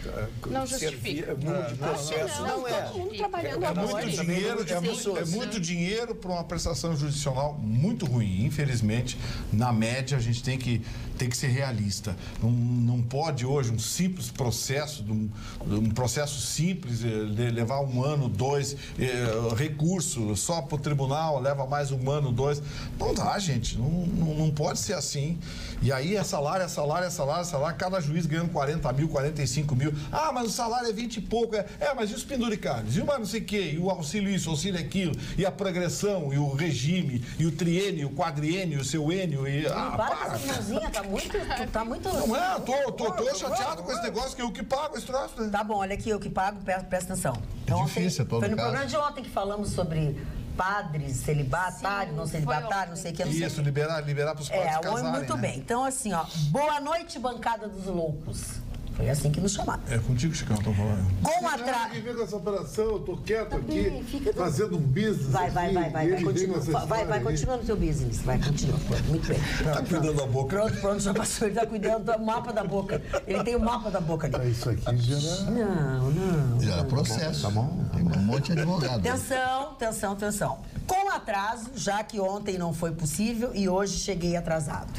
Speaker 4: não justifica.
Speaker 6: Servia- Mundo de processo não, é.
Speaker 10: Todo mundo trabalhando
Speaker 6: É
Speaker 3: É muito
Speaker 6: também
Speaker 3: dinheiro, é, muito, é
Speaker 6: né?
Speaker 3: muito dinheiro para uma prestação judicial muito ruim. Infelizmente, na média, a gente tem que, tem que ser realista. Não, não pode hoje um simples processo, um, um processo simples, eh, de levar um ano, dois, eh, recurso só para o tribunal, leva mais um ano, dois. Não dá, gente. Não, não, não pode ser assim. E aí é salário, é salário, é salário, é salário. Cada juiz ganhando 40 mil, 45 mil. Ah, mas o salário é 20 e pouco. É, é mas e os penduricários? E o mais não sei o quê? E o auxílio isso, o auxílio aquilo? E a progressão? E o regime? E o triênio, o quadriênio, o seu ênio? E, ah,
Speaker 2: para com
Speaker 3: para.
Speaker 2: essa mãozinha, tá muito. Tá muito.
Speaker 3: Não é, tô, tô, tô chateado com esse negócio que eu que pago esse troço, né?
Speaker 2: Tá bom, olha aqui, eu que pago, presta, atenção.
Speaker 5: É difícil, é todo
Speaker 2: Foi no
Speaker 5: caso.
Speaker 2: programa de ontem que falamos sobre padres, celibatário, não celibatário, não sei o que, não sei o
Speaker 3: Isso,
Speaker 2: que.
Speaker 3: liberar, liberar para os padres
Speaker 2: É,
Speaker 3: casarem,
Speaker 2: muito
Speaker 3: né?
Speaker 2: bem. Então, assim, ó, boa noite, bancada dos loucos. Foi assim que nos chamaram.
Speaker 3: É contigo, Chicão, tô falando.
Speaker 2: Com atraso.
Speaker 7: que ver com essa operação, eu tô quieto
Speaker 2: Tá
Speaker 7: aqui,
Speaker 2: fica-
Speaker 7: fazendo um business.
Speaker 2: Vai, vai, vai, vai, vai,
Speaker 7: vem
Speaker 2: continua. Vai, vai, continua no teu business. Vai, continua. Muito bem.
Speaker 3: Tá cuidando da boca.
Speaker 2: Pronto, pronto, já passou. Ele tá cuidando do mapa da boca. Ele tem o mapa da boca ali.
Speaker 7: Isso aqui gera...
Speaker 2: Não, não.
Speaker 5: Já processo. Tá bom. Tem um monte de advogado.
Speaker 2: Atenção, atenção, atenção. Com atraso, já que ontem não foi possível e hoje cheguei atrasado.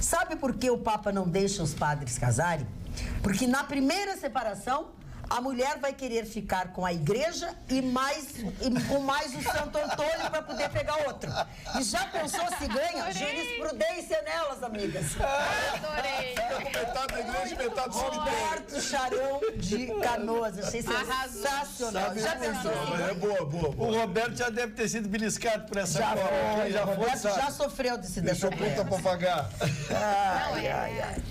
Speaker 2: Sabe por que o Papa não deixa os padres casarem? Porque na primeira separação, a mulher vai querer ficar com a igreja e mais e com mais o Santo Antônio para poder pegar outro. E já pensou se ganha?
Speaker 4: Adorei.
Speaker 2: Jurisprudência nelas, amigas.
Speaker 4: Adorei.
Speaker 3: Metade da igreja, metade do.
Speaker 2: Roberto Charão de Canoas. Achei sensacional. Já pensou?
Speaker 3: É boa, boa,
Speaker 6: O
Speaker 3: boa.
Speaker 6: Roberto já deve ter sido beliscado por essa
Speaker 2: Já
Speaker 6: cobra.
Speaker 2: foi,
Speaker 6: já foi,
Speaker 2: Roberto
Speaker 6: sabe.
Speaker 2: já sofreu desse
Speaker 3: Deixou puta pra pagar.
Speaker 2: Ai, ai, ai.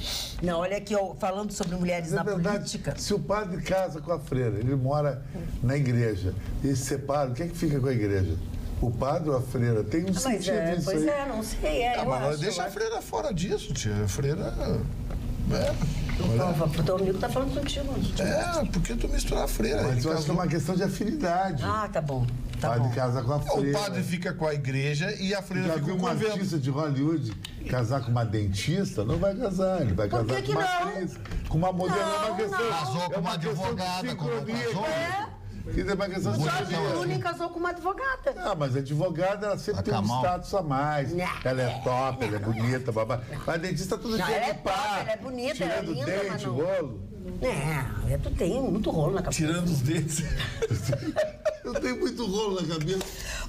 Speaker 2: Não, olha aqui, ó, falando sobre mulheres
Speaker 7: É
Speaker 2: na
Speaker 7: verdade,
Speaker 2: política.
Speaker 7: se o padre casa com a freira, ele mora na igreja, e se separa, quem é que fica com a igreja? O padre ou a freira? Tem um
Speaker 2: Mas
Speaker 7: sentido
Speaker 2: é,
Speaker 7: isso
Speaker 2: pois
Speaker 7: aí.
Speaker 2: é, não sei, é,
Speaker 3: Ah, mas
Speaker 2: acho.
Speaker 3: deixa a freira fora disso, tia. A freira.
Speaker 2: O amigo tá falando contigo.
Speaker 3: É, é porque tu misturar a freira?
Speaker 7: Mas eu acho que é uma questão de afinidade.
Speaker 2: Ah, tá bom,
Speaker 7: o
Speaker 2: tá
Speaker 7: padre
Speaker 2: bom.
Speaker 7: casa com a
Speaker 3: O
Speaker 7: freira.
Speaker 3: padre fica com a igreja e a freira
Speaker 7: Já
Speaker 3: fica
Speaker 7: viu
Speaker 3: com o
Speaker 7: um
Speaker 3: convento.
Speaker 7: artista de Hollywood casar com uma dentista? Não vai casar, ele vai
Speaker 2: Por
Speaker 7: casar
Speaker 2: que que
Speaker 7: com uma
Speaker 2: não?
Speaker 7: atriz, com uma modelo. é
Speaker 2: Não,
Speaker 7: uma questão,
Speaker 2: não.
Speaker 5: Casou com
Speaker 7: é
Speaker 5: uma
Speaker 7: de
Speaker 5: advogada, como
Speaker 7: sincronia.
Speaker 5: casou.
Speaker 2: É,
Speaker 7: Que é uma questão de
Speaker 2: o Jorge
Speaker 7: sincronia.
Speaker 2: Clooney casou com uma advogada.
Speaker 7: Ah, mas a advogada, ela sempre tem um status a mais.
Speaker 2: Não.
Speaker 7: Ela é top, ela é bonita, babá. Mas a dentista todo
Speaker 2: Não,
Speaker 7: dia
Speaker 2: ela é
Speaker 7: de pá,
Speaker 2: top, ela é bonita, ela é
Speaker 7: tirando
Speaker 2: linda, mas
Speaker 7: dente,
Speaker 2: não-
Speaker 7: rolo.
Speaker 2: É, tu tem muito rolo na cabeça.
Speaker 3: Tirando os dedos.
Speaker 7: Eu tenho muito rolo na cabeça.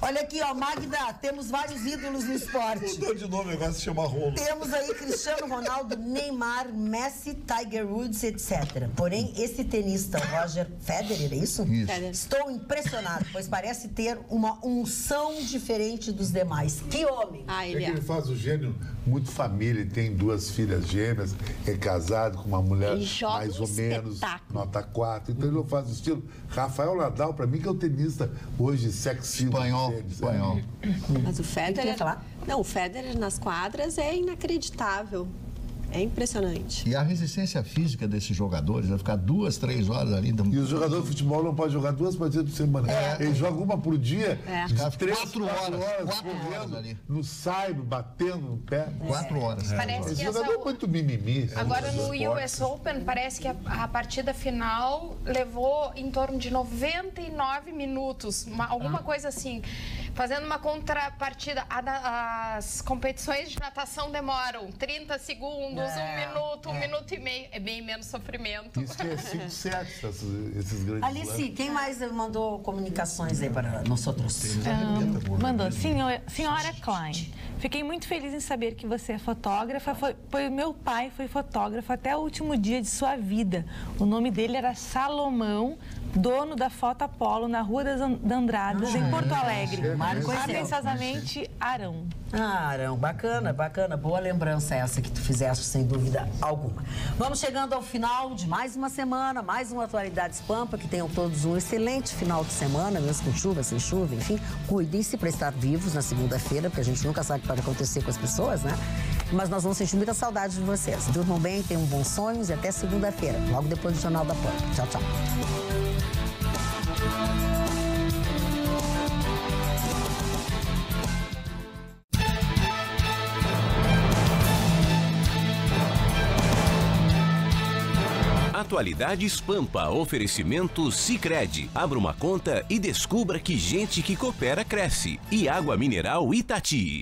Speaker 2: Olha aqui, ó, Magda, temos vários ídolos no esporte.
Speaker 3: Mudou de nome, o negócio se chama rolo.
Speaker 2: Temos aí Cristiano Ronaldo, Neymar, Messi, Tiger Woods, etc. Porém, esse tenista, Roger Federer, é isso?
Speaker 5: Isso.
Speaker 10: Federer.
Speaker 2: Estou impressionado, pois parece ter uma unção diferente dos demais. Que homem!
Speaker 10: Ah,
Speaker 7: É
Speaker 10: ele
Speaker 7: que
Speaker 10: é.
Speaker 7: ele faz o gênio muito família, ele tem duas filhas gêmeas, é casado com uma mulher mais
Speaker 10: um
Speaker 7: ou menos,
Speaker 10: espetáculo.
Speaker 7: nota 4. Então ele não faz o estilo. Rafael Nadal, pra mim, que é o tenista hoje sexy.
Speaker 5: Espanhol, espanhol.
Speaker 10: Mas o Federer.
Speaker 2: falar?
Speaker 10: Não, o Federer nas quadras é inacreditável. É impressionante.
Speaker 5: E a resistência física desses jogadores vai ficar duas, três horas ali.
Speaker 7: E o jogador de futebol não pode jogar duas partidas por semana. Ele joga uma por dia,
Speaker 10: É.
Speaker 7: três,
Speaker 5: quatro
Speaker 7: quatro
Speaker 5: horas,
Speaker 7: horas,
Speaker 5: quatro
Speaker 7: correndo,
Speaker 5: horas ali.
Speaker 7: no saibro, batendo no pé.
Speaker 5: Quatro horas.
Speaker 4: Parece
Speaker 7: Esse
Speaker 4: que essa,
Speaker 7: jogador é muito mimimi.
Speaker 4: Agora no US Open parece que a, a partida final levou em torno de 99 minutos, uma- alguma coisa assim. Fazendo uma contrapartida, as competições de natação demoram 30 segundos, menos um minuto, um minuto e meio. É bem menos sofrimento.
Speaker 7: Isso que é 5, 7, esses, grandes
Speaker 2: Alice, quem mais mandou comunicações aí para nós outros?
Speaker 8: Mandou, senhor, senhora Klein. Fiquei muito feliz em saber que você é fotógrafa. Foi, foi- meu pai foi fotógrafo até o último dia de sua vida. O nome dele era Salomão, dono da Foto Apolo na Rua das An- das Andradas, em Porto Alegre.
Speaker 2: Conheceu.
Speaker 8: Atenciosamente, Arão.
Speaker 2: Ah, Arão, bacana, bacana. Boa lembrança essa que tu fizeste, sem dúvida alguma. Vamos chegando ao final de mais uma semana, mais uma Atualidades Pampa. Que tenham todos um excelente final de semana, mesmo com chuva, sem chuva, enfim. Cuidem-se para estar vivos na segunda-feira, porque a gente nunca sabe o que pode acontecer com as pessoas, né? Mas nós vamos sentir muita saudade de vocês. Durmam bem, tenham bons sonhos e até segunda-feira, logo depois do Jornal da Pampa. Tchau, tchau.
Speaker 1: Atualidades Pampa, oferecimento Sicredi. Abra uma conta e descubra que gente que coopera cresce. E água mineral Itati.